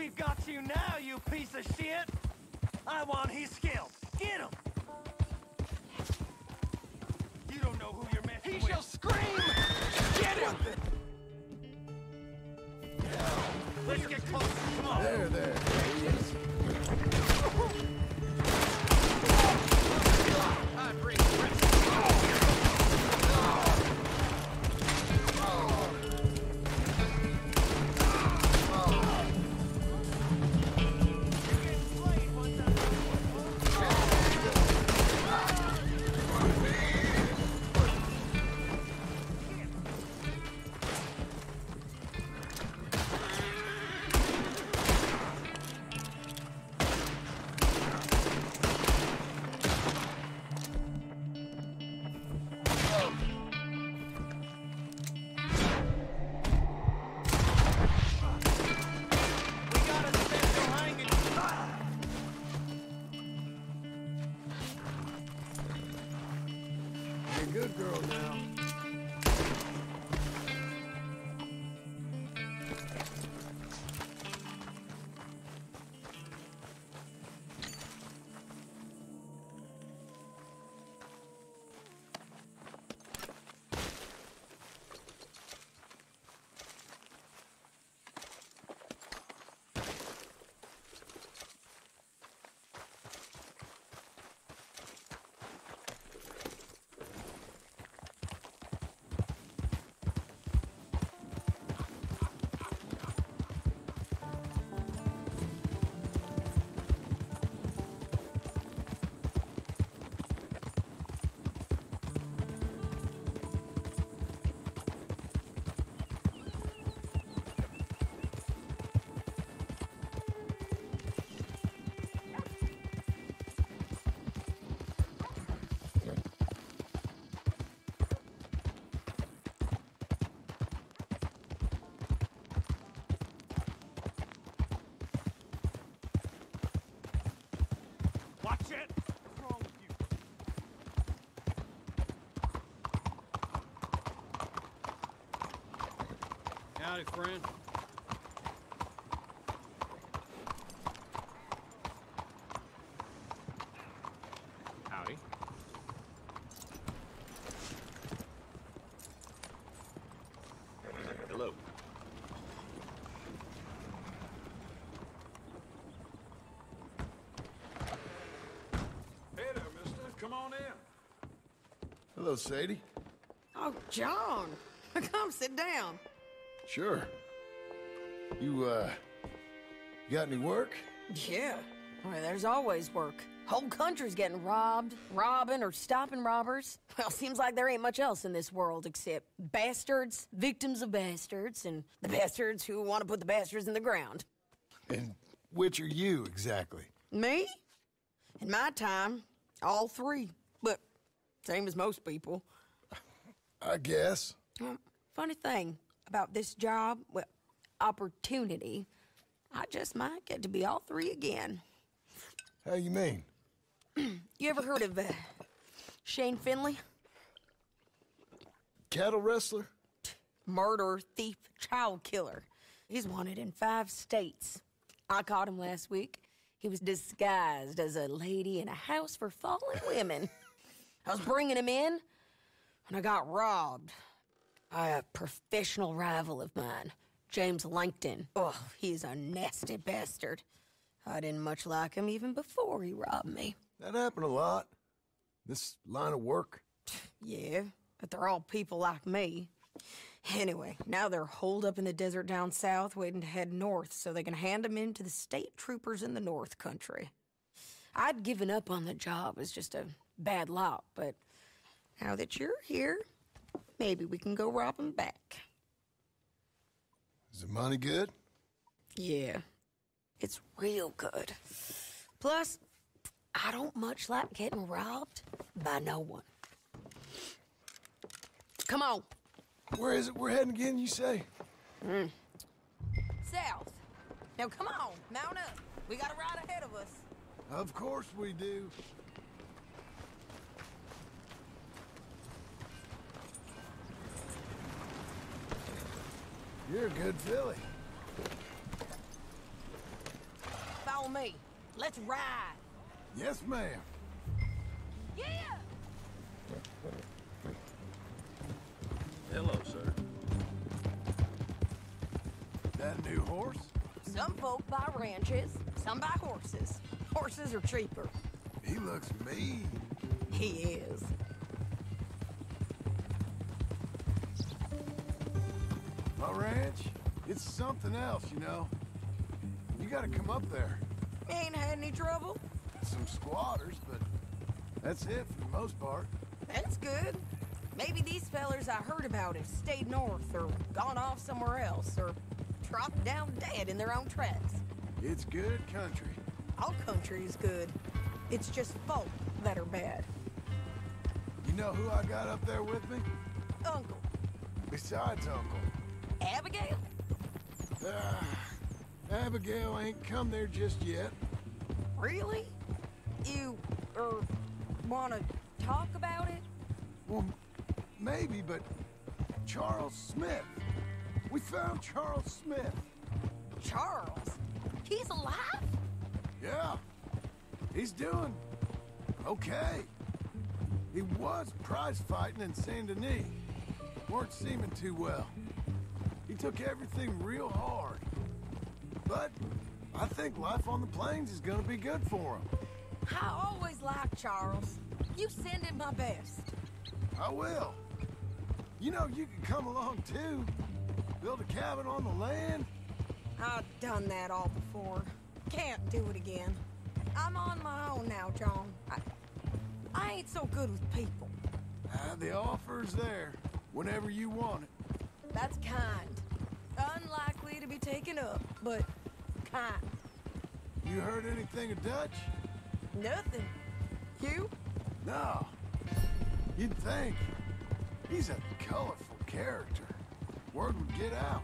S44: We've got you now, you piece of shit! I want his scalp. Get him!
S23: Howdy, friend.
S52: Howdy. Hello.
S27: Hey there, mister. Come on in.
S3: Hello, Sadie.
S53: Oh, John. [laughs] Come sit down.
S3: Sure. You, uh, got any work?
S53: Yeah. Well, there's always work. Whole country's getting robbed, robbing, or stopping robbers. Well, seems like there ain't much else in this world except bastards, victims of bastards, and the bastards who want to put the bastards in the ground.
S3: And which are you exactly?
S53: Me? In my time, all three. But same as most people.
S3: I guess.
S53: Um, funny thing about this job, well, opportunity, I just might get to be all three again.
S3: How you mean?
S53: You ever heard of uh, Shane Finley?
S3: Cattle rustler?
S53: Murderer, thief, child killer. He's wanted in five states. I caught him last week. He was disguised as a lady in a house for fallen women. I was bringing him in, and I got robbed a professional rival of mine, James Langton. Oh, he's a nasty bastard. I didn't much like him even before he robbed me.
S3: That happened a lot. This line of work. [sighs]
S53: Yeah, but they're all people like me. Anyway, now they're holed up in the desert down south, waiting to head north so they can hand them in to the state troopers in the north country. I'd given up on the job as just a bad lot, but now that you're here, maybe we can go rob them back.
S3: Is the money good?
S53: Yeah, it's real good. Plus, I don't much like getting robbed by no one. Come on.
S3: Where is it we're heading again, you say?
S53: Mm. South. Now come on, mount up. We got a ride ahead of us.
S3: Of course we do. You're a good filly.
S53: Follow me. Let's ride.
S3: Yes, ma'am.
S53: Yeah.
S1: Hello, sir.
S3: That new horse?
S53: Some folk buy ranches, some buy horses. Horses are cheaper.
S3: He looks mean.
S53: He is.
S3: My ranch, it's something else, you know. You gotta come up there.
S53: Ain't had any trouble?
S3: Some squatters, but that's it for the most part.
S53: That's good. Maybe these fellers I heard about have stayed north or gone off somewhere else or dropped down dead in their own tracks.
S3: It's good country.
S53: All country is good. It's just folk that are bad.
S3: You know who I got up there with me?
S53: Uncle.
S3: Besides Uncle.
S53: Abigail?
S3: Ah, Abigail ain't come there just yet.
S53: Really? You, er, wanna talk about it?
S3: Well, maybe, but Charles Smith. We found Charles Smith.
S53: Charles? He's alive?
S3: Yeah. He's doing okay. He was prize fighting in Saint Denis. Weren't seeming too well. Took everything real hard. But I think life on the plains is gonna be good for him.
S53: I always liked Charles. You send him my best.
S3: I will. You know, you can come along too. Build a cabin on the land.
S53: I've done that all before. Can't do it again. I'm on my own now, John. I, I ain't so good with people.
S3: Ah, the offer's there whenever you want it.
S53: That's kind. To be taken up, but kind.
S3: You heard anything of Dutch?
S53: Nothing. You?
S3: No. You'd think. He's a colorful character. Word would get out.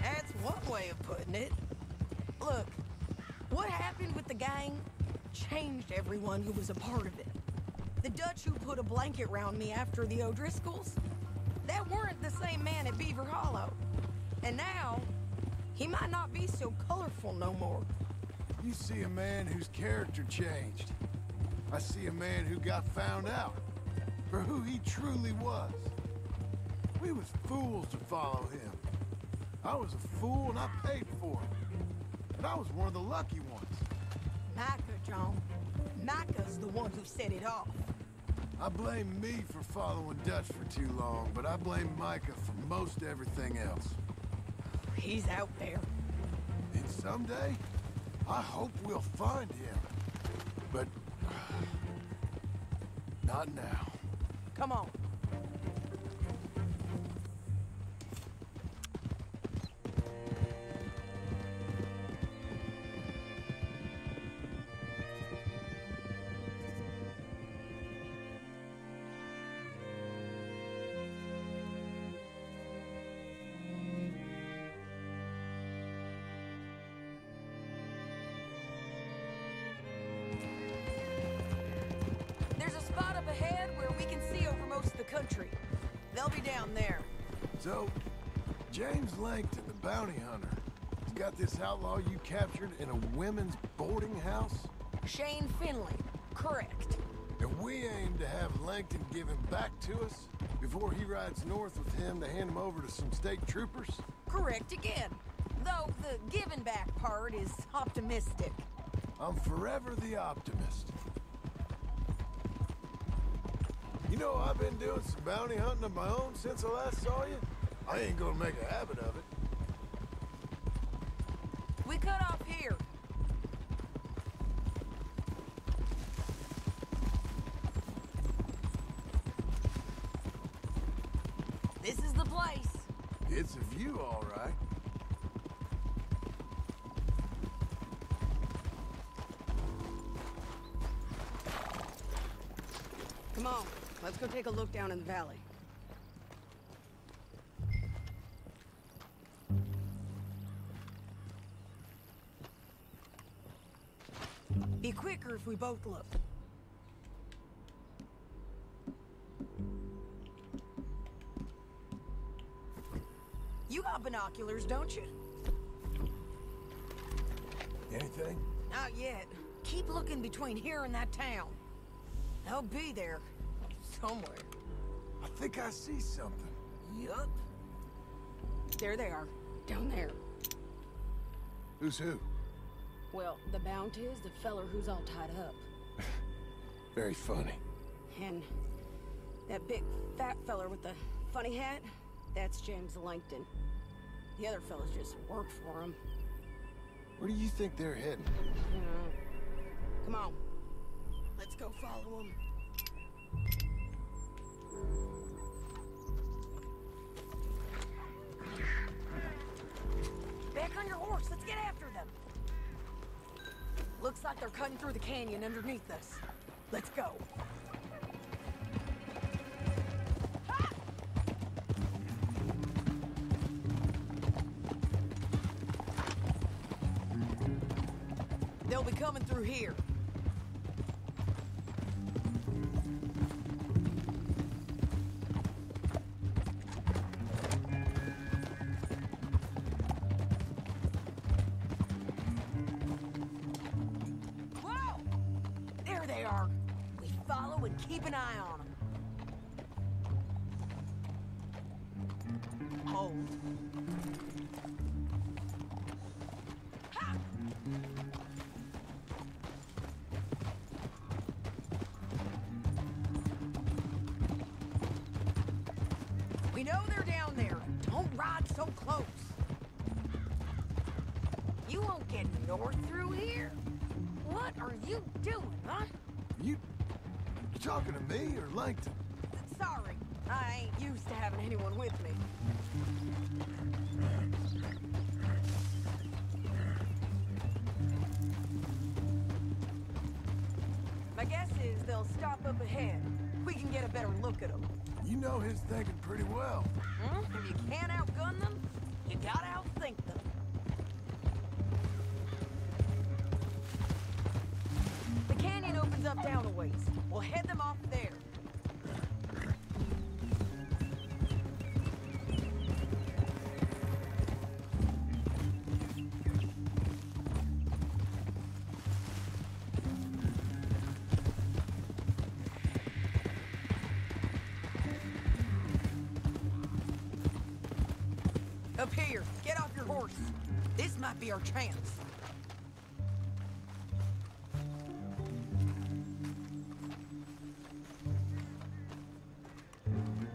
S53: That's one way of putting it. Look, what happened with the gang?
S35: changed everyone who was a part of it. The Dutch who put a blanket round me after the O'Driscolls, that weren't the same man at Beaver Hollow. And now, he might not be so colorful no more.
S3: You see a man whose character changed. I see a man who got found out for who he truly was. We was fools to follow him. I was a fool and I paid for it. But I was one of the lucky ones.
S35: Micah, John. Micah's the one who set it off.
S3: I blame me for following Dutch for too long, but I blame Micah for most everything else.
S35: He's out there.
S3: And someday, I hope we'll find him. But... [sighs] not now.
S35: Come on. The country. They'll be down there.
S3: So, James Langton, the bounty hunter, has got this outlaw you captured in a women's boarding house?
S35: Shane Finley. Correct.
S3: And we aim to have Langton give him back to us before he rides north with him to hand him over to some state troopers?
S35: Correct again. Though the giving back part is optimistic.
S3: I'm forever the optimist. You know, I've been doing some bounty hunting of my own since I last saw you. I ain't gonna make a habit of it.
S35: Take a look down in the valley. Be quicker if we both look. You got binoculars, don't you?
S3: Anything?
S35: Not yet. Keep looking between here and that town. They'll be there. Somewhere.
S3: I think I see something.
S35: Yup. There they are. Down there.
S3: Who's who?
S35: Well, the bounty is the feller who's all tied up. [laughs]
S3: Very funny.
S35: And that big fat feller with the funny hat, that's James Langton. The other fellas just work for him.
S3: Where do you think they're heading?
S35: You know. Come on. Let's go follow him. They're cutting through the canyon underneath us. Let's go. They'll be coming through here. North through here. What are you doing, huh?
S3: You... You talking to me or Langton?
S35: Sorry, I ain't used to having anyone with me. My guess is they'll stop up ahead. We can get a better look at them.
S3: You know his thinking pretty well.
S35: Be our chance.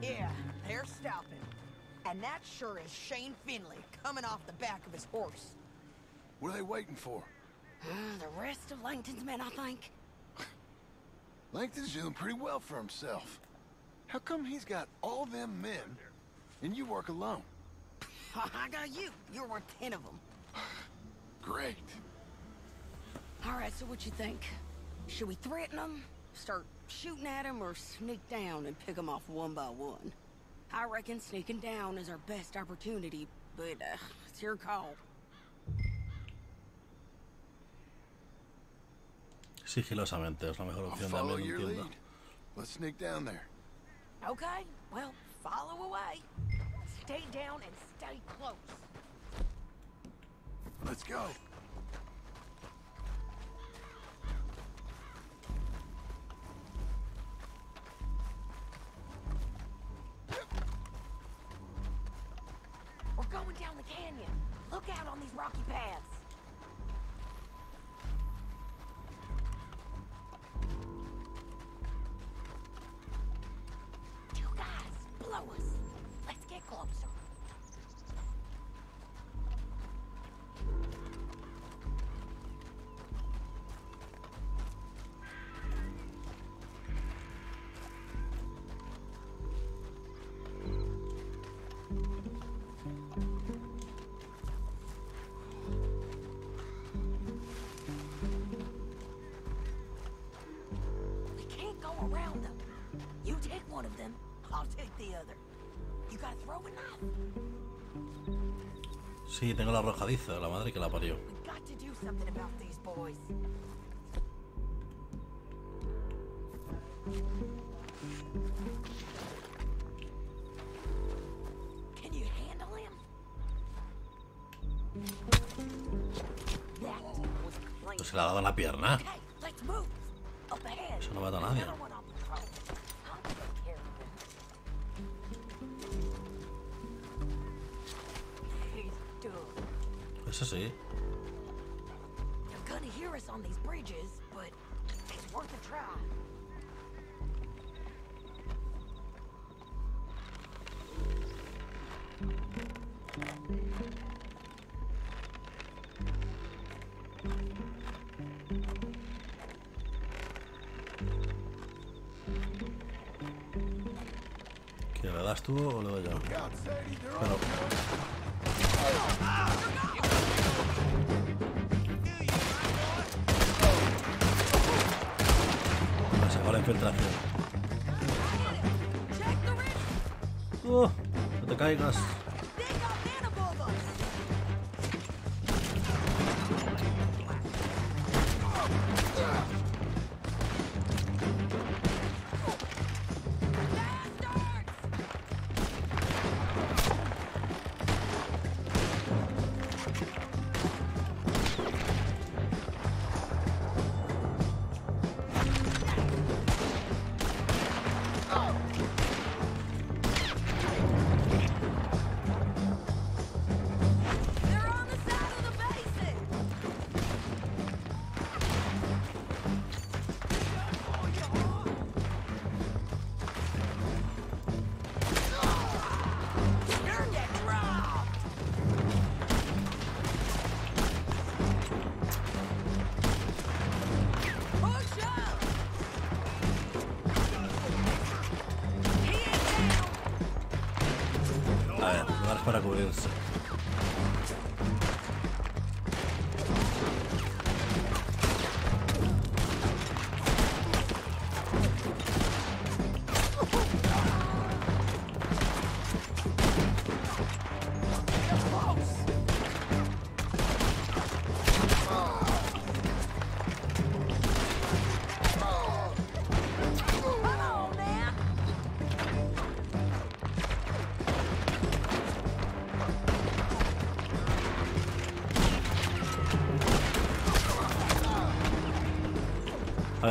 S35: Yeah, they're stopping. And that sure is Shane Finley coming off the back of his horse.
S3: What are they waiting for?
S35: Uh, the rest of Langton's men, I think. [laughs]
S3: Langton's doing pretty well for himself. How come he's got all them men, and you work alone? [laughs]
S35: I got you. You're worth ten of them.
S3: Great.
S35: All right, so what you think? Should we threaten them, start shooting at them, or sneak down and pick them off one by one? I reckon sneaking down is our best opportunity, but uh, it's your call.
S1: Sigilosamente, es la mejor
S3: I'll
S1: opción
S3: follow
S1: también,
S3: your
S1: entiendo.
S3: lead. Let's sneak down there.
S35: Okay, well, follow away. Stay down and stay close.
S3: Let's go.
S35: We're going down the canyon. Look out on these rocky paths. Two guys, below us.
S1: Sí, tengo la arrojadiza, la madre que la parió.
S35: We got to do something about these boys. Can you handle him? That was clean.
S1: Pues se la ha dado en la pierna.
S35: Okay, let's move. Up ahead.
S1: Eso no mata a nadie.
S35: A try.
S1: ¿Que le das tú o le doy yo? Pero... Me sacó la infiltración. ¡Oh! ¡No te caigas!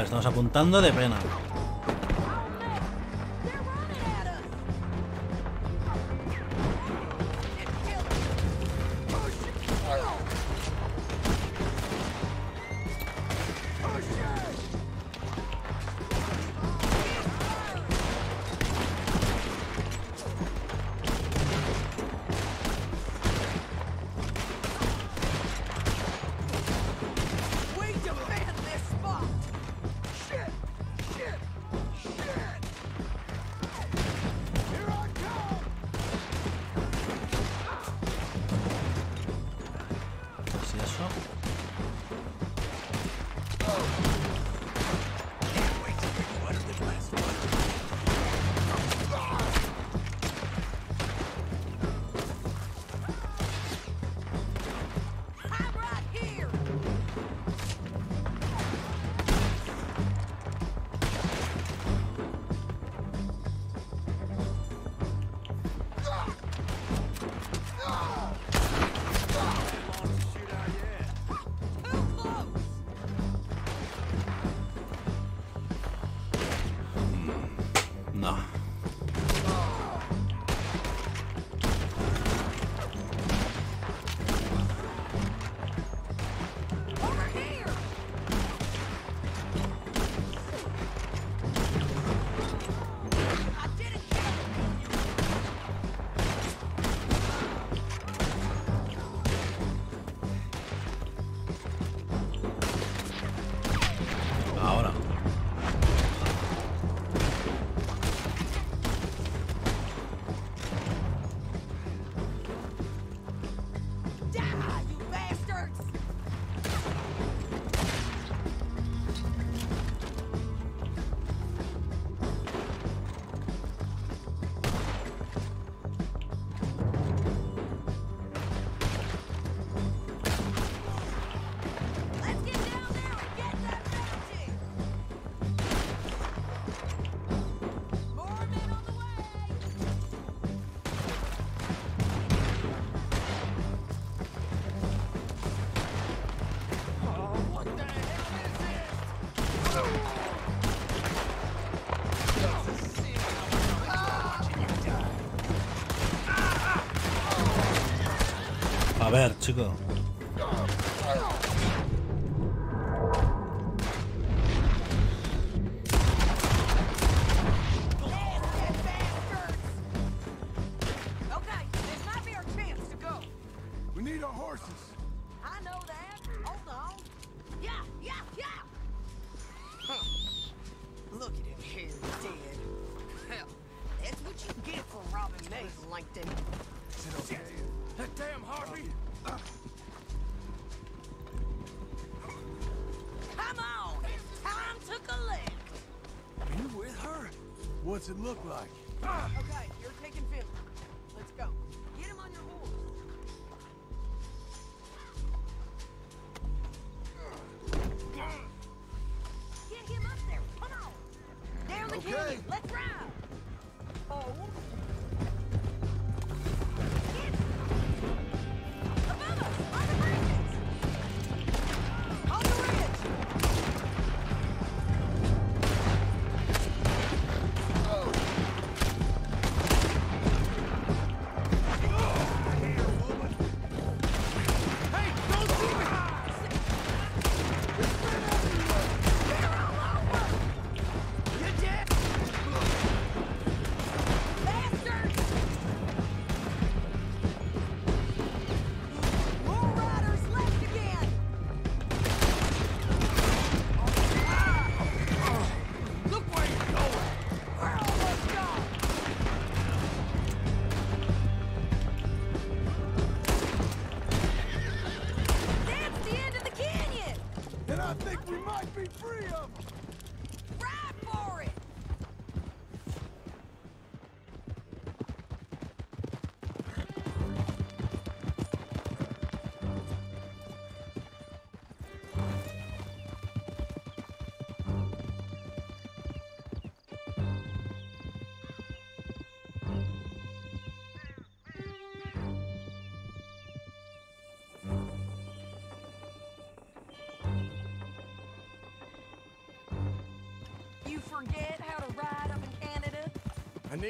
S35: Estamos apuntando de pena.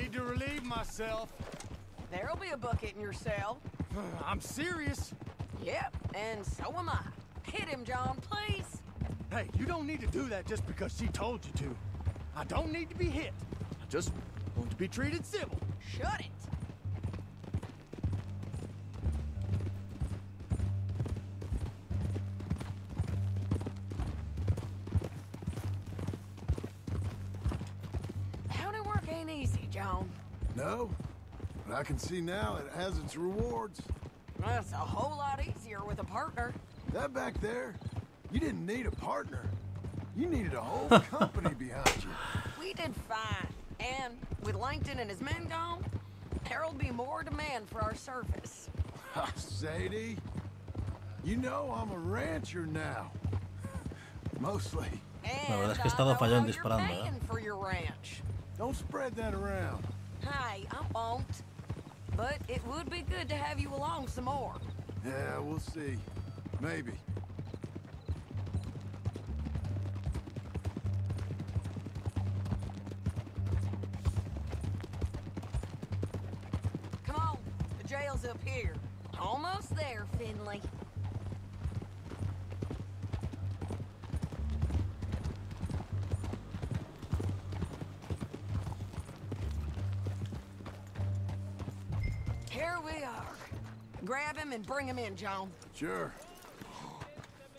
S54: Need
S55: to
S44: relieve myself.
S35: There'll be a bucket in your cell. [sighs]
S44: I'm serious.
S35: Yep, and so am I. Hit him, John, please.
S44: Hey, you don't need to do that just because she told you to. I don't need to be hit. I just want to be treated civil.
S3: See now it has its rewards.
S35: That's a whole lot easier with a partner.
S3: That back there, you didn't need a partner. You needed a whole [laughs] company behind you.
S35: We did fine. And with Langton and his men gone, there'll be more demand for our service. [laughs]
S3: Sadie, you know I'm a rancher now. [laughs] Mostly.
S1: La verdad es que he estado fallando disparando, ¿eh?
S35: Paying for your ranch.
S3: Don't spread that around.
S35: Hey, I won't. It would be good to have you along some more.
S3: Yeah, we'll see. Maybe.
S35: Bring him in, John.
S3: Sure.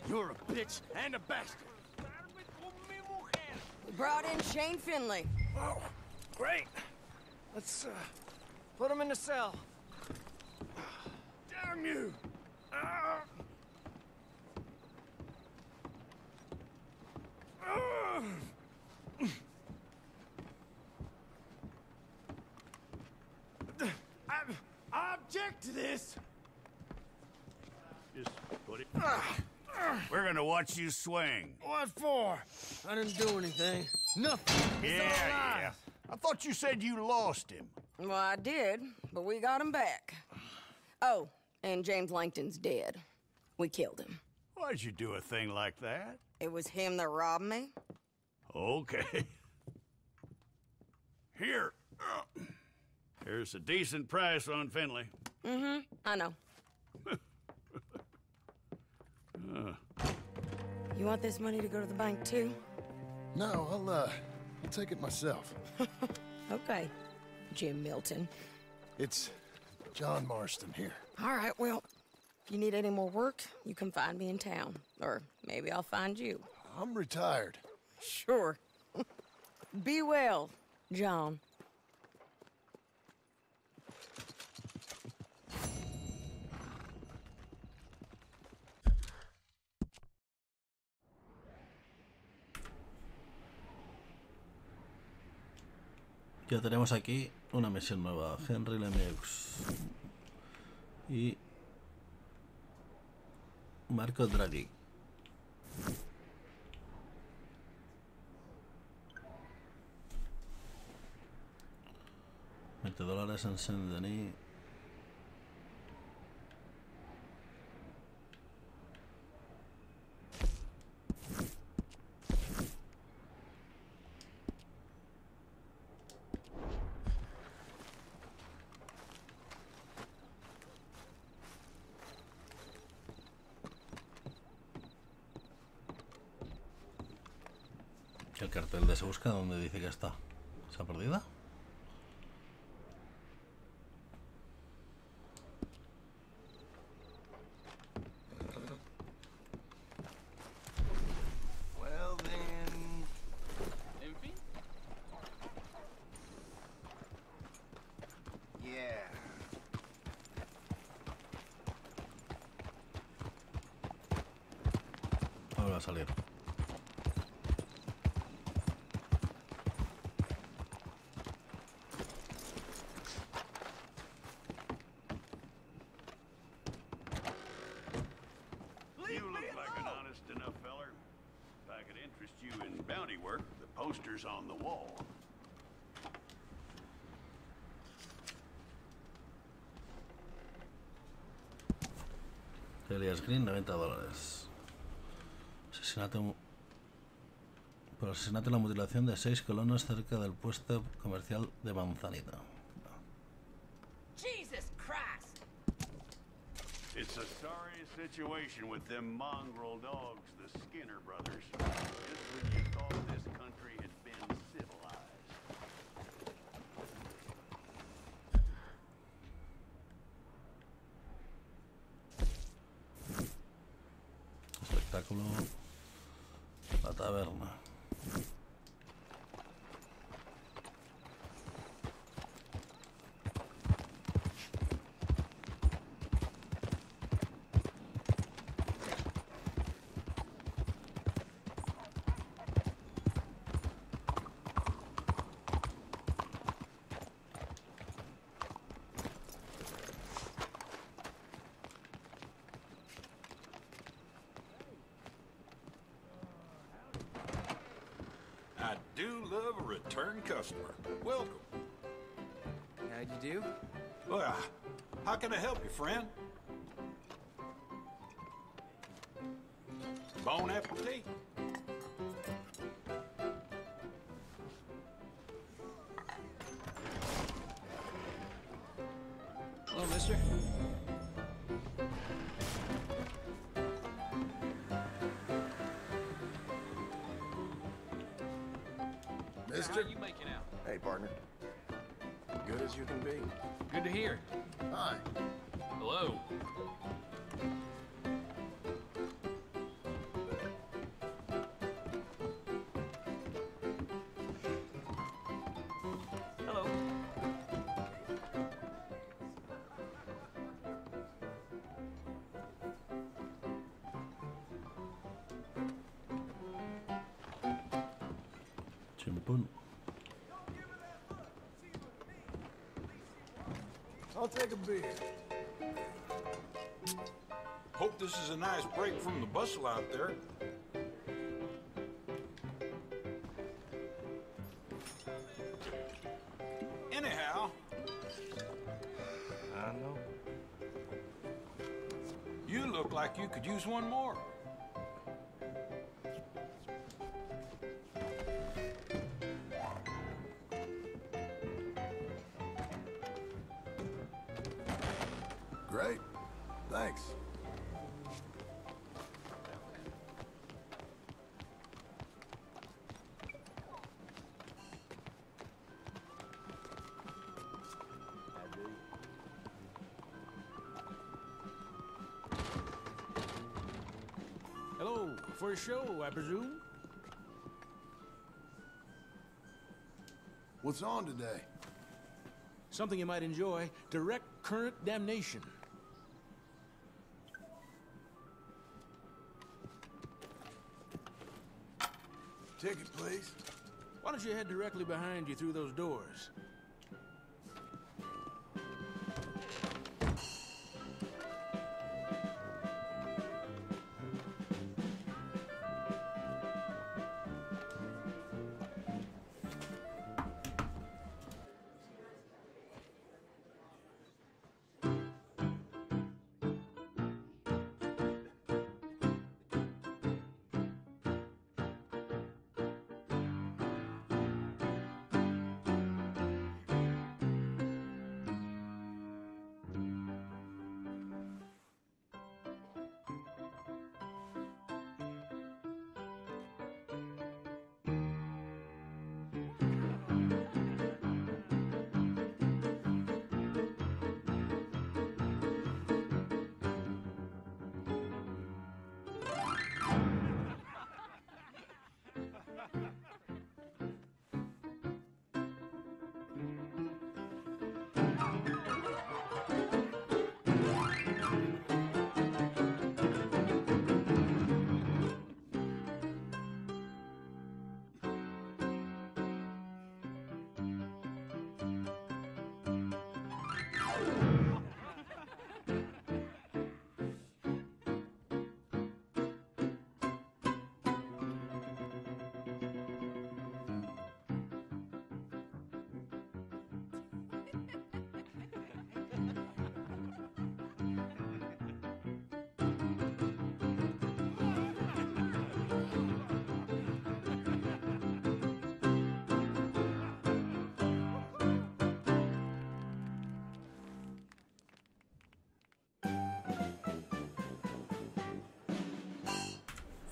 S44: You're a bitch and a bastard.
S35: We brought in Shane Finley.
S44: Oh, great. Let's uh, put him in the cell. Damn you! Ah. Ah. I, I object to this.
S56: Just put it. We're gonna watch you swing.
S44: What for? I didn't do anything. Nothing. It's
S56: Yeah,
S44: all
S56: yeah. I thought you said you lost him.
S35: Well, I did, but we got him back. Oh, and James Langton's dead. We killed him.
S56: Why'd you do a thing like that?
S35: It was him that robbed me.
S56: Okay. Here. Here's a decent price on Finley.
S35: Mm-hmm, I know.
S56: Uh,
S35: You want this money to go to the bank, too?
S3: No, I'll, uh, I'll take it myself. [laughs]
S35: Okay, Jim Milton.
S3: It's John Marston here.
S35: All right, well, if you need any more work, you can find me in town. Or maybe I'll find you.
S3: I'm retired.
S35: Sure. [laughs] Be well, John.
S1: Ya tenemos aquí una misión nueva. Henry Lemieux. Y... Marco Draghi. Veinte dólares en Saint-Denis. El cartel de se busca donde dice que está. ¿Se ha perdido?
S56: Poster's on the wall.
S1: Elias Green, 90 dólares. Asesinato por asesinato y la mutilación de seis colonos cerca del puesto comercial de Manzanita.
S35: Jesus Christ!
S56: It's a sorry situation with them mongrel dogs, the Skinner brothers.
S36: Love a return customer. Welcome.
S20: How'd you do?
S36: Well, how can I help you, friend? Bon appetit.
S20: Mister? you making out?
S3: Hey, partner. Good as you can be.
S20: Good to hear.
S3: Hi.
S20: Hello. Hello.
S57: I'll take a beer.
S36: Hope this is a nice break from the bustle out there. Anyhow,
S20: I know.
S36: you look like you could use one more.
S3: Thanks.
S23: Hello, for a show, I presume?
S3: What's on today?
S23: Something you might enjoy direct current damnation. Why don't you head directly behind you through those doors?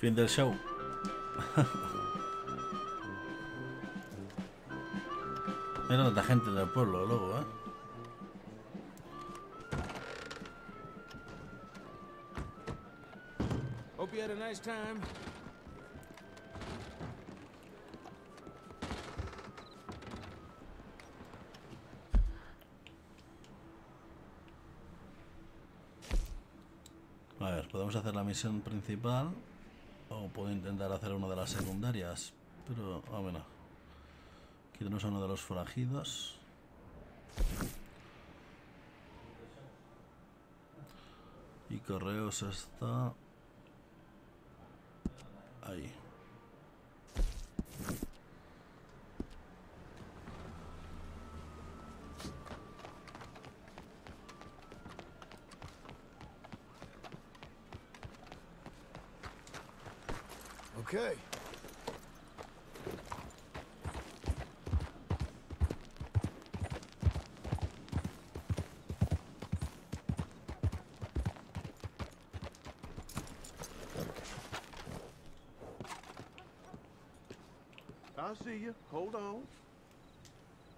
S1: Fin [laughs] del show. Hay tanta gente en el pueblo luego, ¿eh?
S25: Hope you had a nice time.
S1: A ver, podemos hacer la misión principal puedo intentar hacer una de las secundarias, pero a ver. Aquí tenemos a uno de los forajidos. Y correos está
S23: see you. Hold on.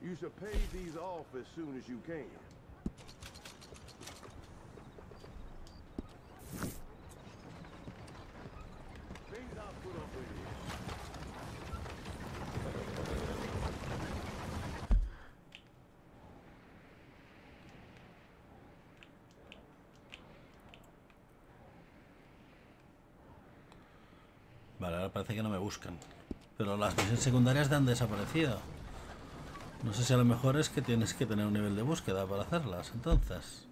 S23: You should pay these off as soon as you can.
S1: Vale, ahora parece que no me buscan. Pero las misiones secundarias han desaparecido. No sé si a lo mejor es que tienes que tener un nivel de búsqueda para hacerlas, entonces.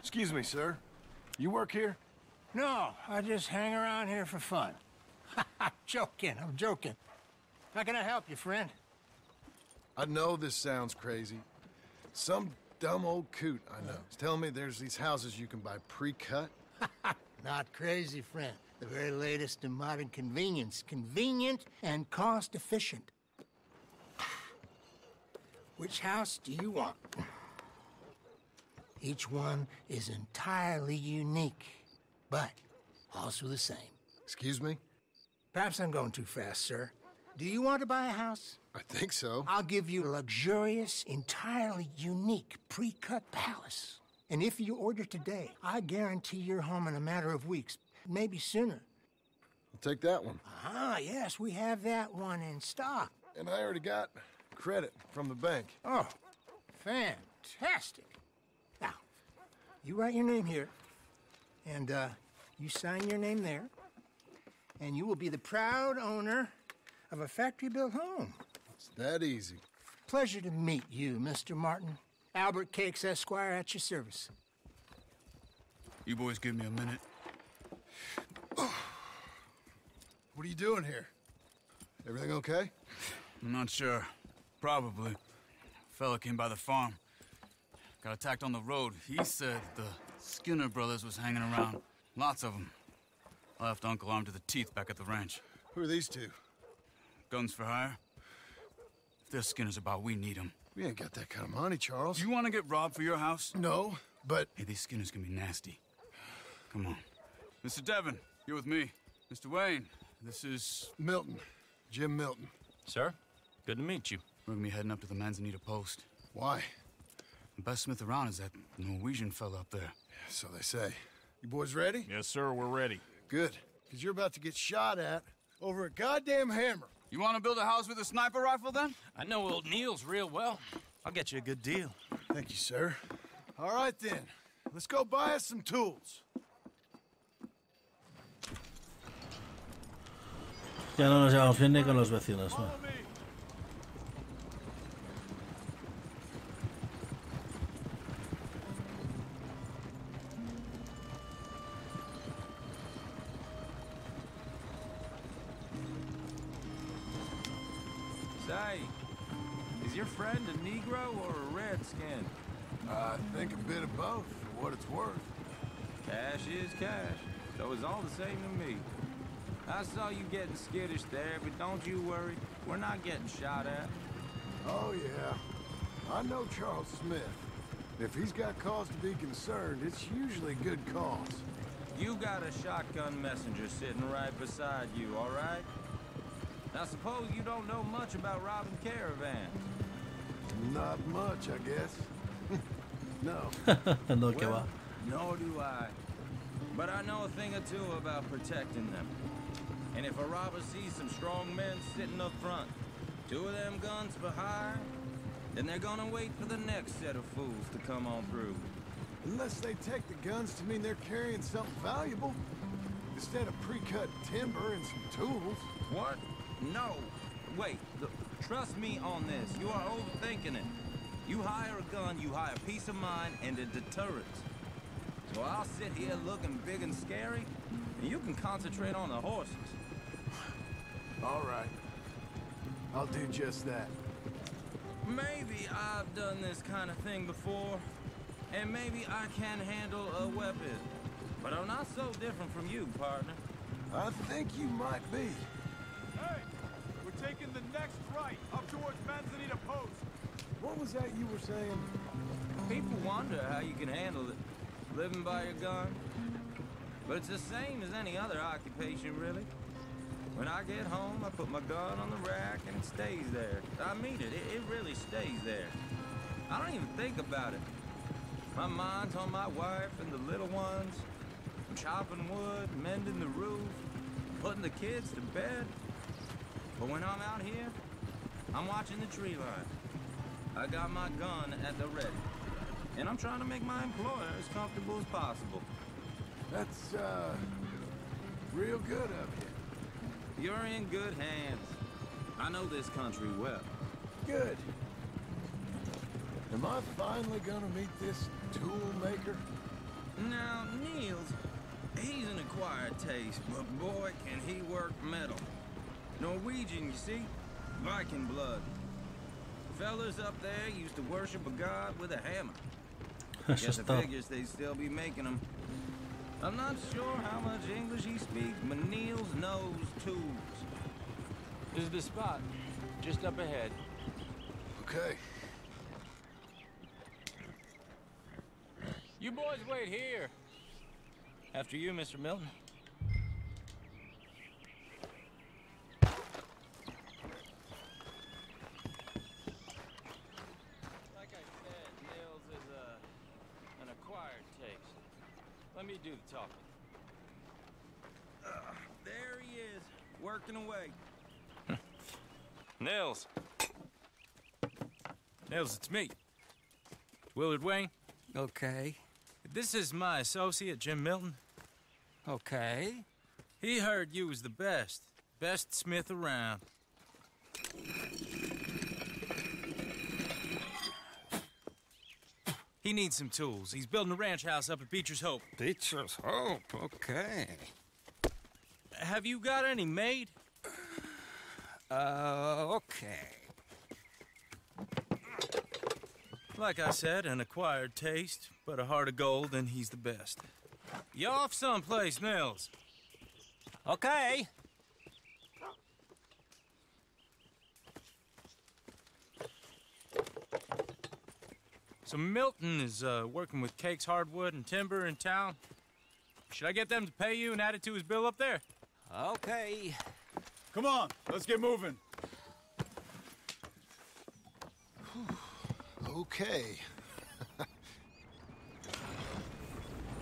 S3: Excuse me, sir. You work here?
S58: No, I just hang around here for fun. [laughs] I'm joking, I'm joking. How can I help you, friend?
S3: I know this sounds crazy. Some dumb old coot I know is telling me there's these houses you can buy pre-cut. [laughs]
S58: Not crazy, friend. The very latest in modern convenience. Convenient and cost efficient. [sighs] Which house do you want? Each one is entirely unique, but also the same.
S3: Excuse me?
S58: Perhaps I'm going too fast, sir. Do you want to buy a house?
S3: I think so.
S58: I'll give you a luxurious, entirely unique pre-cut palace. And if you order today, I guarantee you're home in a matter of weeks, maybe sooner.
S3: I'll take that one.
S58: Ah, yes, we have that one in stock.
S3: And I already got credit from the bank.
S58: Oh, fantastic. Now, you write your name here, and uh, you sign your name there, and you will be the proud owner of a factory-built home.
S3: It's that easy.
S58: Pleasure to meet you, Mr. Marston. Albert Cakes Esquire at your service.
S45: You boys give me a minute. [sighs]
S3: What are you doing here? Everything okay?
S45: I'm not sure. Probably. A Fella came by the farm. Got attacked on the road. He said the Skinner brothers was hanging around. Lots of them. I left Uncle armed to the teeth back at the ranch.
S3: Who are these two?
S45: Guns for hire? If they're Skinner's about, we need them.
S3: We ain't got that kind of money, Charles.
S45: You want to get robbed for your house?
S3: No, but...
S45: Hey, these Skinners can be nasty. Come on. Mr. Devon, you're with me. Mr. Wayne, this is...
S3: Milton. Jim Milton.
S25: Sir, good to meet you.
S45: We're gonna be heading up to the Manzanita Post.
S3: Why?
S45: The best smith around is that Norwegian fella up there.
S3: So they say. You boys ready?
S25: Yes, sir, we're ready.
S3: Good. Because you're about to get shot at over a goddamn hammer.
S45: You want to build a house with a sniper rifle, then?
S25: I know old Neil's real well. I'll get you a good deal.
S3: Thank you, sir. All right, then. Let's go buy us some tools.
S1: Ya no nos llevamos bien ni con los vecinos, ¿no?
S59: Is your friend a Negro or a Redskin?
S3: I think a bit of both, for what it's worth.
S25: Cash is cash, so it's all the same to me. I saw you getting skittish there, but don't you worry. We're not getting shot at.
S3: Oh, yeah. I know Charles Smith. If he's got cause to be concerned, it's usually good cause.
S25: You got a shotgun messenger sitting right beside you, all right? Now suppose you don't know much about robbing caravans.
S3: Not much, I guess. [laughs] no. [laughs]
S1: no, que va.
S25: Well, nor do I. But I know a thing or two about protecting them. And if a robber sees some strong men sitting up front, two of them guns for hire, then they're gonna wait for the next set of fools to come on through.
S3: Unless they take the guns to mean they're carrying something valuable. Instead of pre-cut timber and some tools.
S25: What? No. Wait, look, trust me on this. You are overthinking it. You hire a gun, you hire peace of mind and a deterrent. So I'll sit here looking big and scary, and you can concentrate on the horses.
S3: All right. I'll do just that.
S25: Maybe I've done this kind of thing before, and maybe I can handle a weapon. But I'm not so different from you, partner.
S3: I think you might be.
S23: Hey, we're taking the next right up towards Manzanita Post.
S3: What was that you were saying?
S25: People wonder how you can handle it, living by your gun. But it's the same as any other occupation, really. When I get home, I put my gun on the rack and it stays there. I mean it, it, it really stays there. I don't even think about it. My mind's on my wife and the little ones. I'm chopping wood, mending the roof, putting the kids to bed. But when I'm out here, I'm watching the tree line. I got my gun at the ready. And I'm trying to make my employer as comfortable as possible.
S3: That's, uh, real good of you.
S25: You're in good hands. I know this country well.
S3: Good. Am I finally gonna meet this tool maker?
S25: Now, Niels, he's an acquired taste, but boy, can he work metal. Norwegian, you see? Viking blood. Fellas up there used to worship a god with a hammer.
S1: Eso
S25: Guess
S1: es
S25: I figures they still be making them. I'm not sure how much English he speaks, but Niels knows tools.
S60: This is the spot, just up ahead.
S3: Okay.
S60: You boys wait here.
S25: After you, Mr. Milton. Like I said, Nils is a, an acquired taste. Let me do the talking. Uh, there he is, working away. [laughs]
S61: Nils. Nils, it's me. Willard Wayne.
S62: Okay.
S61: This is my associate, Jim Milton.
S62: Okay.
S61: He heard you was the best. Best smith around. He needs some tools. He's building a ranch house up at Beecher's Hope.
S62: Beecher's Hope, okay.
S61: Have you got any made?
S62: Uh, okay.
S61: Like I said, an acquired taste, but a heart of gold, and he's the best. You off someplace, Nils?
S62: Okay.
S61: So Milton is uh, working with Cakes Hardwood and Timber in town. Should I get them to pay you and add it to his bill up there?
S62: Okay.
S23: Come on, let's get moving.
S63: Okay. [laughs]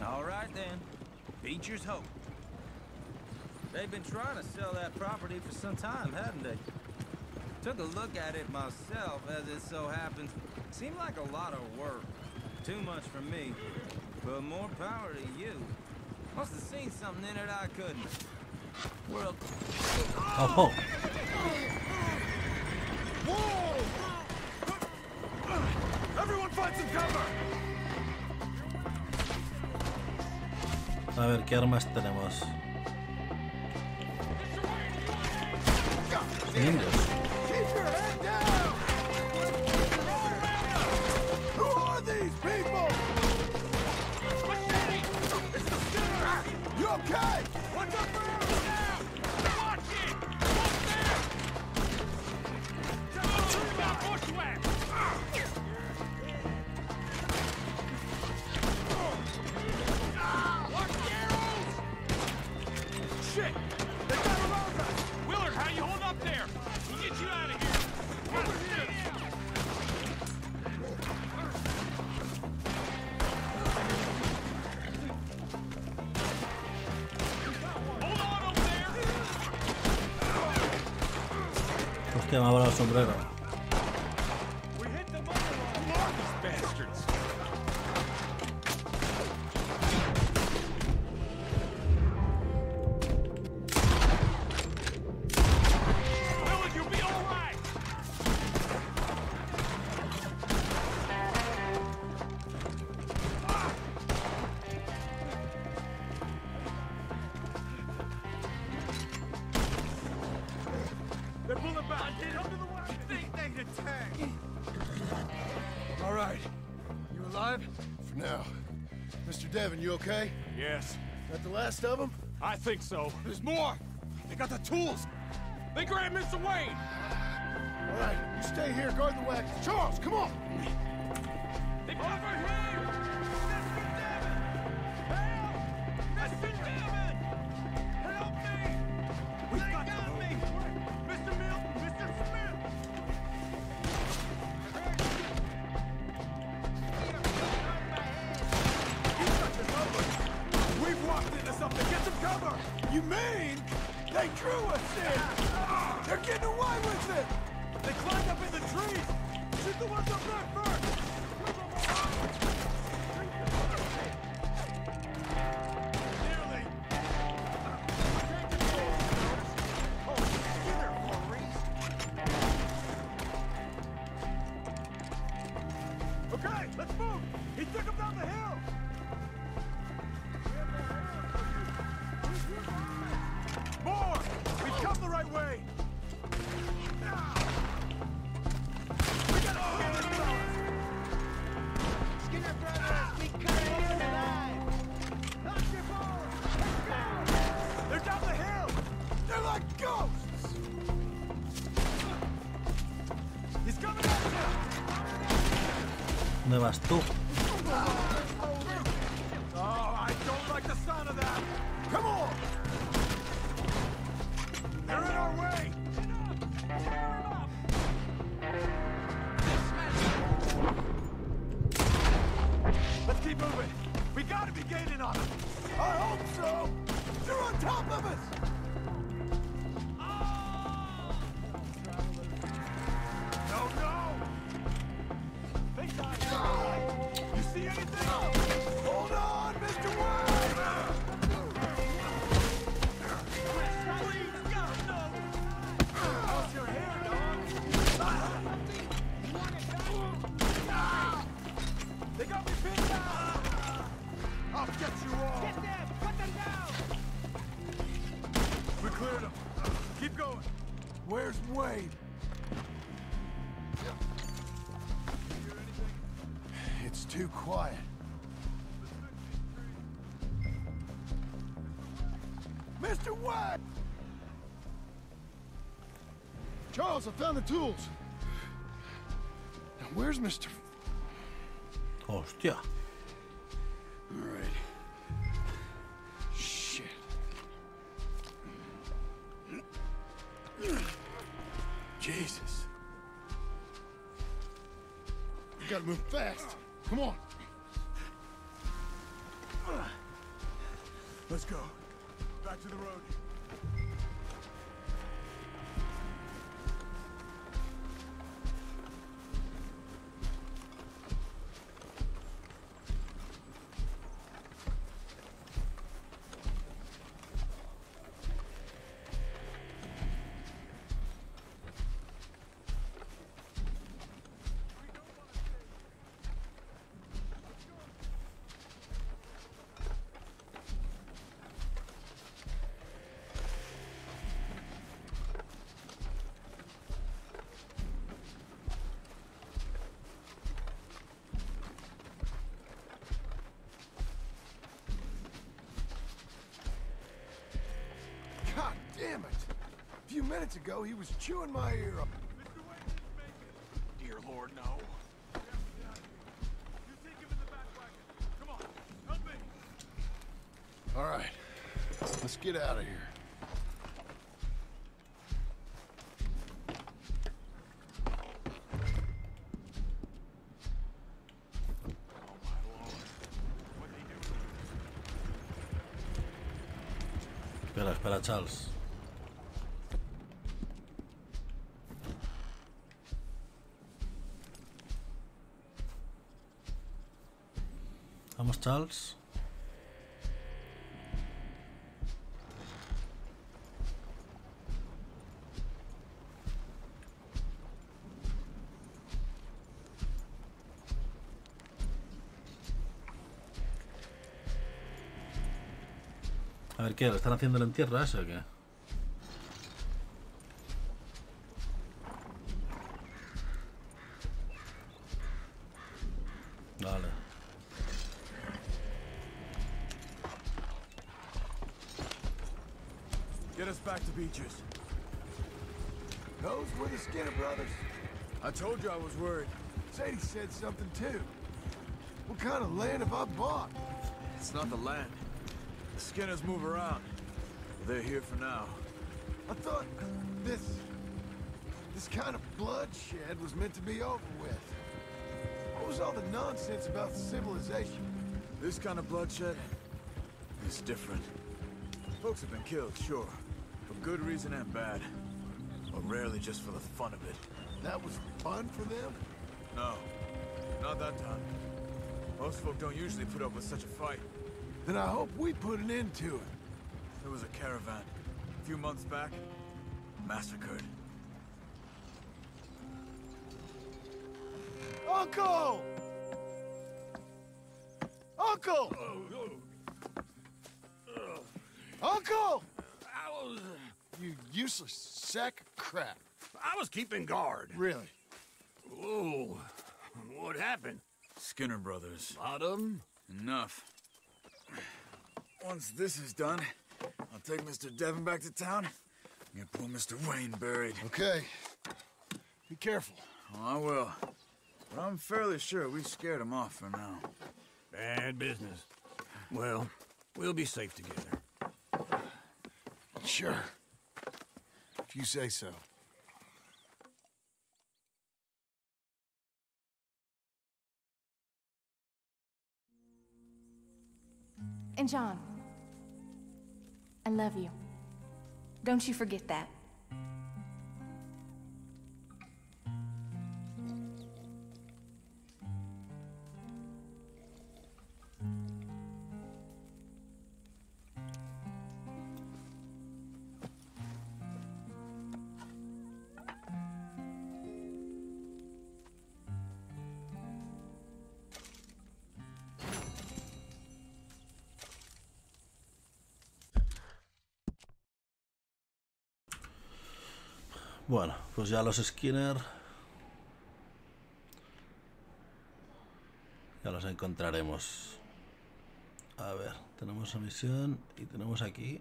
S25: All right then. Beecher's Hope. They've been trying to sell that property for some time, haven't they? Took a look at it myself, as it so happens. Seemed like a lot of work. Too much for me. But more power to you. Must have seen something in it I couldn't. Well,
S1: Oh, oh.
S23: Everyone find some cover!
S1: a ver, ¿qué armas tenemos? Indios.
S3: que me ha el sombrero.
S23: okay?
S43: Yes.
S23: Got the last of them?
S43: I think so. There's more! They got the tools! They grabbed Mr. Wayne!
S23: All right, you stay here, guard the wagon. Charles, come on!
S3: tú.
S43: I
S23: found the tools. Now, where's Mr.
S3: Damn it! A few minutes ago, he was chewing my ear up.
S23: Dear Lord, no.
S64: All right, let's get out of here.
S1: Espera, espera, Charles. A ver, ¿qué? ¿Lo están haciendo en tierra eso o qué?
S45: Us back to Beecher's.
S3: Those were the Skinner brothers.
S45: I told you I was worried.
S3: Sadie said something too. What kind of land have I bought?
S45: It's not the land. The Skinners move around. They're here for now.
S3: I thought this... this kind of bloodshed was meant to be over with. What was all the nonsense about civilization?
S45: This kind of bloodshed is different. Folks have been killed, sure. Good reason and bad. But rarely just for the fun of it.
S3: That was fun for them?
S45: No. Not that time. Most folk don't usually put up with such a fight.
S3: Then I hope we put an end to it.
S45: There was a caravan. A few months back. Massacred.
S3: Uncle! Uncle! Useless sack of crap.
S43: I was keeping guard.
S3: Really?
S43: Whoa. What happened?
S45: Skinner brothers.
S43: Lot of them?
S45: Enough. Once this is done, I'll take Mr. Devon back to town and get poor Mr. Wayne buried.
S3: Okay. Be careful.
S45: Oh, I will. But I'm fairly sure we scared him off for now.
S43: Bad business. Well, we'll be safe together.
S3: Sure. If you say so.
S2: And John, I love you. Don't you forget that.
S1: Pues ya los Skinner. Ya los encontraremos. A ver, tenemos la misión y tenemos aquí.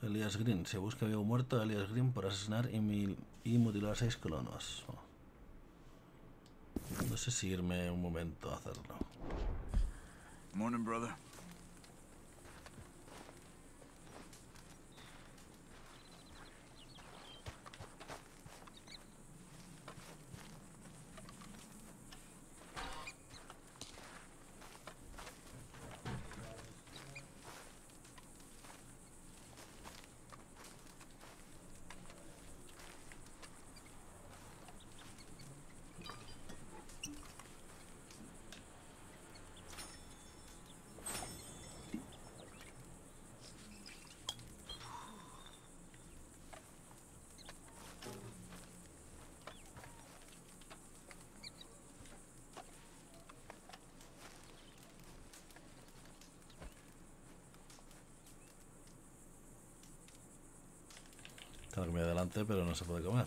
S1: Elias Green. Se busca vivo muerto a Elias Green por asesinar y, mil- y mutilar a seis colonos. No sé si irme un momento a hacerlo.
S45: Morning, brother.
S1: Tengo que me adelante, pero no se puede comer.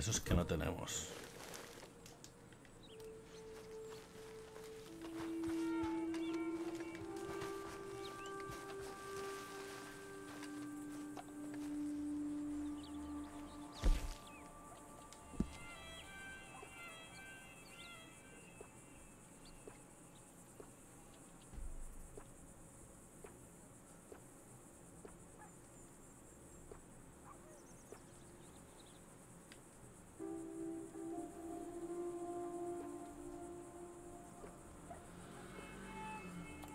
S1: Vale, eso es que no tenemos.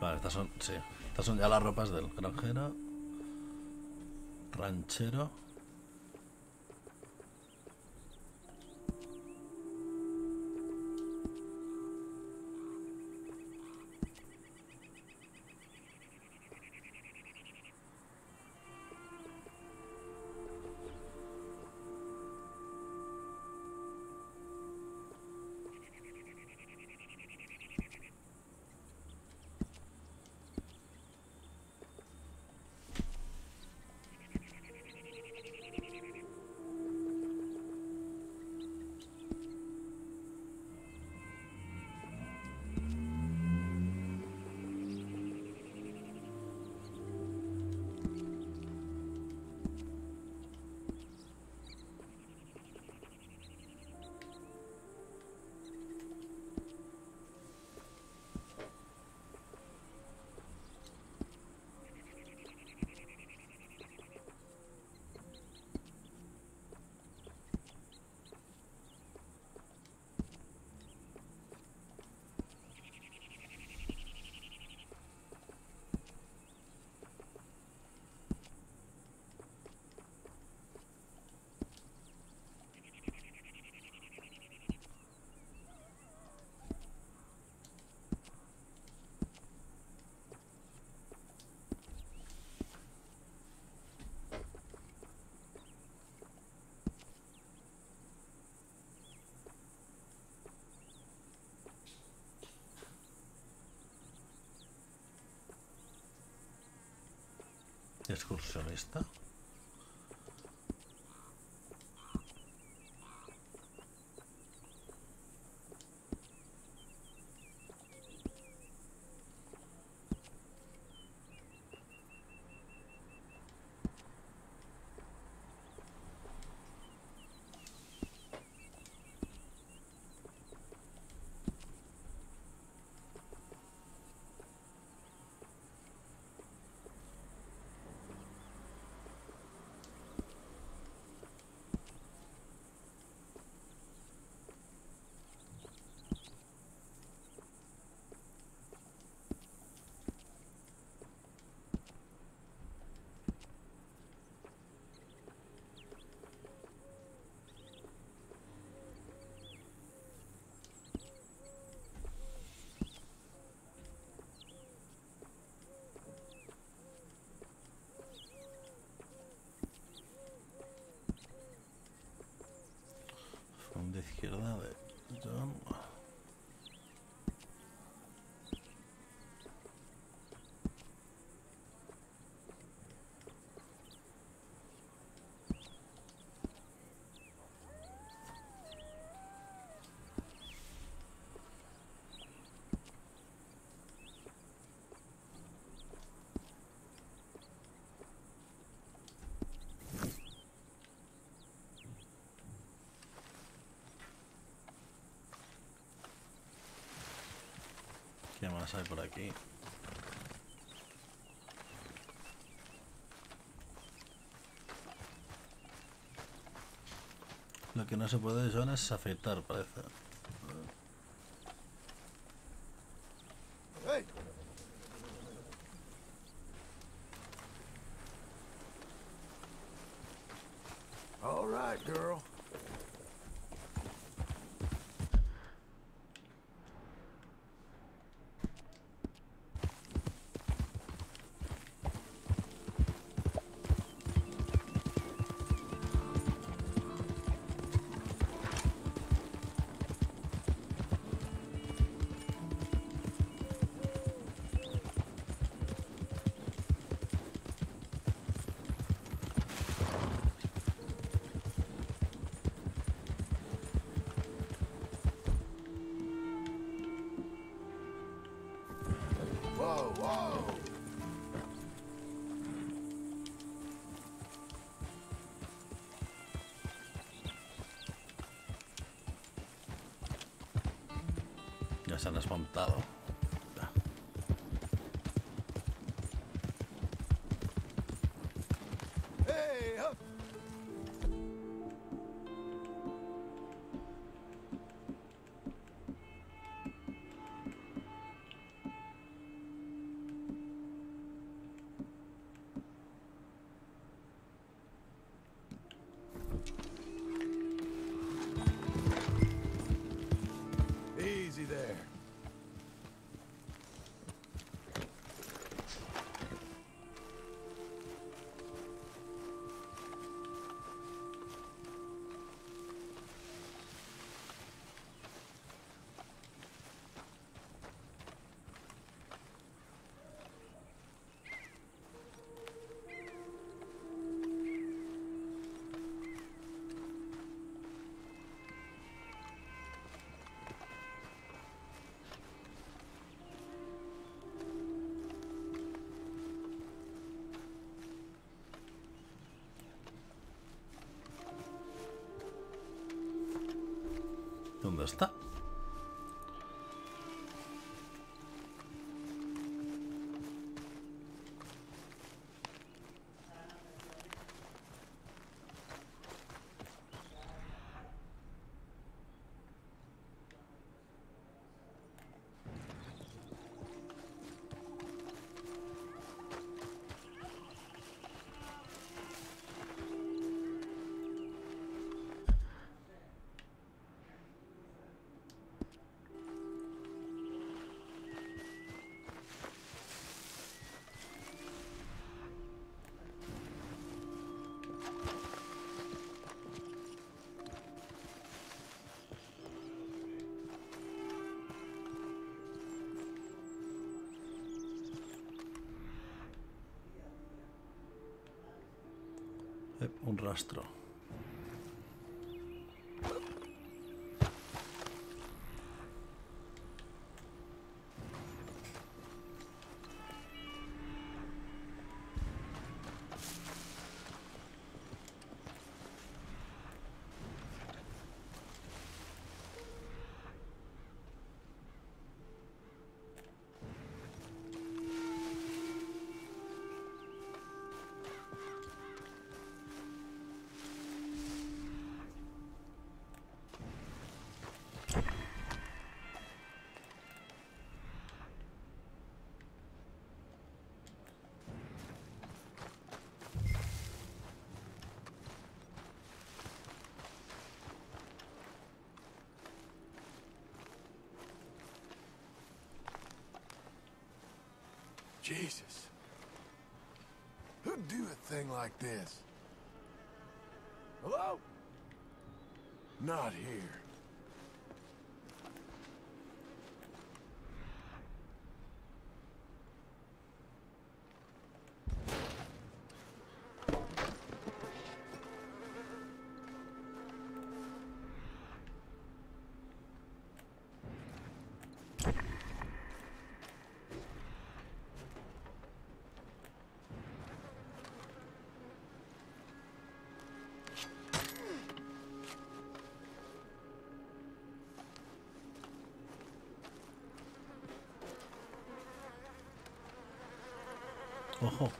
S1: Vale, estas son, sí. Estas son ya las ropas del granjero. Ranchero. excursión esta? Izquierda de ¿Qué más hay por aquí? Lo que no se puede, John, es afeitar, parece. ¿Dónde está? Un rastro.
S3: Jesus. Who'd do a thing like this? Hello? Not here.
S1: 往后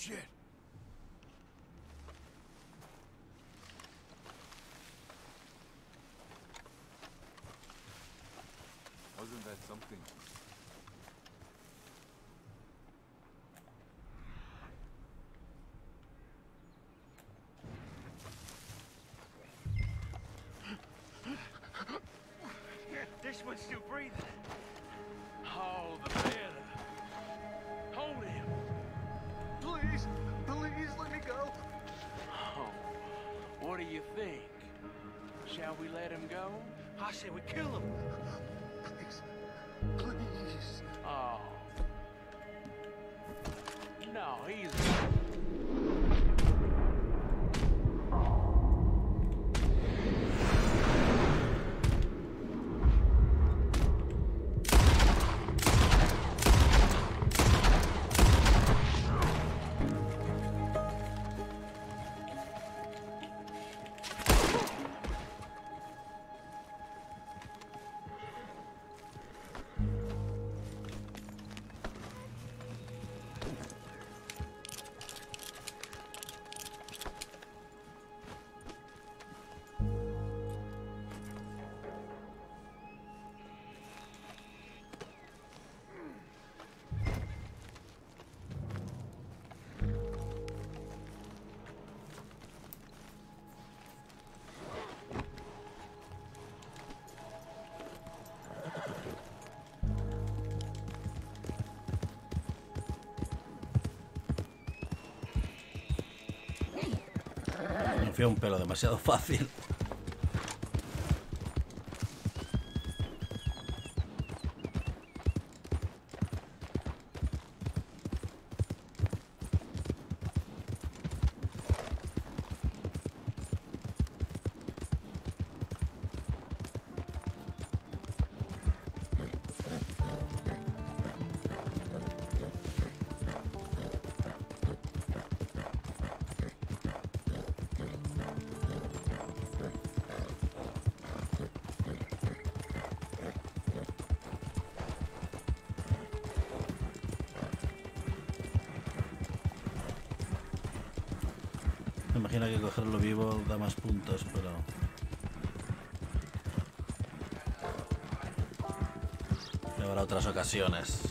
S1: shit. Wasn't that something?
S20: this one's still breathing. Oh, the...
S3: Please, please let me go.
S20: Oh, what do you think? Shall we let him go? I say we kill him.
S3: Please, please.
S20: Oh. No, he's.
S1: Me fui a un pelo demasiado [laughs] fácil. Otras ocasiones.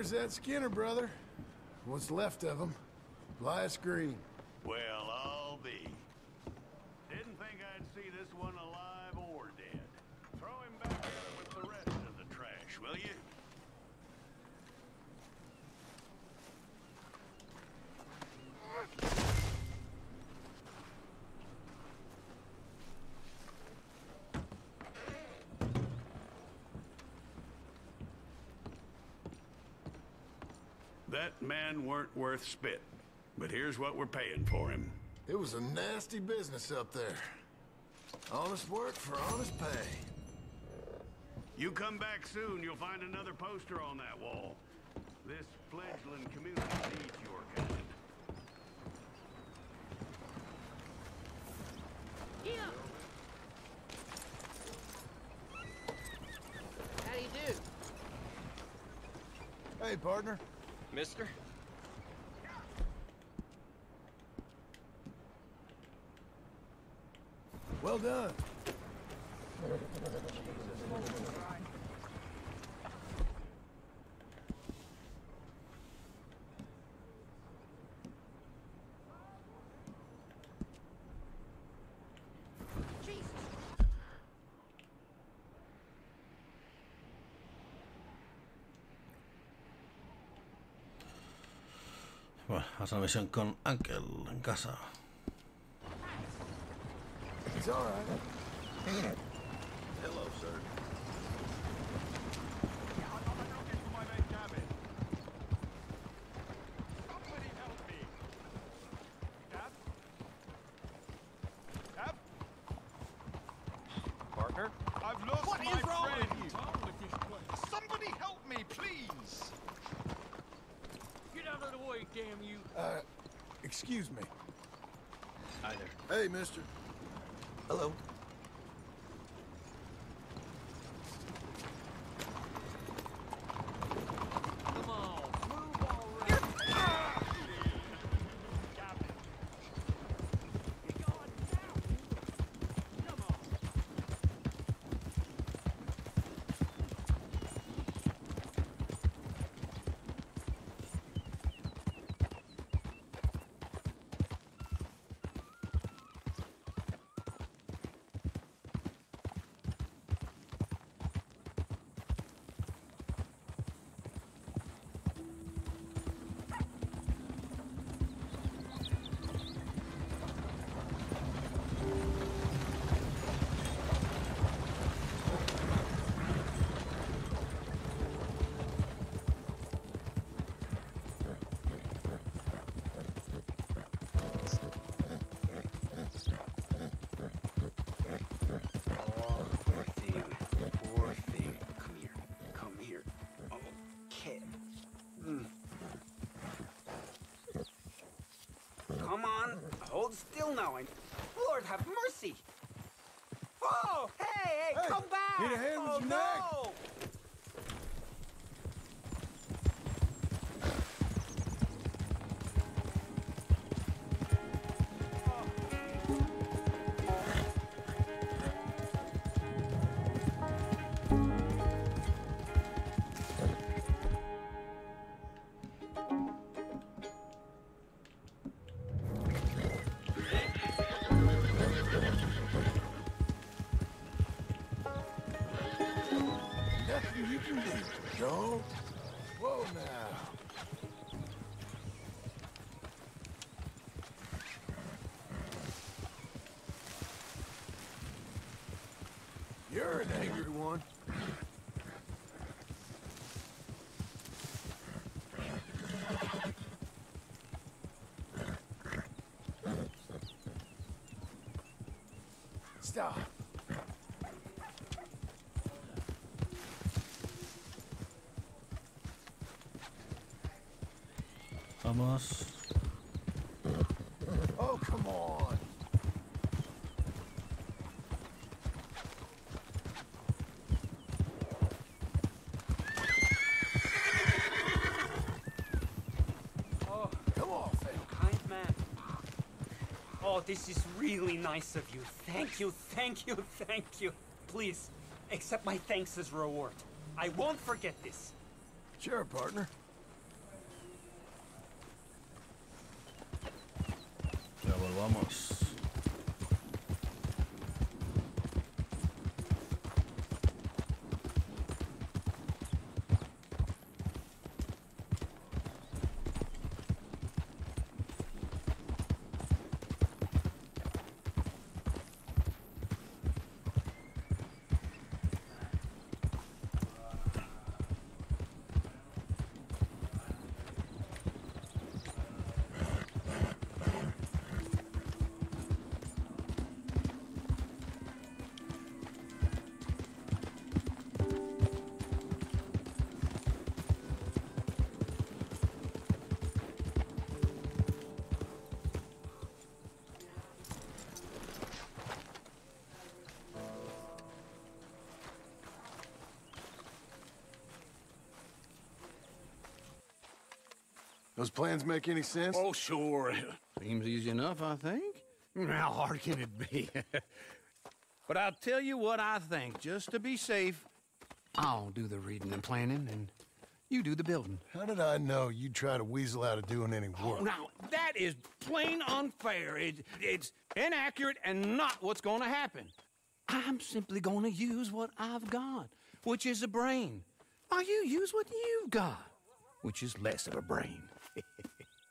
S3: Here's that Skinner brother. What's left of him. Elias Green.
S56: Well, I'll be. Didn't think I'd see this one alive or dead. Throw him back with the rest of the trash, will you? That man weren't worth spit. But here's what we're paying for him.
S3: It was a nasty business up there. Honest work for honest pay.
S56: You come back soon, you'll find another poster on that wall. This fledgling community needs your kind.
S65: How do you do?
S3: Hey, partner.
S65: Mister?
S3: Well done.
S1: Vamos a la misión con Ángel en casa.
S3: It's all right.
S41: Still now. And Lord have mercy. Oh, hey, hey,
S3: Hey,
S41: come back.
S3: You're an angry one. Stop.
S1: Vamos.
S3: Oh, come on.
S41: Oh,
S3: Come on, Phil.
S41: kind man. Oh, this is really nice of you. Thank you, thank you, thank you. Please, accept my thanks as reward. I won't forget this.
S3: Sure, partner. Those plans make any sense?
S43: Oh, sure. Seems easy enough, I think. [laughs] How hard can it be? [laughs] but I'll tell you what I think. Just to be safe, I'll do the reading and planning, and you do the building.
S3: How did I know you'd try to weasel out of doing any work?
S43: Oh, now, that is plain unfair. It, it's inaccurate and not what's going to happen. I'm simply going to use what I've got, which is a brain. While you use what you've got, which is less of a brain.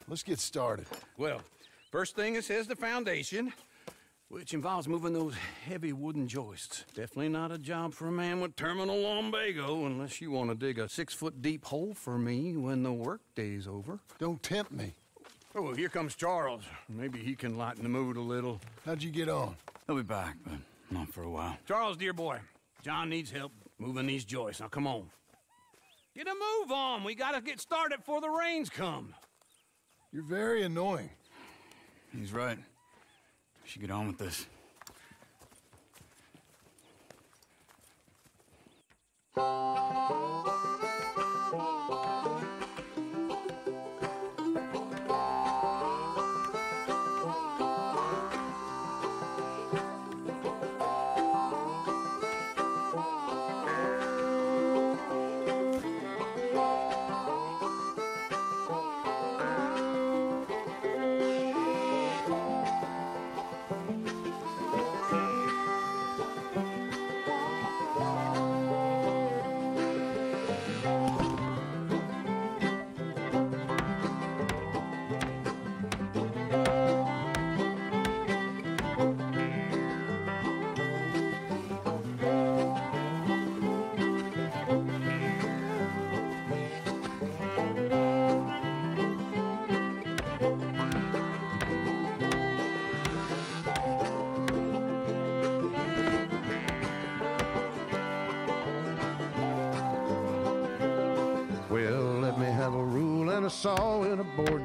S3: Let's get started.
S43: Well, first thing it says the foundation, which involves moving those heavy wooden joists. Definitely not a job for a man with terminal lumbago unless you want to dig a six foot deep hole for me when the workday's over.
S3: Don't tempt me.
S43: Oh, here comes Charles. Maybe he can lighten the mood a little.
S3: How'd you get on?
S45: He'll be back, but not for a while.
S43: Charles, dear boy, John needs help moving these joists. Now, come on. Get a move on. We gotta get started before the rains come.
S3: You're very annoying.
S45: He's right. We should get on with this.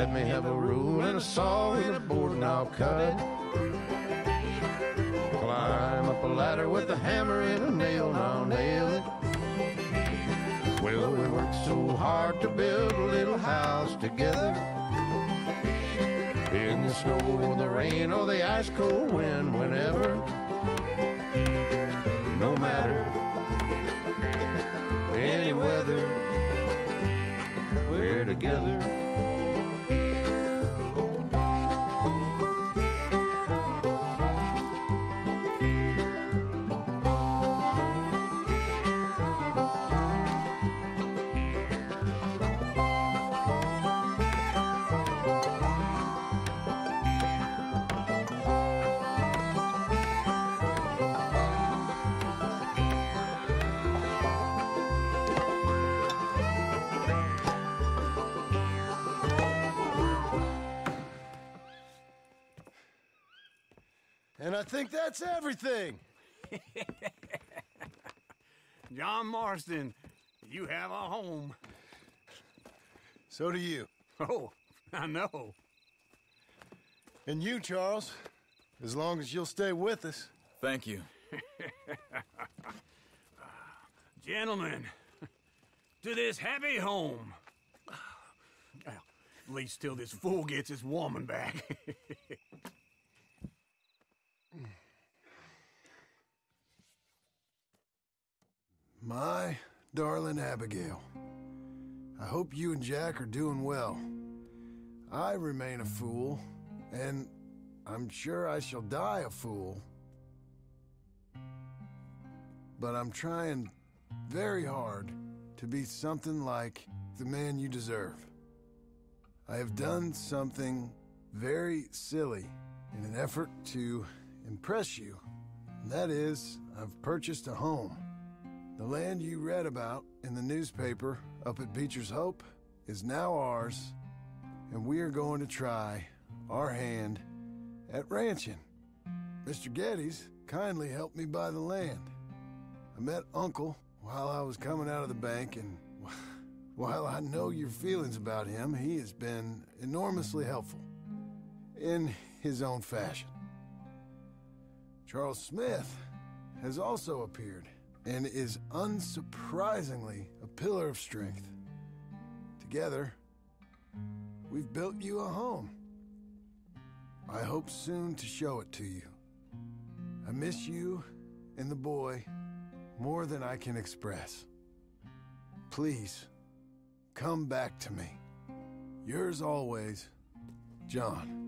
S66: Let me have a rule and a saw and a board and I'll cut it. Climb up a ladder with a hammer and a nail and I'll nail it. Well, we worked so hard to build a little house together. In the snow or the rain or the ice cold wind, whenever. No matter any weather, we're together.
S3: Think that's everything. [laughs]
S43: John Marston, you have a home.
S3: So do you.
S43: Oh, [laughs] I know.
S3: And you, Charles. As long as you'll stay with us.
S23: Thank you. [laughs]
S43: Gentlemen, to this happy home. [sighs] Well, at least till this fool gets his woman back.
S3: My darling Abigail, I hope you and Jack are doing well. I remain a fool, and I'm sure I shall die a fool. But I'm trying very hard to be something like the man you deserve. I have done something very silly in an effort to impress you. And that is, I've purchased a home. The land you read about in the newspaper up at Beecher's Hope is now ours, and we are going to try our hand at ranching. Mr. Geddes kindly helped me buy the land. I met Uncle while I was coming out of the bank, and [laughs] while I know your feelings about him, he has been enormously helpful in his own fashion. Charles Smith has also appeared and is unsurprisingly a pillar of strength. Together, we've built you a home. I hope soon to show it to you. I miss you and the boy more than I can express. Please, come back to me. Yours always, John.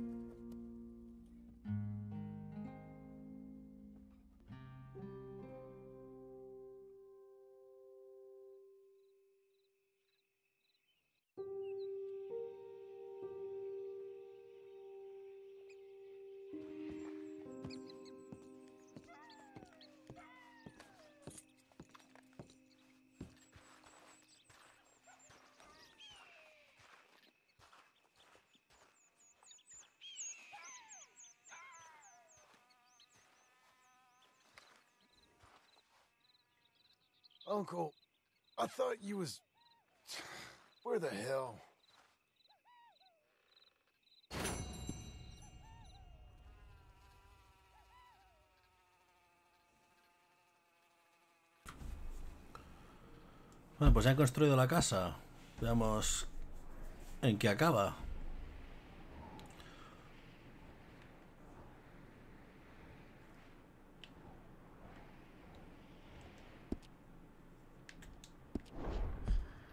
S3: Uncle, I thought you was. Where the hell?
S1: Bueno, pues ya han construido la casa. Veamos en qué acaba.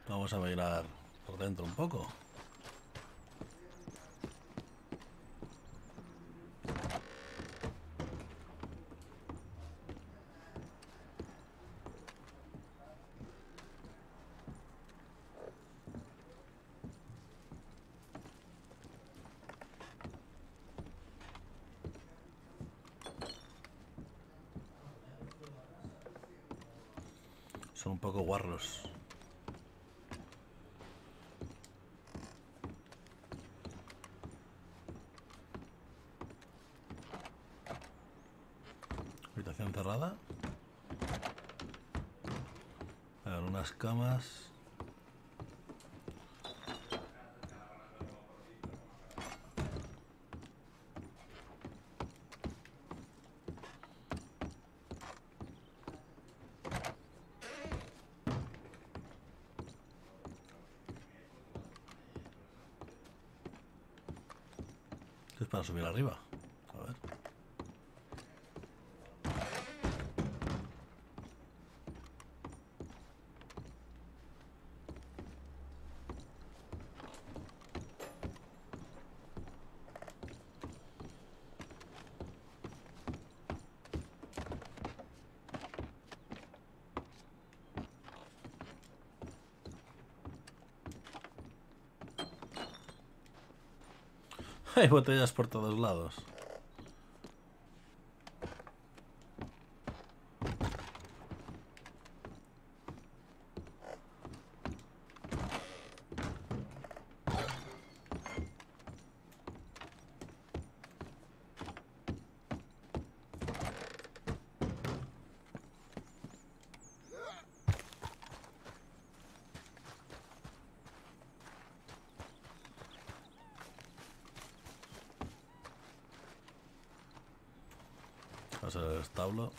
S1: Vamos a bailar por dentro un poco. Son un poco guarros. Habitación cerrada. A ver, unas camas. Esto es para subir arriba. A ver. Hay botellas por todos lados. Ser el establo.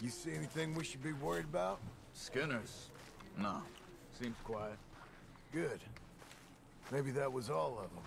S3: You see anything we should be worried about?
S45: Skinners? No. Seems quiet.
S3: Good. Maybe that was all of them.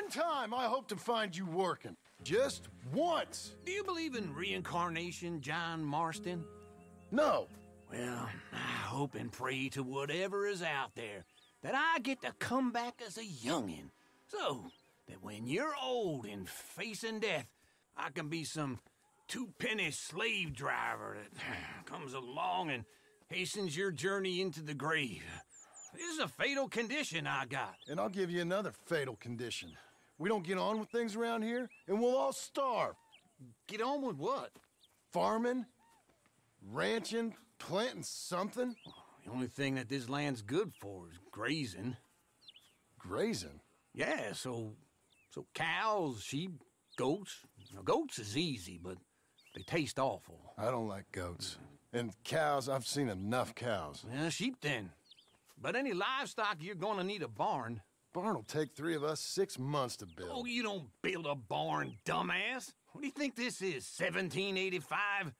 S3: One time I hope to find you working. Just once.
S43: Do you believe in reincarnation, John Marston?
S3: No.
S43: Well, I hope and pray to whatever is out there that I get to come back as a youngin'. So that when you're old and facing death, I can be some two-penny slave driver that [sighs] comes along and hastens your journey into the grave. This is a fatal condition I got.
S3: And I'll give you another fatal condition. We don't get on with things around here, and we'll all starve.
S43: Get on with what?
S3: Farming, ranching, planting something.
S43: The only thing that this land's good for is grazing.
S3: Grazing?
S43: Yeah, so so cows, sheep, goats. Now, goats is easy, but they taste awful.
S3: I don't like goats. And cows, I've seen enough cows.
S43: Yeah, sheep then. But any livestock, you're gonna need a barn.
S3: Barn will take three of us six months to build.
S43: Oh, you don't build a barn, dumbass. What do you think this is, 1785?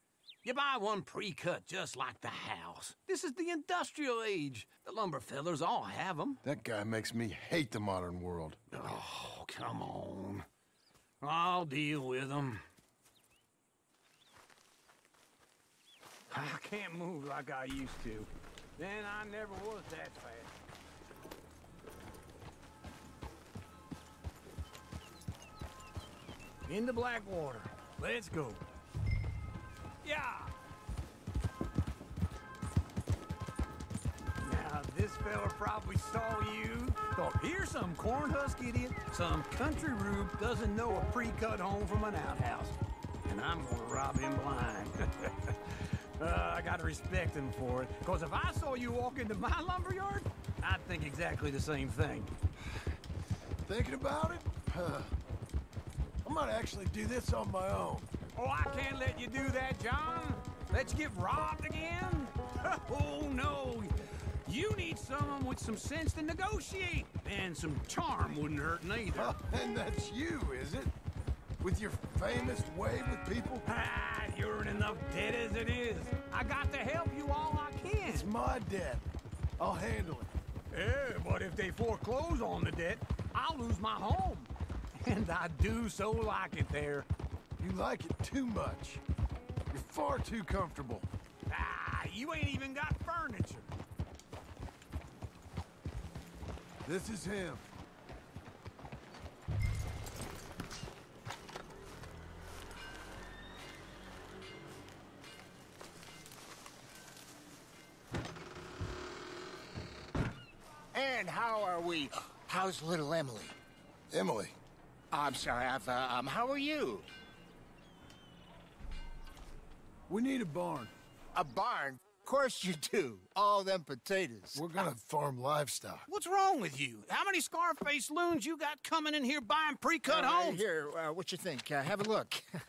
S43: You buy one pre-cut just like the house. This is the industrial age. The lumber fellers all have them.
S3: That guy makes me hate the modern world.
S43: Oh, come on. I'll deal with them. I can't move like I used to. Then I never was that fast. Into Blackwater. Let's go. Yeah. Now, this fella probably saw you, thought, here's some cornhusk idiot, some country rube doesn't know a pre-cut home from an outhouse. And I'm gonna rob him blind. [laughs] uh, I gotta respect him for it, because if I saw you walk into my [laughs] lumberyard, I'd think exactly the same thing.
S3: Thinking about it? I might actually do this on my own.
S43: Oh, I can't let you do that, John. Let you get robbed again? [laughs] oh, no. You need someone with some sense to negotiate. And some charm wouldn't hurt neither. [laughs]
S3: and that's you, is it? With your famous way with people?
S43: Ah, [laughs] you're in enough debt as it is. I got to help you all I can.
S3: It's my debt. I'll handle it.
S43: Yeah, but if they foreclose on the debt, I'll lose my home. And I do so like it there.
S3: You like it too much. You're far too comfortable.
S43: Ah, you ain't even got furniture.
S3: This is him.
S58: And how are we? How's little Emily?
S3: Emily.
S58: I'm sorry, I've, uh, um, how are you?
S3: We need a barn.
S58: A barn? Of course you do. All them potatoes.
S3: We're gonna farm livestock.
S43: What's wrong with you? How many Scarface loons you got coming in here buying pre-cut
S58: Uh,
S43: homes?
S58: Here, uh, what you think? Uh, have a look. [laughs]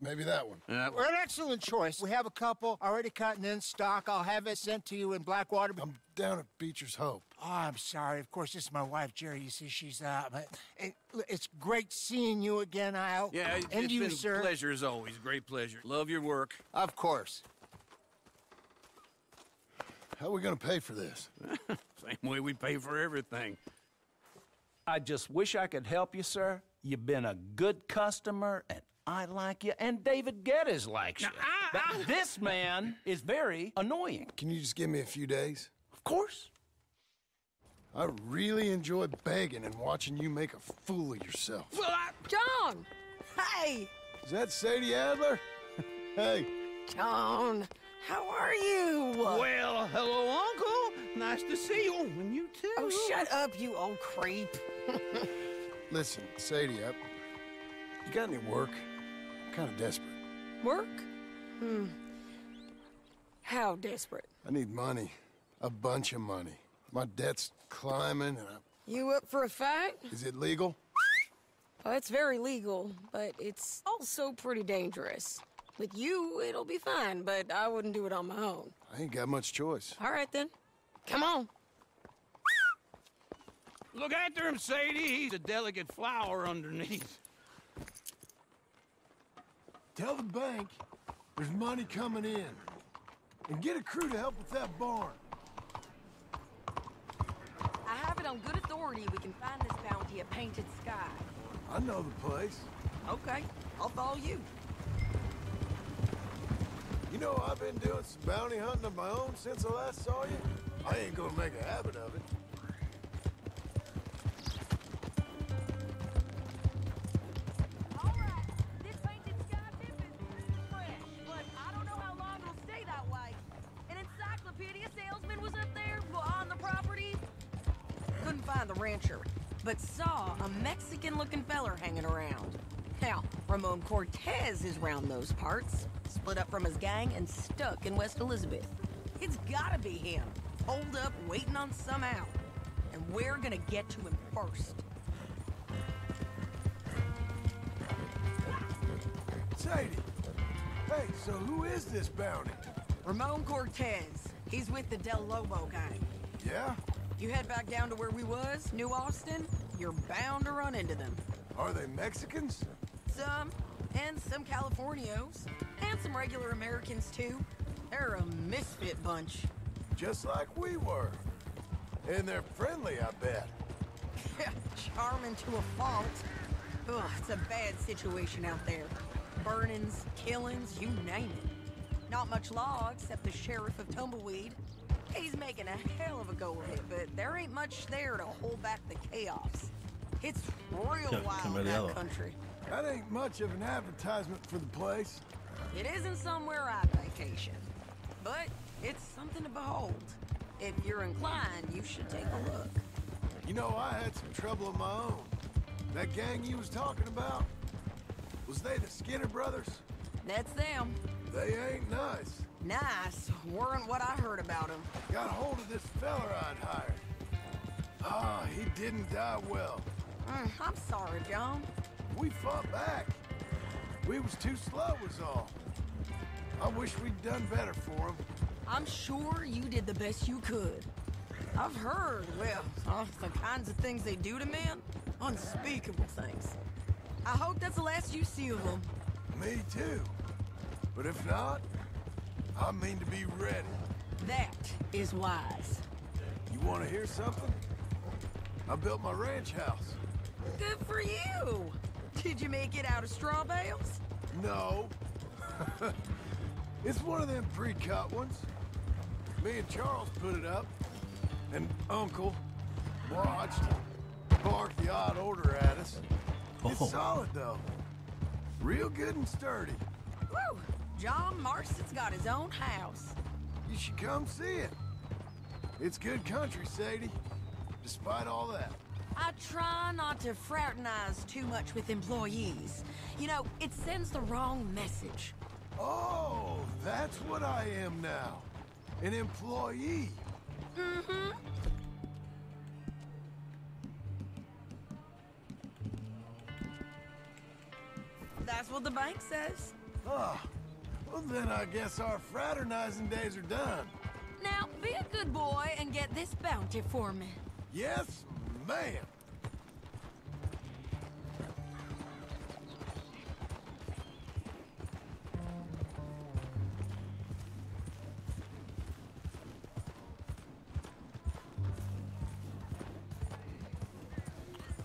S3: Maybe that one.
S58: We're an excellent choice. We have a couple already cut and in stock. I'll have it sent to you in Blackwater.
S3: I'm down at Beecher's Hope.
S58: Oh, I'm sorry. Of course, this is my wife, Jerry. You see, she's uh, but it, it's great seeing you again, Al.
S43: Yeah, it,
S58: and
S43: it's
S58: you,
S43: been
S58: sir.
S43: a pleasure as always. Great pleasure. Love your work.
S58: Of course.
S3: How are we gonna pay for this? [laughs]
S43: Same way we pay for everything.
S67: I just wish I could help you, sir. You've been a good customer, and I like you, and David Geddes likes you. but this man is very annoying.
S3: Can you just give me a few days?
S67: Of course.
S3: I really enjoy begging and watching you make a fool of yourself.
S43: Well, I...
S35: John! Hey!
S3: Is that Sadie Adler? [laughs] hey.
S35: John, how are you?
S43: Well, hello, Uncle. Nice to see you. And you too.
S35: Oh, shut up, you old creep. [laughs]
S3: Listen, Sadie, I, you got any work? I'm kind of desperate.
S35: Work? Hmm. How desperate?
S3: I need money. A bunch of money. My debt's climbing and I...
S35: You up for a fight?
S3: Is it legal?
S35: Well, it's very legal, but it's also pretty dangerous. With you, it'll be fine, but I wouldn't do it on my own.
S3: I ain't got much choice.
S35: All right, then. Come on.
S43: Look after him, Sadie. He's a delicate flower underneath.
S3: Tell the bank there's money coming in. And get a crew to help with that barn.
S35: I have it on good authority we can find this bounty at Painted Sky.
S3: I know the place.
S35: Okay, I'll follow you.
S3: You know, I've been doing some bounty hunting of my own since I last saw you. I ain't gonna make a habit of it.
S35: Couldn't the rancher, but saw a Mexican-looking feller hanging around. Now, Ramon Cortez is round those parts, split up from his gang and stuck in West Elizabeth. It's gotta be him, holed up waiting on some out. And we're gonna get to him first.
S3: Sadie! Hey, so who is this bounty?
S35: Ramon Cortez. He's with the Del Lobo gang.
S3: Yeah?
S35: You head back down to where we was, New Austin, you're bound to run into them.
S3: Are they Mexicans?
S35: Some, and some Californios, and some regular Americans too. They're a misfit bunch.
S3: Just like we were. And they're friendly, I bet. [laughs]
S35: Charming to a fault. Ugh, it's a bad situation out there. Burnings, killings, you name it. Not much law except the sheriff of Tumbleweed. He's making a hell of a go of it, but there ain't much there to hold back the chaos. It's real
S3: Que-
S35: wild in that country.
S3: That ain't much of an advertisement for the place.
S35: It isn't somewhere I'd vacation, but it's something to behold. If you're inclined, you should take a look.
S3: You know, I had some trouble of my own. That gang you was talking about, was they the Skinner brothers?
S35: That's them.
S3: They ain't nice.
S35: Nice weren't what I heard about him.
S3: Got hold of this feller I'd hired. Ah, he didn't die well.
S35: Mm, I'm sorry, John.
S3: We fought back. We was too slow was all. I wish we'd done better for him.
S35: I'm sure you did the best you could. I've heard, well, uh, the kinds of things they do to men. Unspeakable things. I hope that's the last you see of them.
S3: Me too. But if not, I mean to be ready.
S35: That is wise.
S3: You want to hear something? I built my ranch house.
S35: Good for you. Did you make it out of straw bales?
S3: No. [laughs] it's one of them pre-cut ones. Me and Charles put it up, and Uncle watched, barked the odd order at us. It's
S1: Oh.
S3: solid, though. Real good and sturdy.
S35: Woo! John Marston's got his own house.
S3: You should come see it. It's good country, Sadie. Despite all that.
S35: I try not to fraternize too much with employees. You know, it sends the wrong message.
S3: Oh, that's what I am now. An employee.
S35: Mm-hmm. That's what the bank says.
S27: Oh, well then I guess our fraternizing days are done.
S35: Now, be a good boy and get this bounty for me.
S27: Yes, ma'am.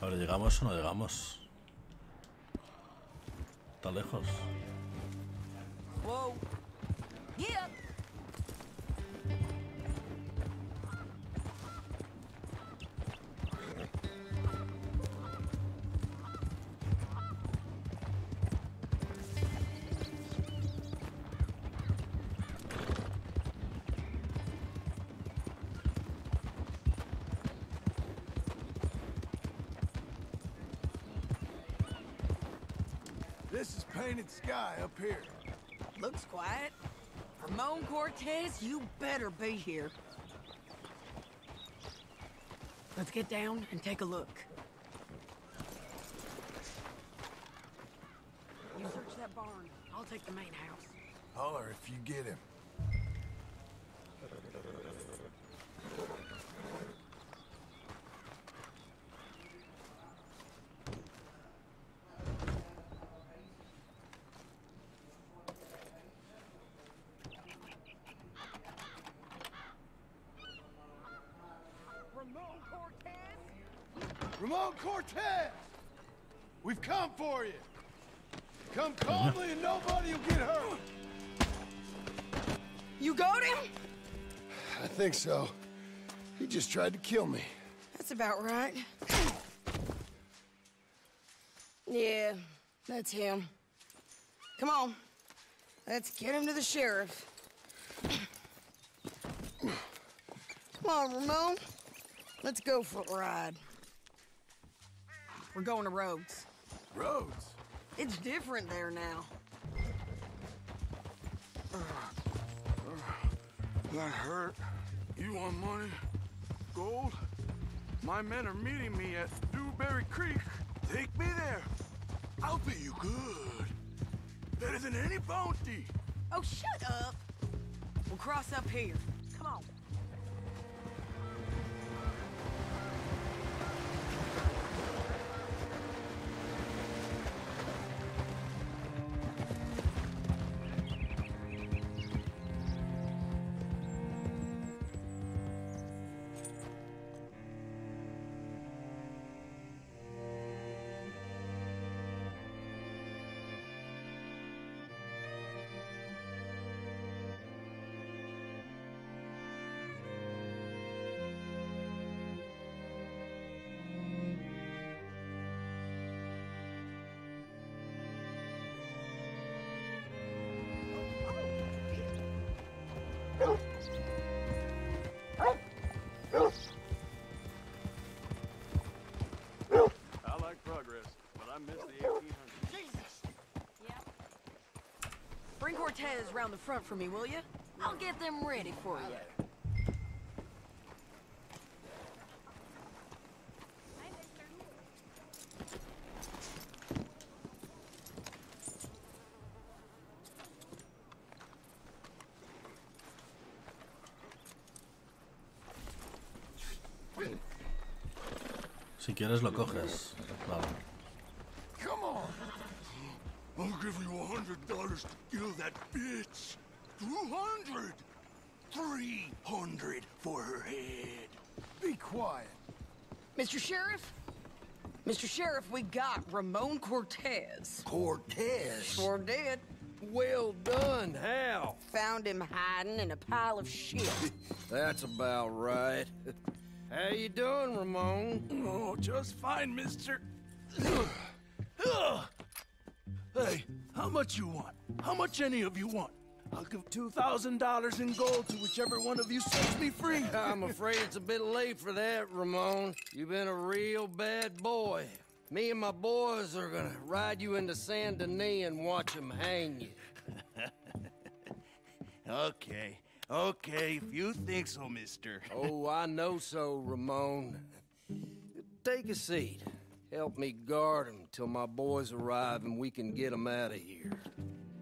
S1: Ahora, ¿llegamos o no llegamos? Está lejos.
S35: Whoa. Up.
S27: This is painted sky up here.
S35: Looks quiet. Ramon Cortez, you better be here. Let's get down and take a look. You search that barn. I'll take the main house.
S27: Holler if you get him.
S35: Ramon Cortez?
S27: Ramon Cortez! We've come for you. Come calmly and nobody will get hurt.
S35: You got him?
S3: I think so. He just tried to kill me.
S35: That's about right. Yeah, that's him. Come on. Let's get him to the sheriff. Come on, Ramon. Let's go for a ride. We're going to Rhodes.
S27: Rhodes?
S35: It's different there now.
S23: That hurt. You want money? Gold? My men are meeting me at Dewberry Creek. Take me there. I'll pay you good. Better than any bounty.
S35: Oh, shut up. We'll cross up here. Cortez round the front for me, will you? I'll get them ready for you.
S1: Si quieres lo coges. Vale.
S23: Come on. I'll give you a hundred dollars to kill that bitch. Two hundred. Three hundred for her head.
S27: Be quiet.
S35: Mr. Sheriff? Mr. Sheriff, we got Ramon Cortez.
S67: Cortez?
S35: Sure did.
S67: Well done, Hal.
S35: Found him hiding in a pile of shit. [laughs]
S67: That's about right. How you doing, Ramon?
S23: Oh, just fine, mister. [sighs] hey, how much you want? How much any of you want? I'll give $2,000 in gold to whichever one of you sets me free. [laughs]
S67: I'm afraid it's a bit late for that, Ramon. You've been a real bad boy. Me and my boys are gonna ride you into Saint Denis and watch them hang you. [laughs]
S23: okay, okay, if you think so, mister. [laughs]
S67: oh, I know so, Ramon. Take a seat. Help me guard him till my boys arrive and we can get them out of here.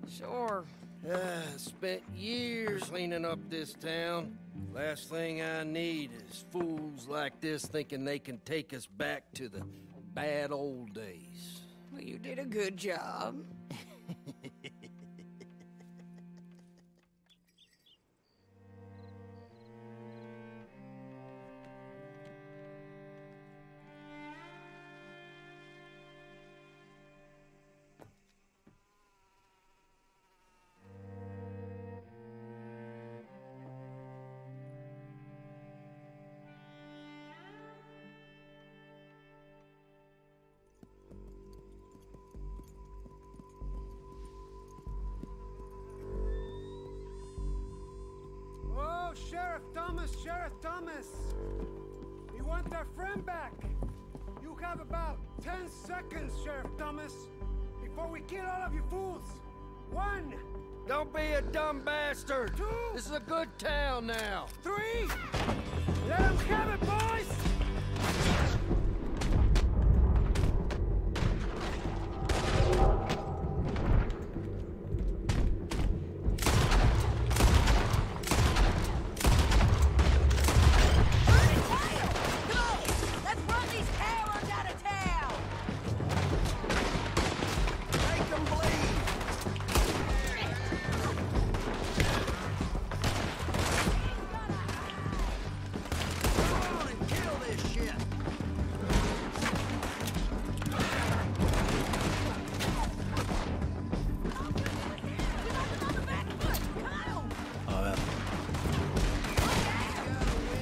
S68: Sure.
S67: Ah, spent years cleaning up this town. Last thing I need is fools like this thinking they can take us back to the bad old days.
S68: Well, you did a good job. [laughs]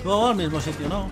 S1: Todo al mismo sitio, ¿no?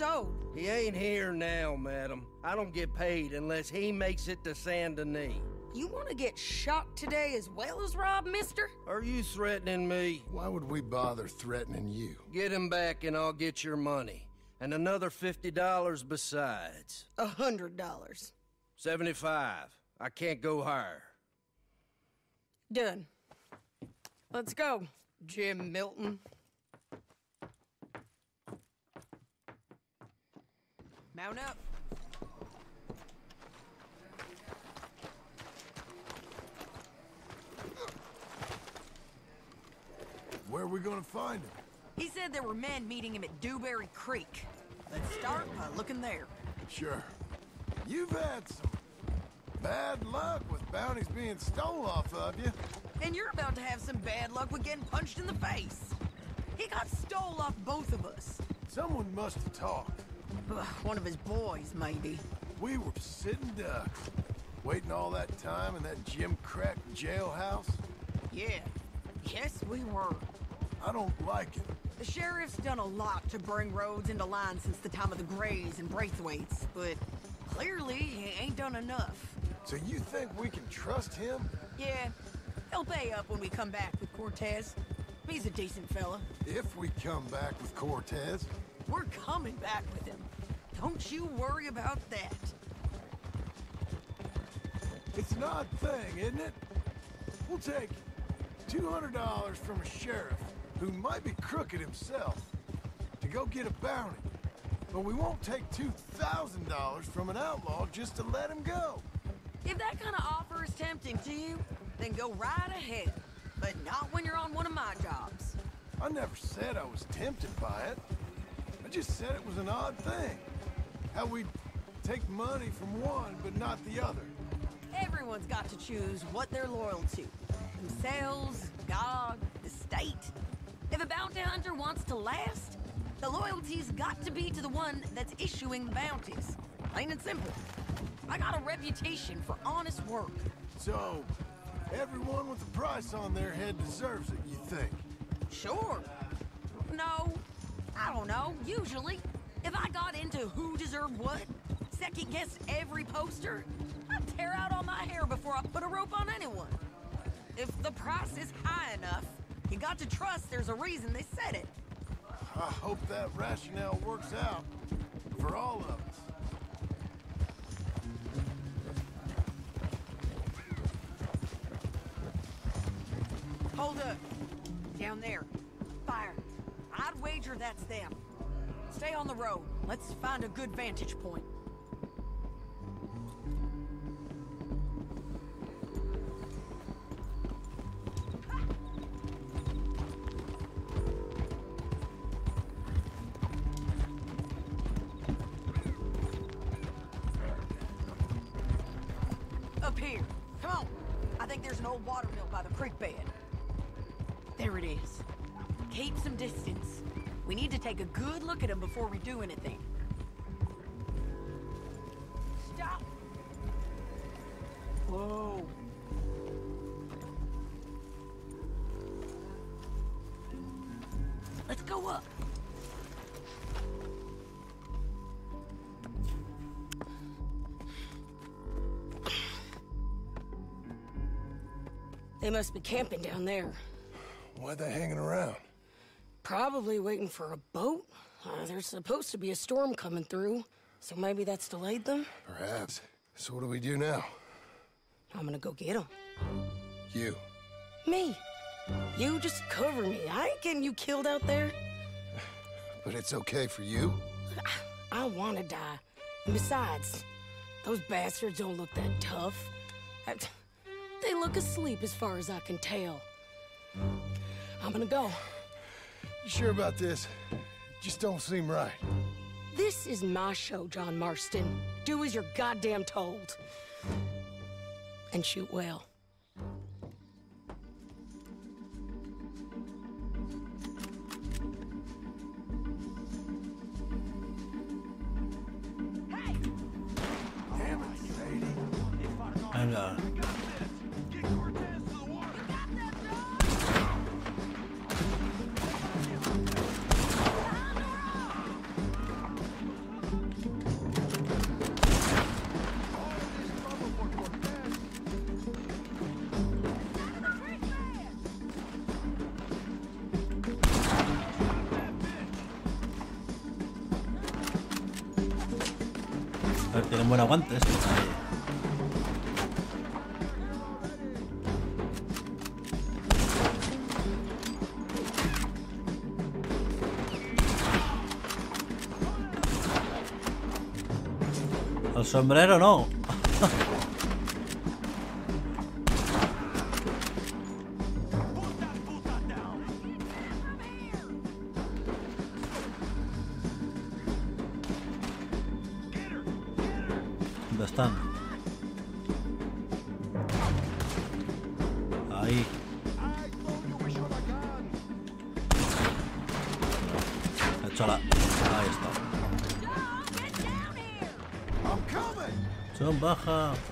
S68: Now pay what's owed.
S67: He ain't here now, madam. I don't get paid unless he makes it to Saint Denis.
S68: You want to get shot today as well as Rob, mister?
S67: Are you threatening me?
S3: Why would we bother threatening you?
S67: Get him back and I'll get your money. And another $50 besides.
S68: A hundred dollars.
S67: 75. I can't go higher.
S68: Done. Let's go, Jim Milton. Mount up.
S3: Where are we gonna find him?
S35: He said there were men meeting him at Dewberry Creek. Let's start by looking there.
S3: Sure. You've had some bad luck with bounties being stole off of you.
S35: And you're about to have some bad luck with getting punched in the face. He got stole off both of us.
S3: Someone must have talked. [sighs]
S35: One of his boys, maybe.
S3: We were sitting ducks, waiting all that time in that Jim Crack jailhouse.
S35: Yeah. Yes, we were.
S3: I don't like it.
S35: The sheriff's done a lot to bring Rhodes into line since the time of the Grays and Braithwaites, but clearly he ain't done enough.
S3: So you think we can trust him?
S35: Yeah, he'll pay up when we come back with Cortez. He's a decent fella.
S3: If we come back with Cortez,
S35: We're coming back with him. Don't you worry about that.
S3: it's an odd thing, isn't it? We'll take $200 from a sheriff who might be crooked himself to go get a bounty. But we won't take $2,000 from an outlaw just to let him go.
S35: If that kind of offer is tempting to you, then go right ahead. But not when you're on one of my jobs.
S3: I never said I was tempted by it. Just said it was an odd thing. How we'd Take money from one, but not the other.
S35: Everyone's got to choose what they're loyal to. Themselves, God, the state. If a bounty hunter wants to last, the loyalty's got to be to the one that's issuing the bounties. Plain and simple. I got a reputation for honest work.
S3: So, everyone with a price on their head deserves it, you think?
S35: Sure. No, I don't know. Usually, if I got into who deserved what, second guessed every poster, I'd tear out all my hair before I put a rope on anyone. If the price is high enough, you got to trust there's a reason they said it.
S3: I hope that rationale works out for all of us.
S35: Let's find a good vantage point. Must be camping down there.
S3: Why they hanging around?
S35: Probably waiting for a boat. Uh, there's supposed to be a storm coming through, so maybe that's delayed them.
S3: Perhaps. So what do we do now?
S35: I'm gonna go get them.
S3: You.
S35: Me. You just cover me. I ain't getting you killed out there.
S3: But it's okay for you?
S35: I want to die. And besides, those bastards don't look that tough. I- They look asleep as far as I can tell. I'm gonna go.
S3: You sure about this? Just don't seem right.
S35: This is my show, John Marston. Do as you're goddamn told. And shoot well.
S23: Ver, tienen buen aguante este. El sombrero no. Baja.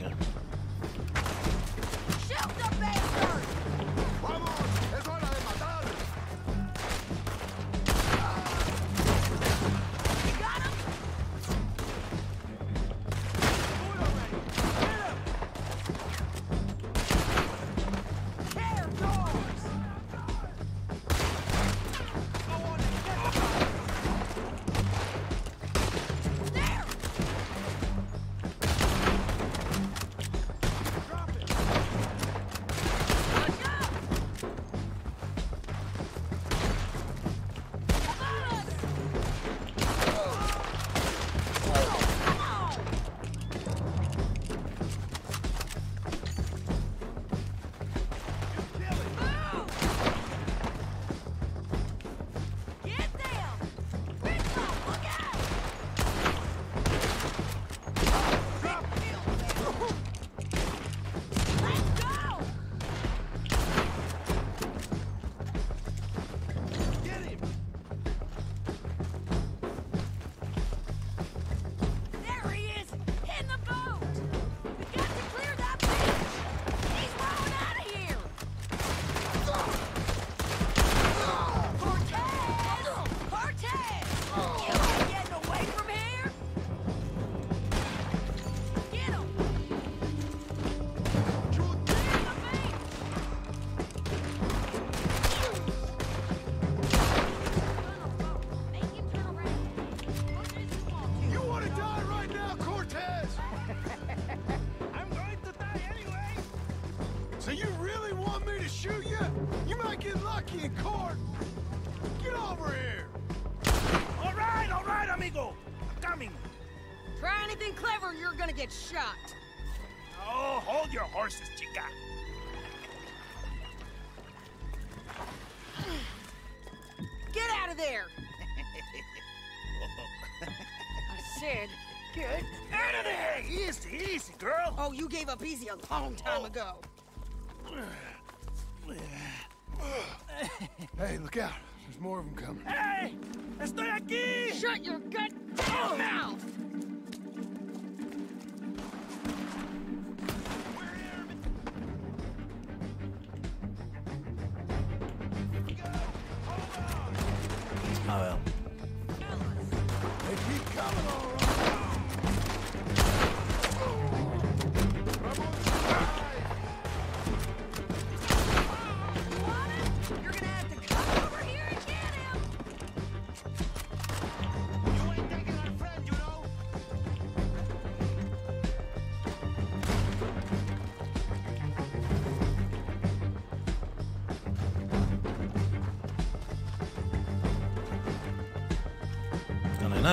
S35: a long time oh. ago.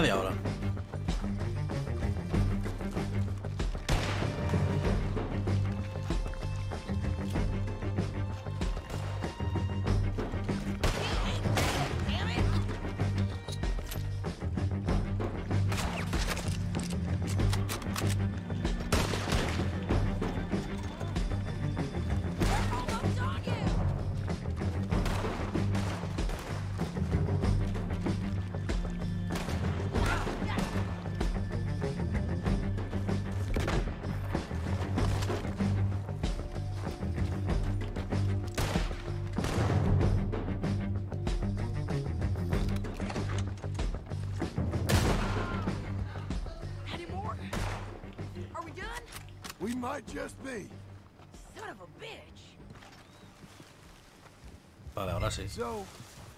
S1: Ya no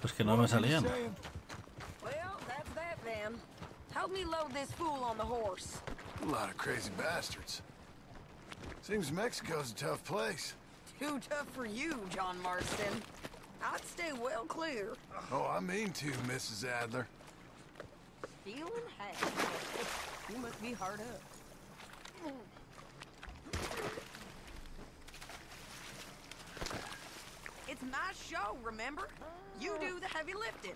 S1: Pues que no me salían.
S35: Well, that's that then. Help me load this fool on the horse.
S3: A lot of crazy bastards. Seems Mexico's a tough place.
S35: Too tough for you, John Marston. I'd stay well clear.
S3: Oh, I mean to, Mrs. Adler.
S35: Feeling happy. You must be hard up. It's my show, remember? You do the heavy lifting.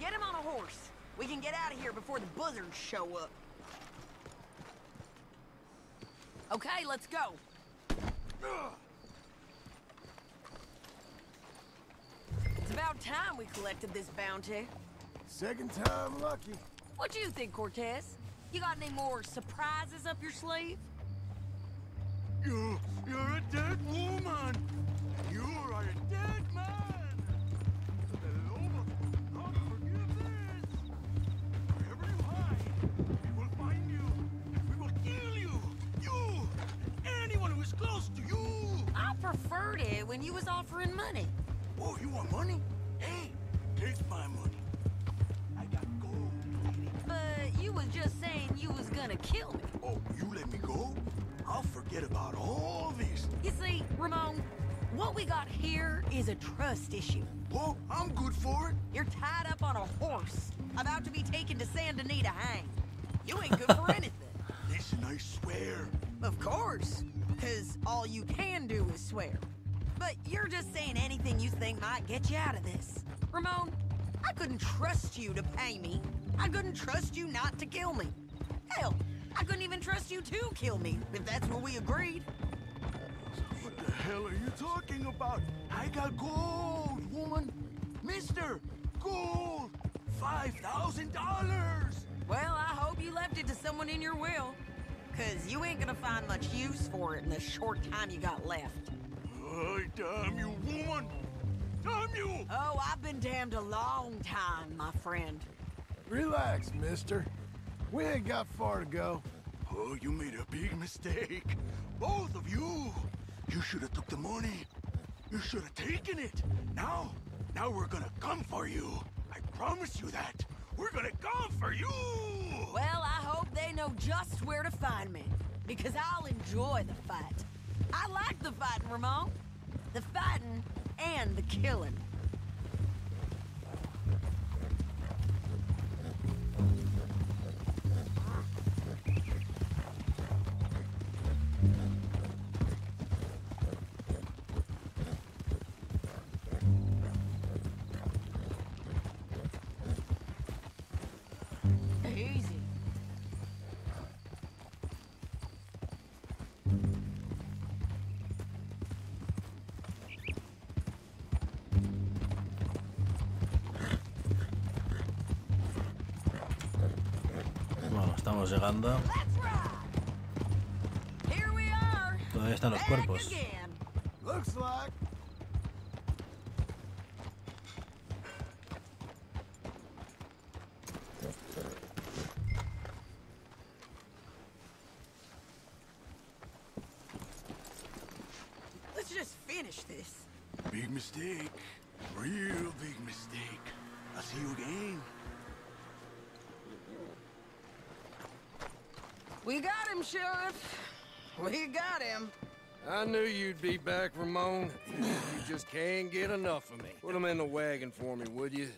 S35: Get him on a horse. We can get out of here before the buzzards show up. Okay, let's go. It's about time we collected this bounty.
S3: Second time lucky.
S35: What do you think, Cortez? You got any more surprises up your sleeve?
S23: You, you're a dead woman. You are a dead man. Not forgive this. Wherever you hide, we will find you. We will kill you. You, anyone who is close to you.
S35: I preferred it when you was offering money.
S23: Oh, you want money? Hey, take my money. I got gold. lady.
S35: But you was just saying you was gonna kill me.
S23: Oh, you let me go? I'll forget about all this.
S35: You see, Ramon, what we got here is a trust issue.
S23: Well, I'm good for it.
S35: You're tied up on a horse, about to be taken to Saint Denis to hang. You ain't good for [laughs] anything.
S23: Listen, I swear.
S35: Of course, because all you can do is swear. But you're just saying anything you think might get you out of this. Ramon, I couldn't trust you to pay me. I couldn't trust you not to kill me. Hell, I couldn't even trust you to kill me, if that's what we agreed.
S23: What the hell are you talking about? I got gold, woman. Mister, gold. Five thousand dollars.
S35: Well, I hope you left it to someone in your will. Cause you ain't gonna find much use for it in the short time you got left.
S23: Oh, damn you, woman. Damn you.
S35: Oh, I've been damned a long time, my friend.
S3: Relax, mister. We ain't got far to go.
S23: Oh, you made a big mistake. Both of you. You should have took the money. You should have taken it. Now, now we're gonna come for you. I promise you that. We're gonna come for you.
S35: Well, I hope they know just where to find me. Because I'll enjoy the fight. I like the fighting, Ramon. The fighting and the killing.
S1: Estamos llegando.
S35: Here we are.
S1: Todavía están los cuerpos.
S35: Sheriff. We got him.
S67: I knew you'd be back, Ramon. You just can't get enough of me. Put him in the wagon for me, would you?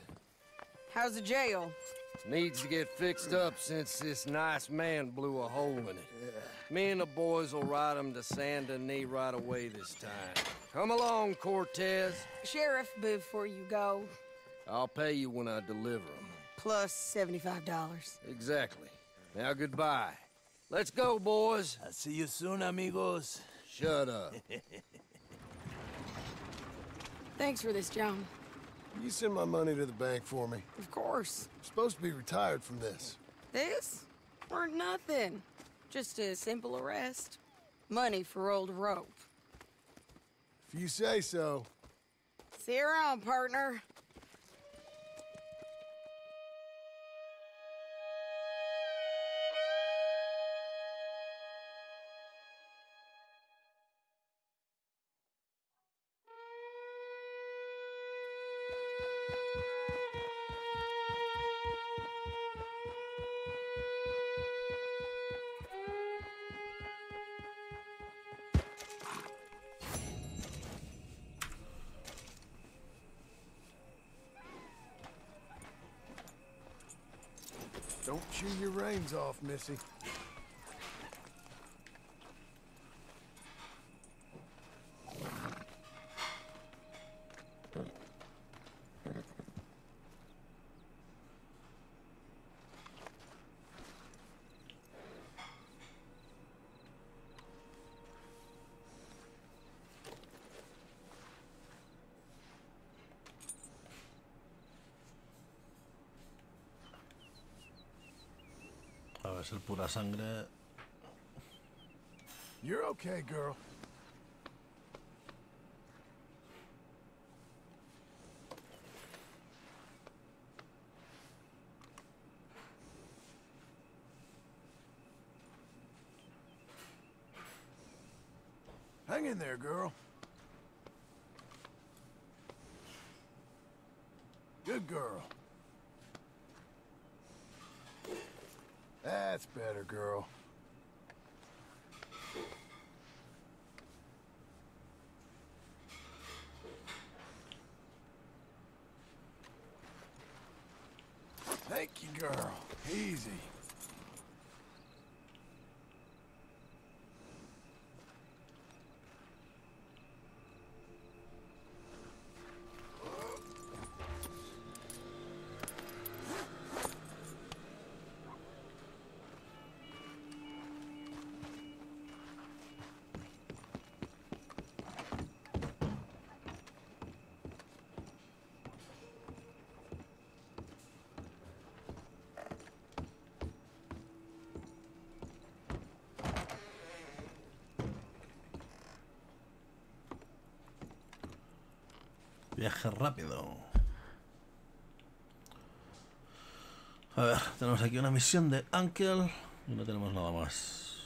S35: How's the jail?
S67: Needs to get fixed up since this nice man blew a hole in it. Me and the boys will ride him to Saint Denis right away this time. Come along, Cortez.
S35: Sheriff, before you go,
S67: I'll pay you when I deliver him.
S35: plus $75.
S67: Exactly. Now, goodbye. Let's go, boys.
S44: I'll see you soon, amigos.
S67: Shut up. [laughs]
S35: Thanks for this, John.
S3: You send my money to the bank for me.
S35: Of course.
S3: I'm supposed to be retired from this.
S35: This? Weren't nothing. Just a simple arrest. Money for old rope.
S3: If you say so.
S35: See you around, partner.
S3: Your reins off, Missy.
S1: A sangre.
S3: You're okay, girl. Hang in there, girl. Good girl. That's better, girl. Thank you, girl. Easy.
S1: Viaje rápido. A ver, tenemos aquí una misión de Uncle y no tenemos nada más.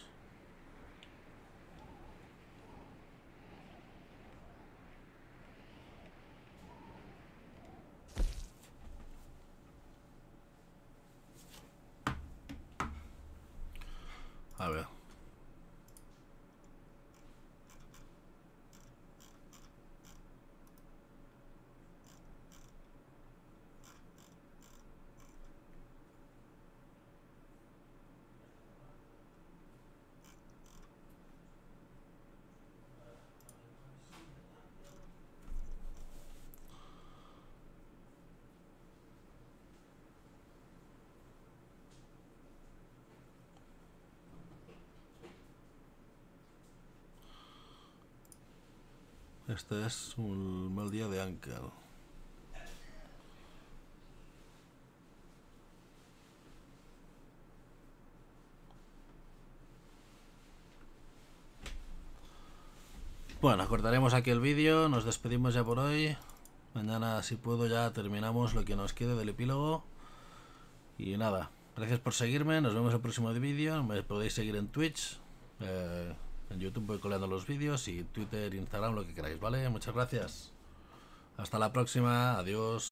S1: A ver. És un mal dia d'Àngel. Bueno, cortaremos aquí el vídeo, nos despedimos ya por hoy. Mañana, si puedo, ya terminamos lo que nos quede del epílogo. Y nada, gracias por seguirme, nos vemos en el próximo vídeo. Me podéis seguir en Twitch, eh, en YouTube voy colgando los vídeos y Twitter, Instagram, lo que queráis, ¿vale? Muchas gracias. Hasta la próxima, adiós.